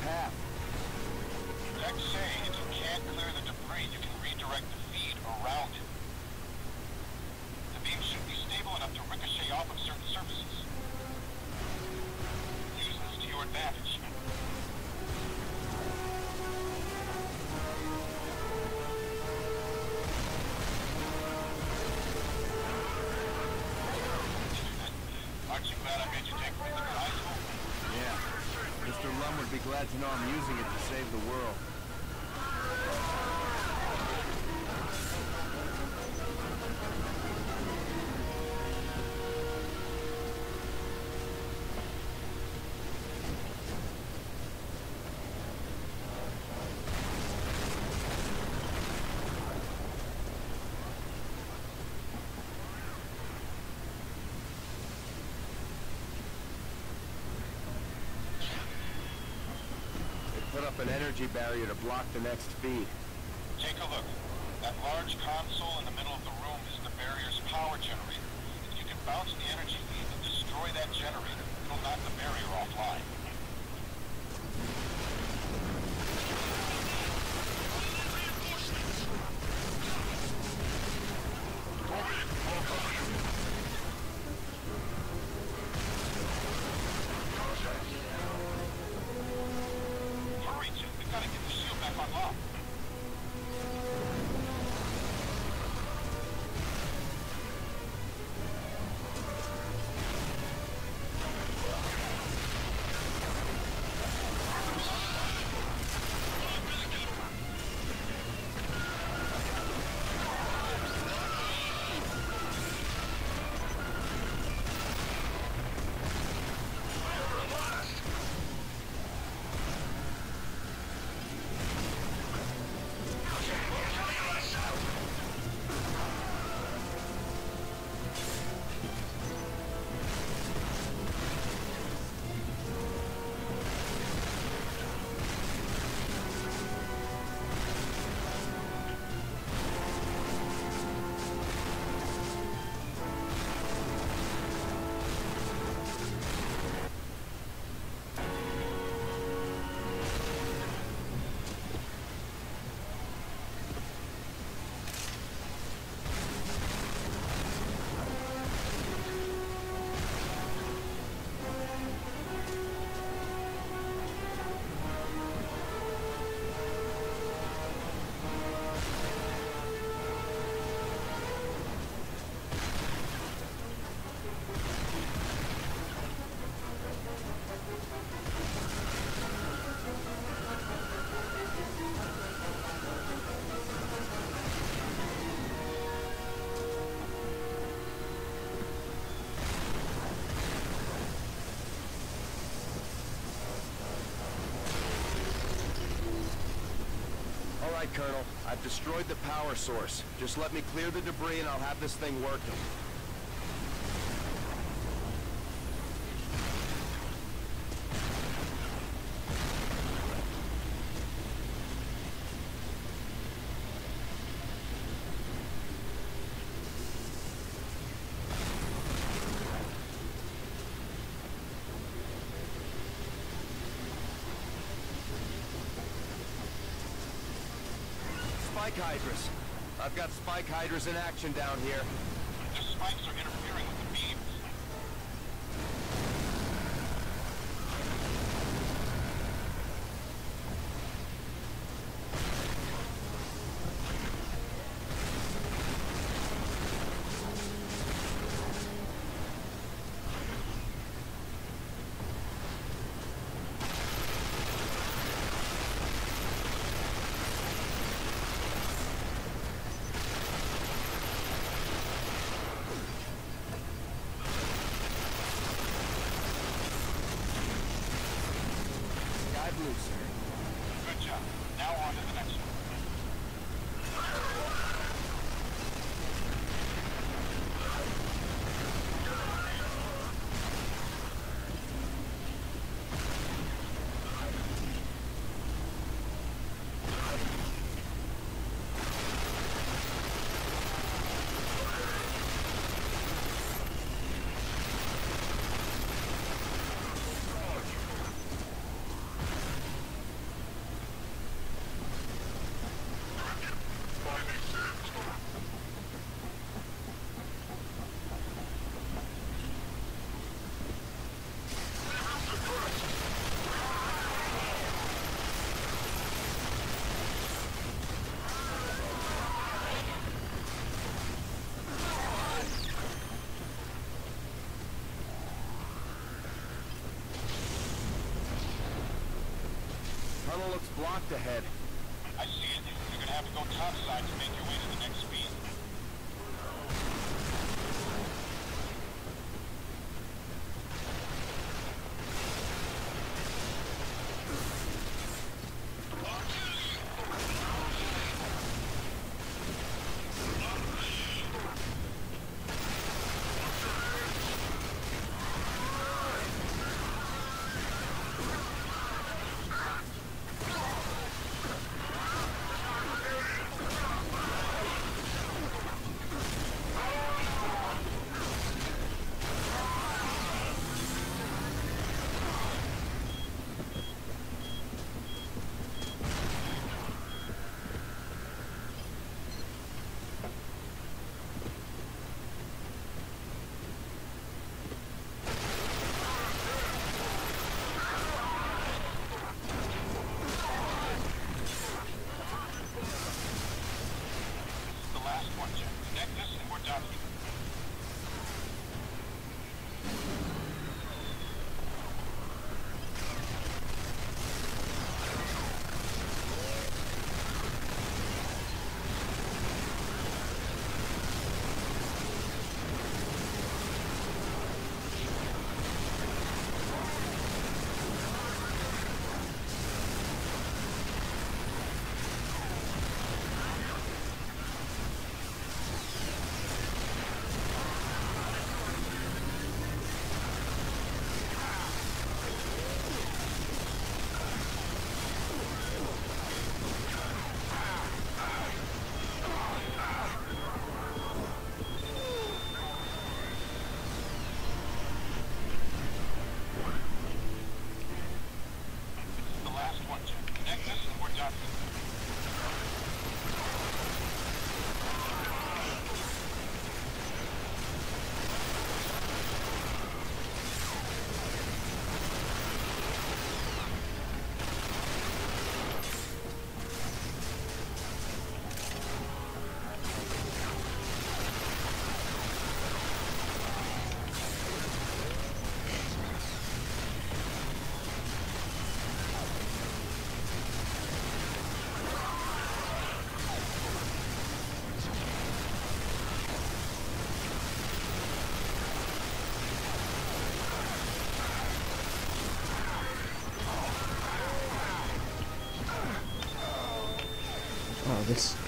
to know I'm using it to save the world. Put up an energy barrier to block the next feed. Take a look. That large console in the middle of the room is the barrier's power generator. If you can bounce the energy feed and destroy that generator, it'll knock the barrier offline. Colonel. I've destroyed the power source. Just let me clear the debris and I'll have this thing working. Spike hydras. I've got spike hydras in action down here. Blues. Ahead.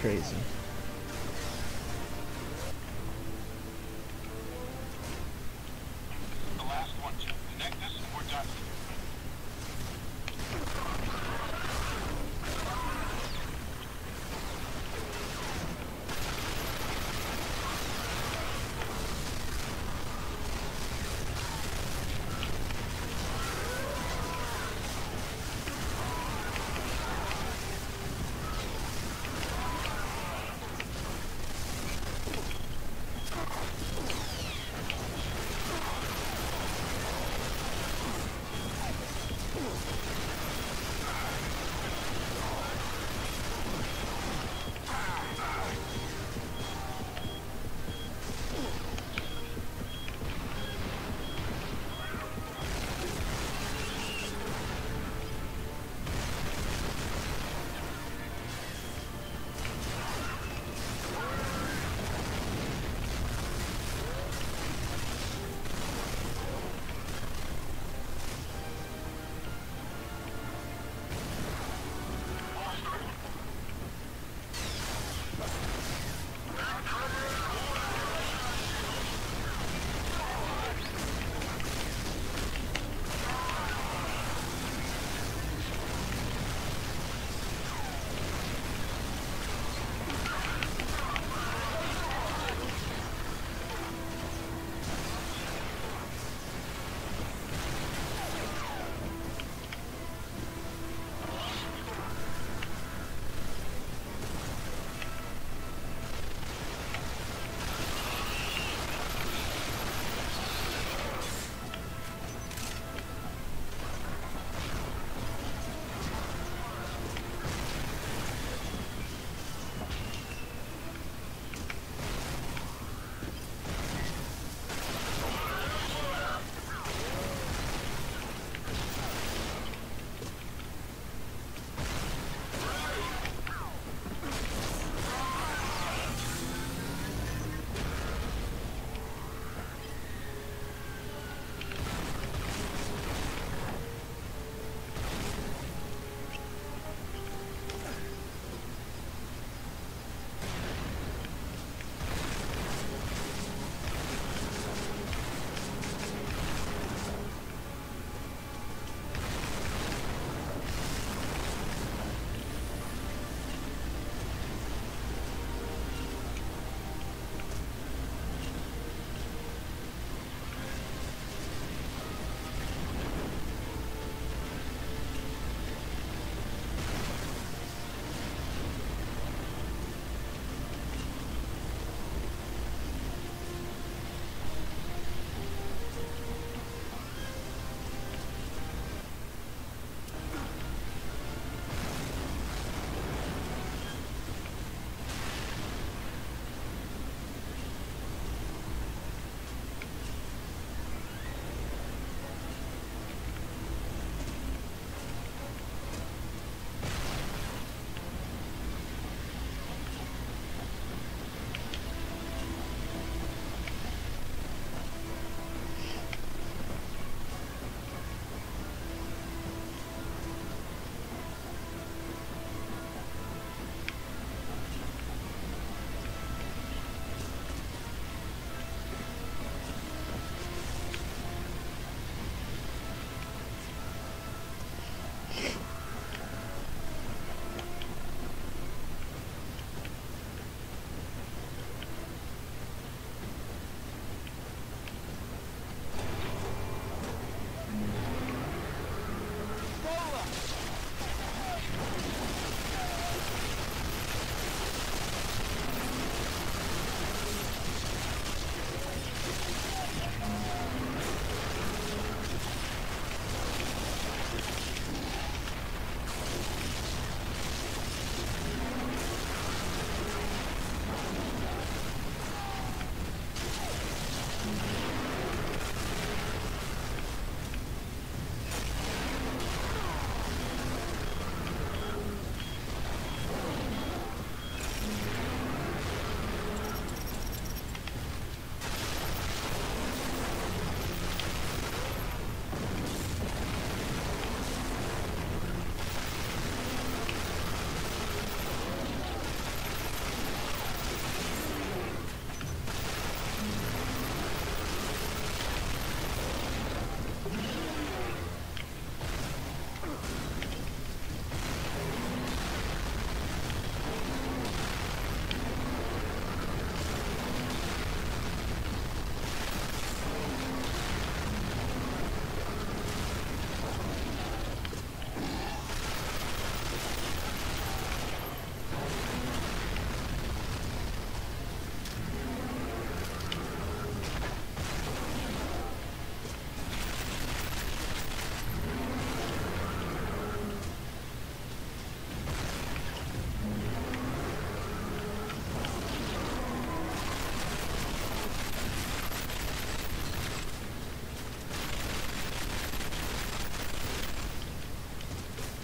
Crazy.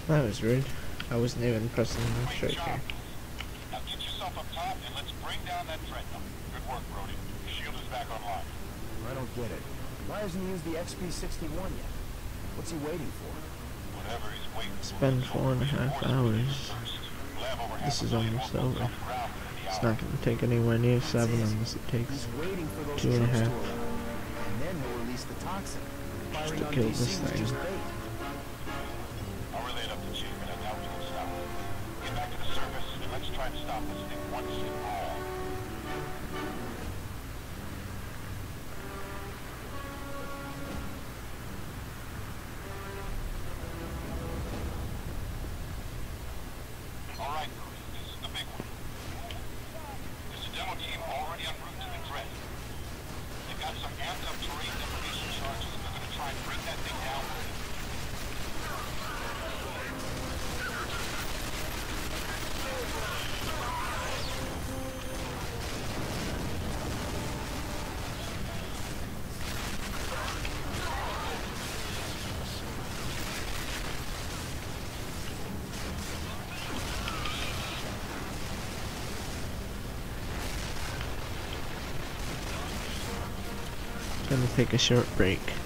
That was rude. I wasn't even pressing the Great striker. Now get yourself up top and let's bring down that dreadnought. Good work, Brody. Your shield is back online. I don't get it. Why hasn't he used the XP-61 yet? What's he waiting for? Whatever he's waiting for. Spend four and a half hours. We'll have over half This is almost over. off the ground within the It's not going to take anywhere near seven unless it takes two and a half. waiting for those two and a troops half. to then he'll release the toxin. Firing to kill this thing. Take a short break.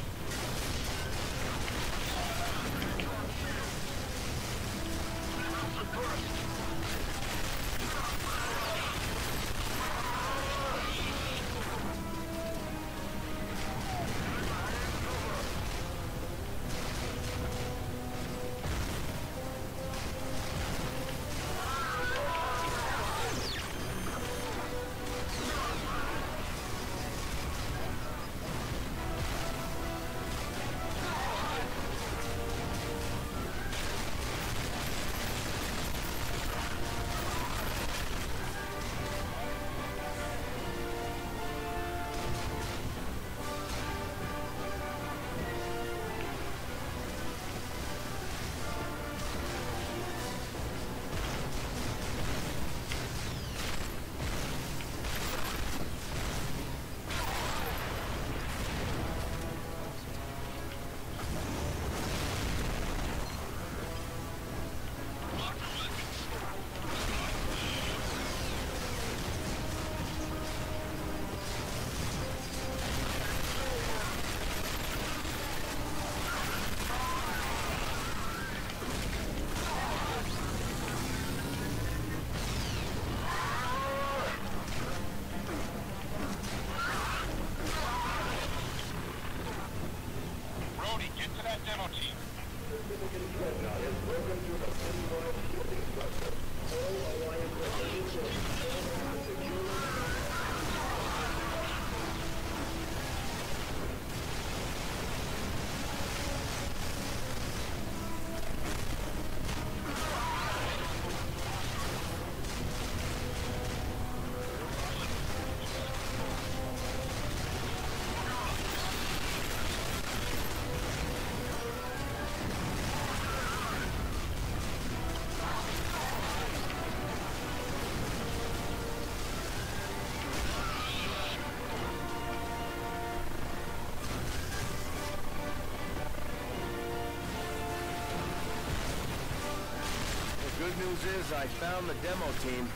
News is I found the demo team.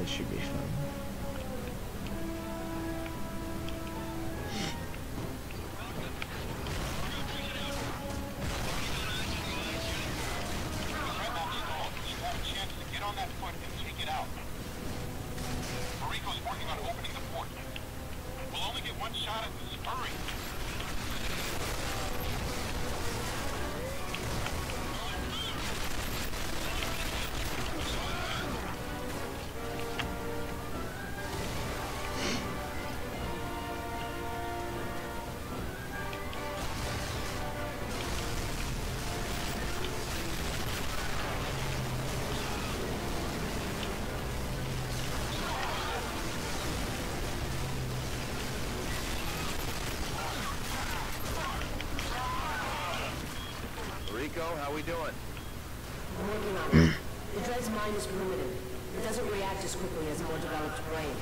Oh, this should how we doing? I'm working on it. The Dread's mind is primitive. It doesn't react as quickly as a more developed brain.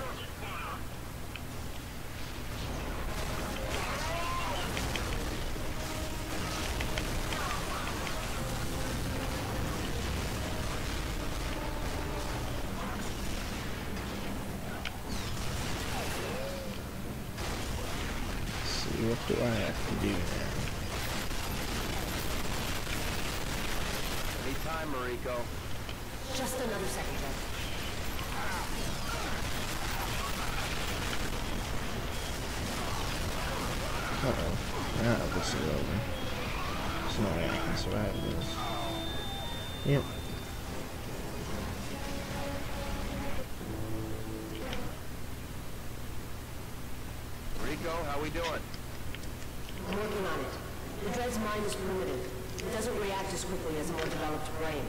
go. Just another second, Jet. Uh-oh. Now this is over. It's not like I can survive this. Yep. Rico, how we doing? I'm working on it. The dread's mind is primitive. It doesn't react as quickly as a more developed brain.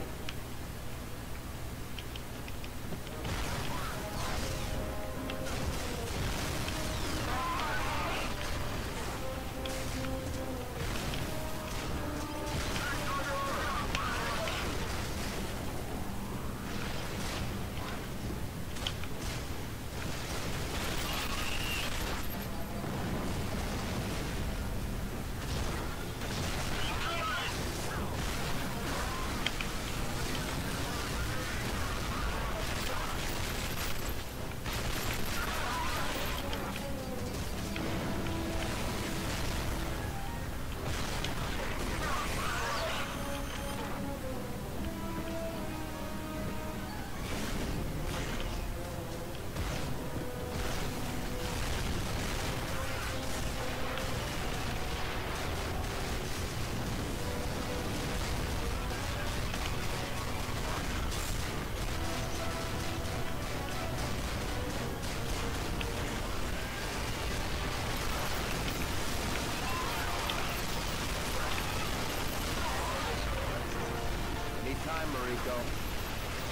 Rico.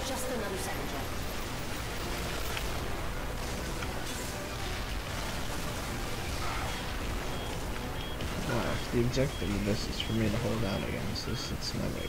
Just another second, Jack. Ah, the objective of this is for me to hold out against this, it's my way.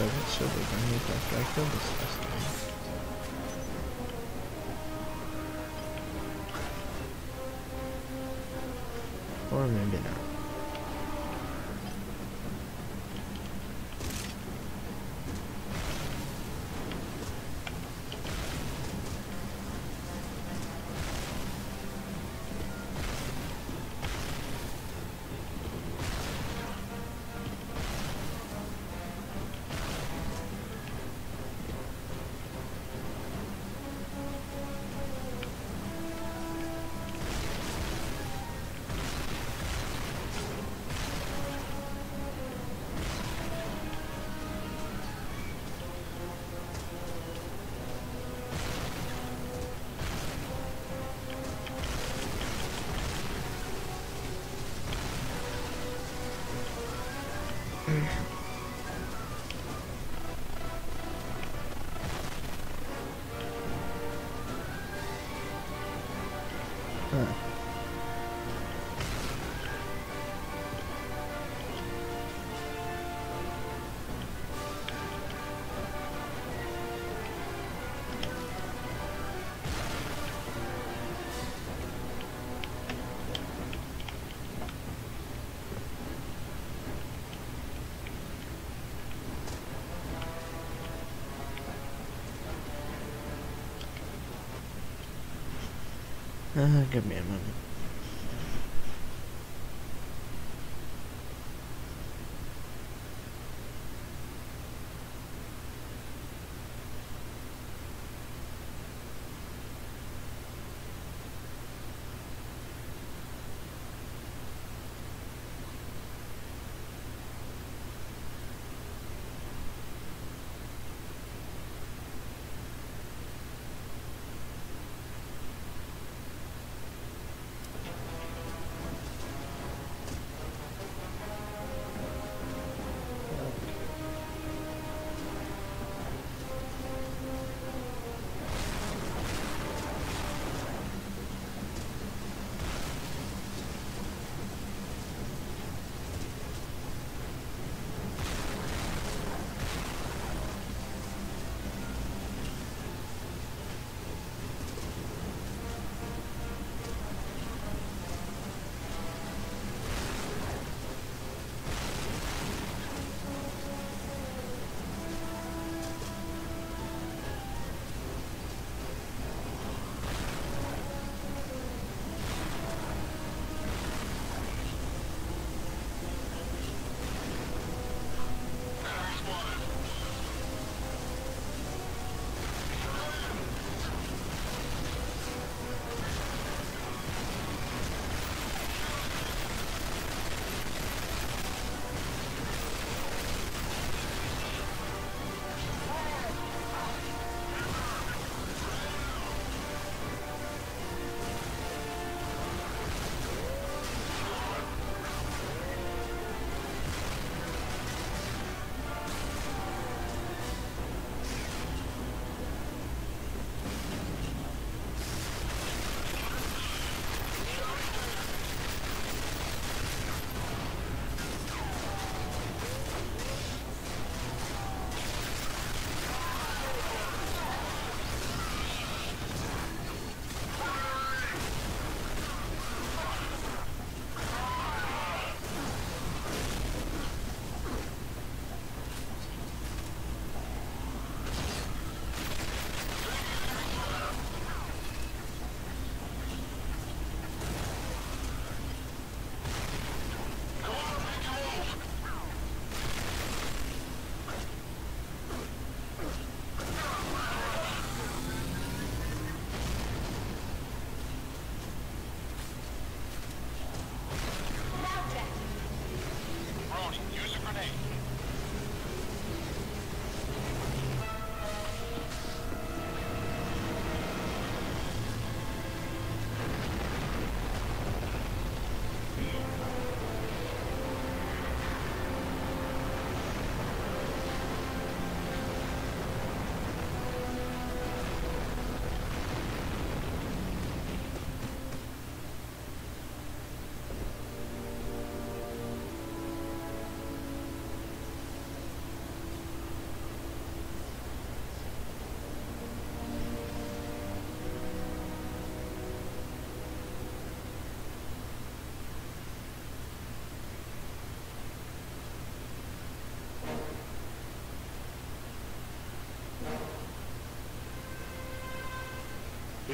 After I killed this? last Uh, give me a moment.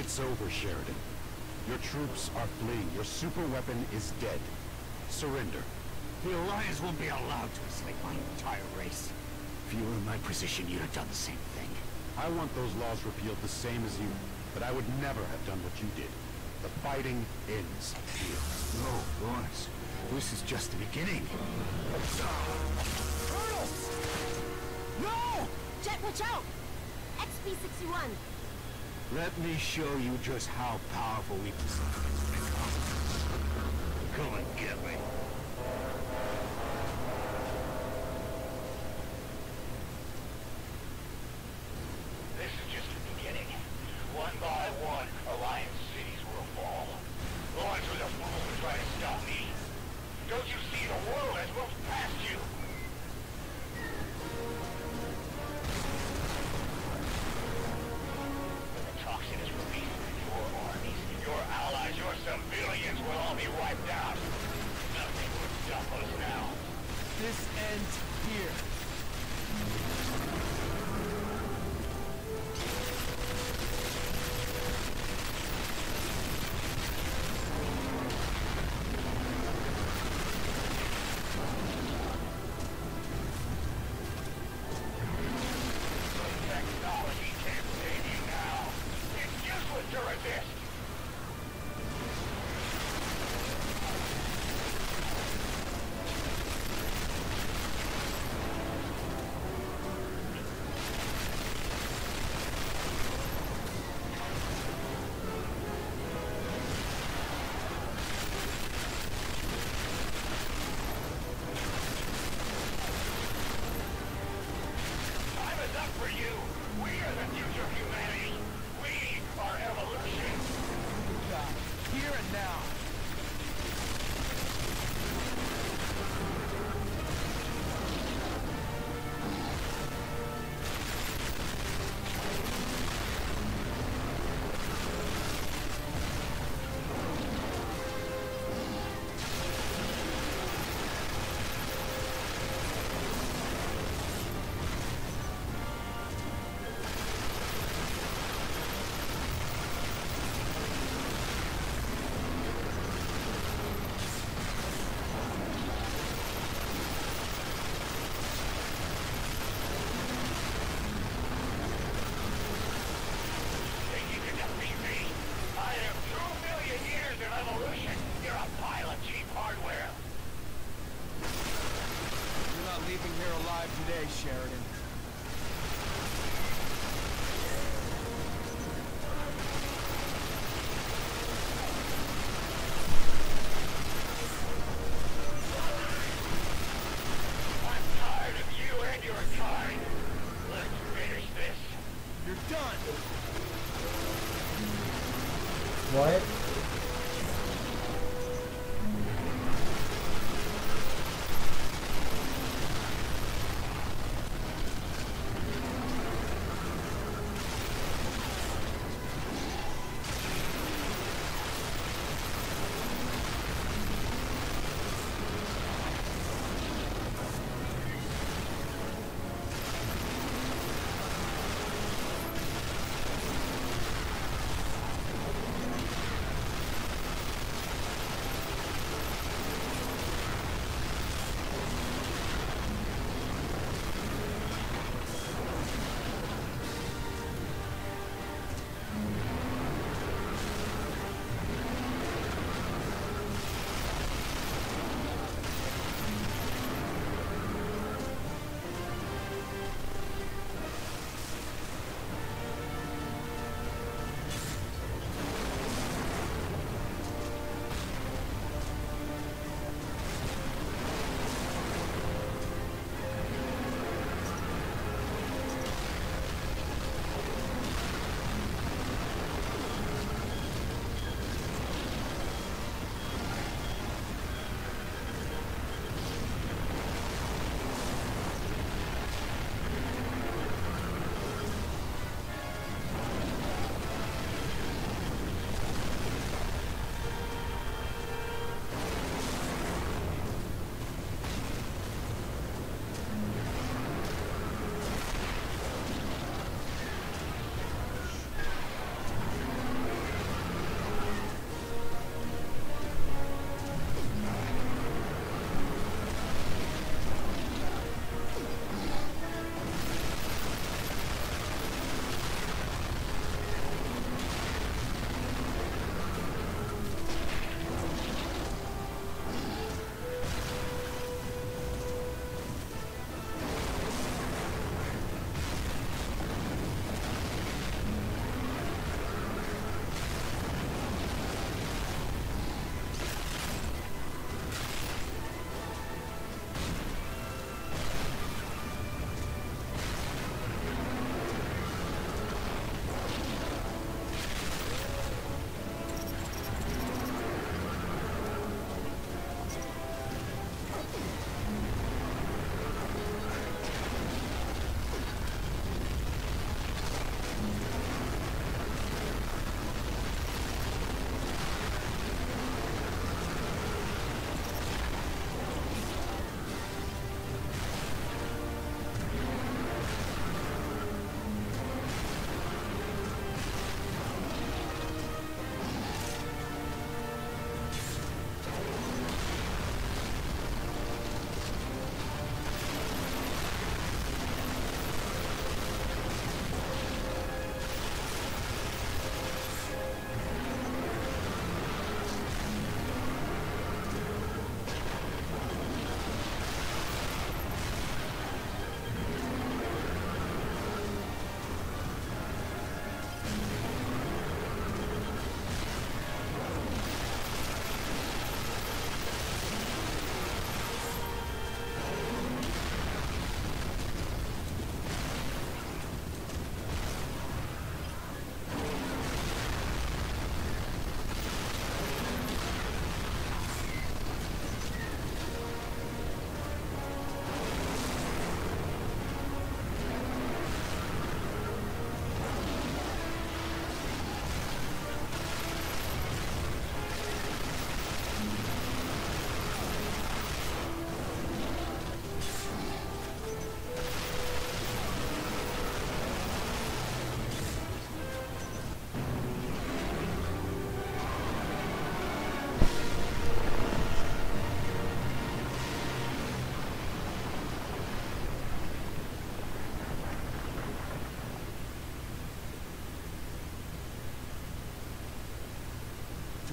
It's over, Sheridan. Your troops are fleeing. Your super weapon is dead. Surrender. The Alliance won't be allowed to enslave my entire race. If you were in my position, you'd have done the same thing. I want those laws repealed the same as you, but I would never have done what you did. The fighting ends here. No, Lawrence. This is just the beginning. Colonel! No! Jet, watch out! XP-61. Let me show you just how powerful we. Come and get me.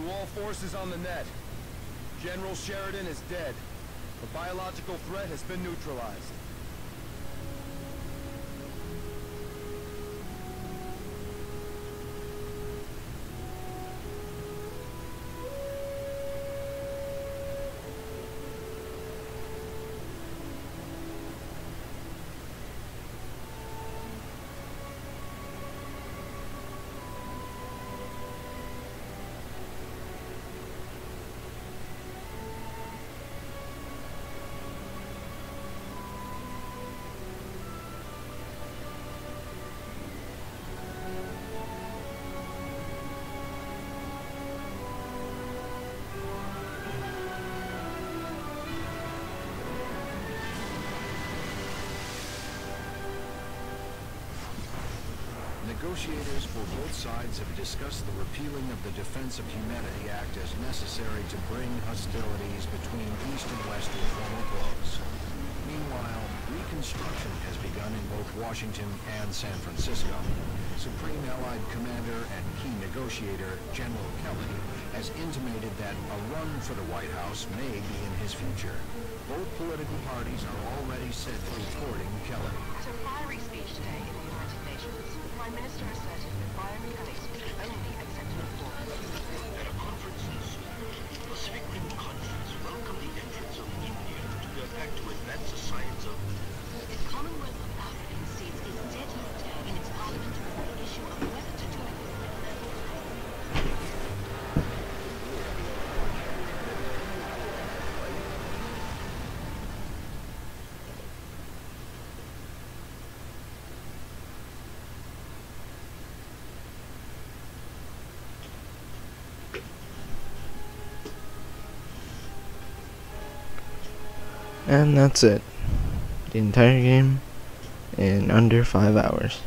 To all forces on the net. General Sheridan is dead. The biological threat has been neutralized. Negotiators for both sides have discussed the repealing of the Defense of Humanity Act as necessary to bring hostilities between East and West to a formal close. Meanwhile, reconstruction has begun in both Washington and San Francisco. Supreme Allied Commander and key negotiator General Kelly has intimated that a run for the White House may be in his future. Both political parties are already set to reporting Kelly. And that's it. The entire game in under 5 hours.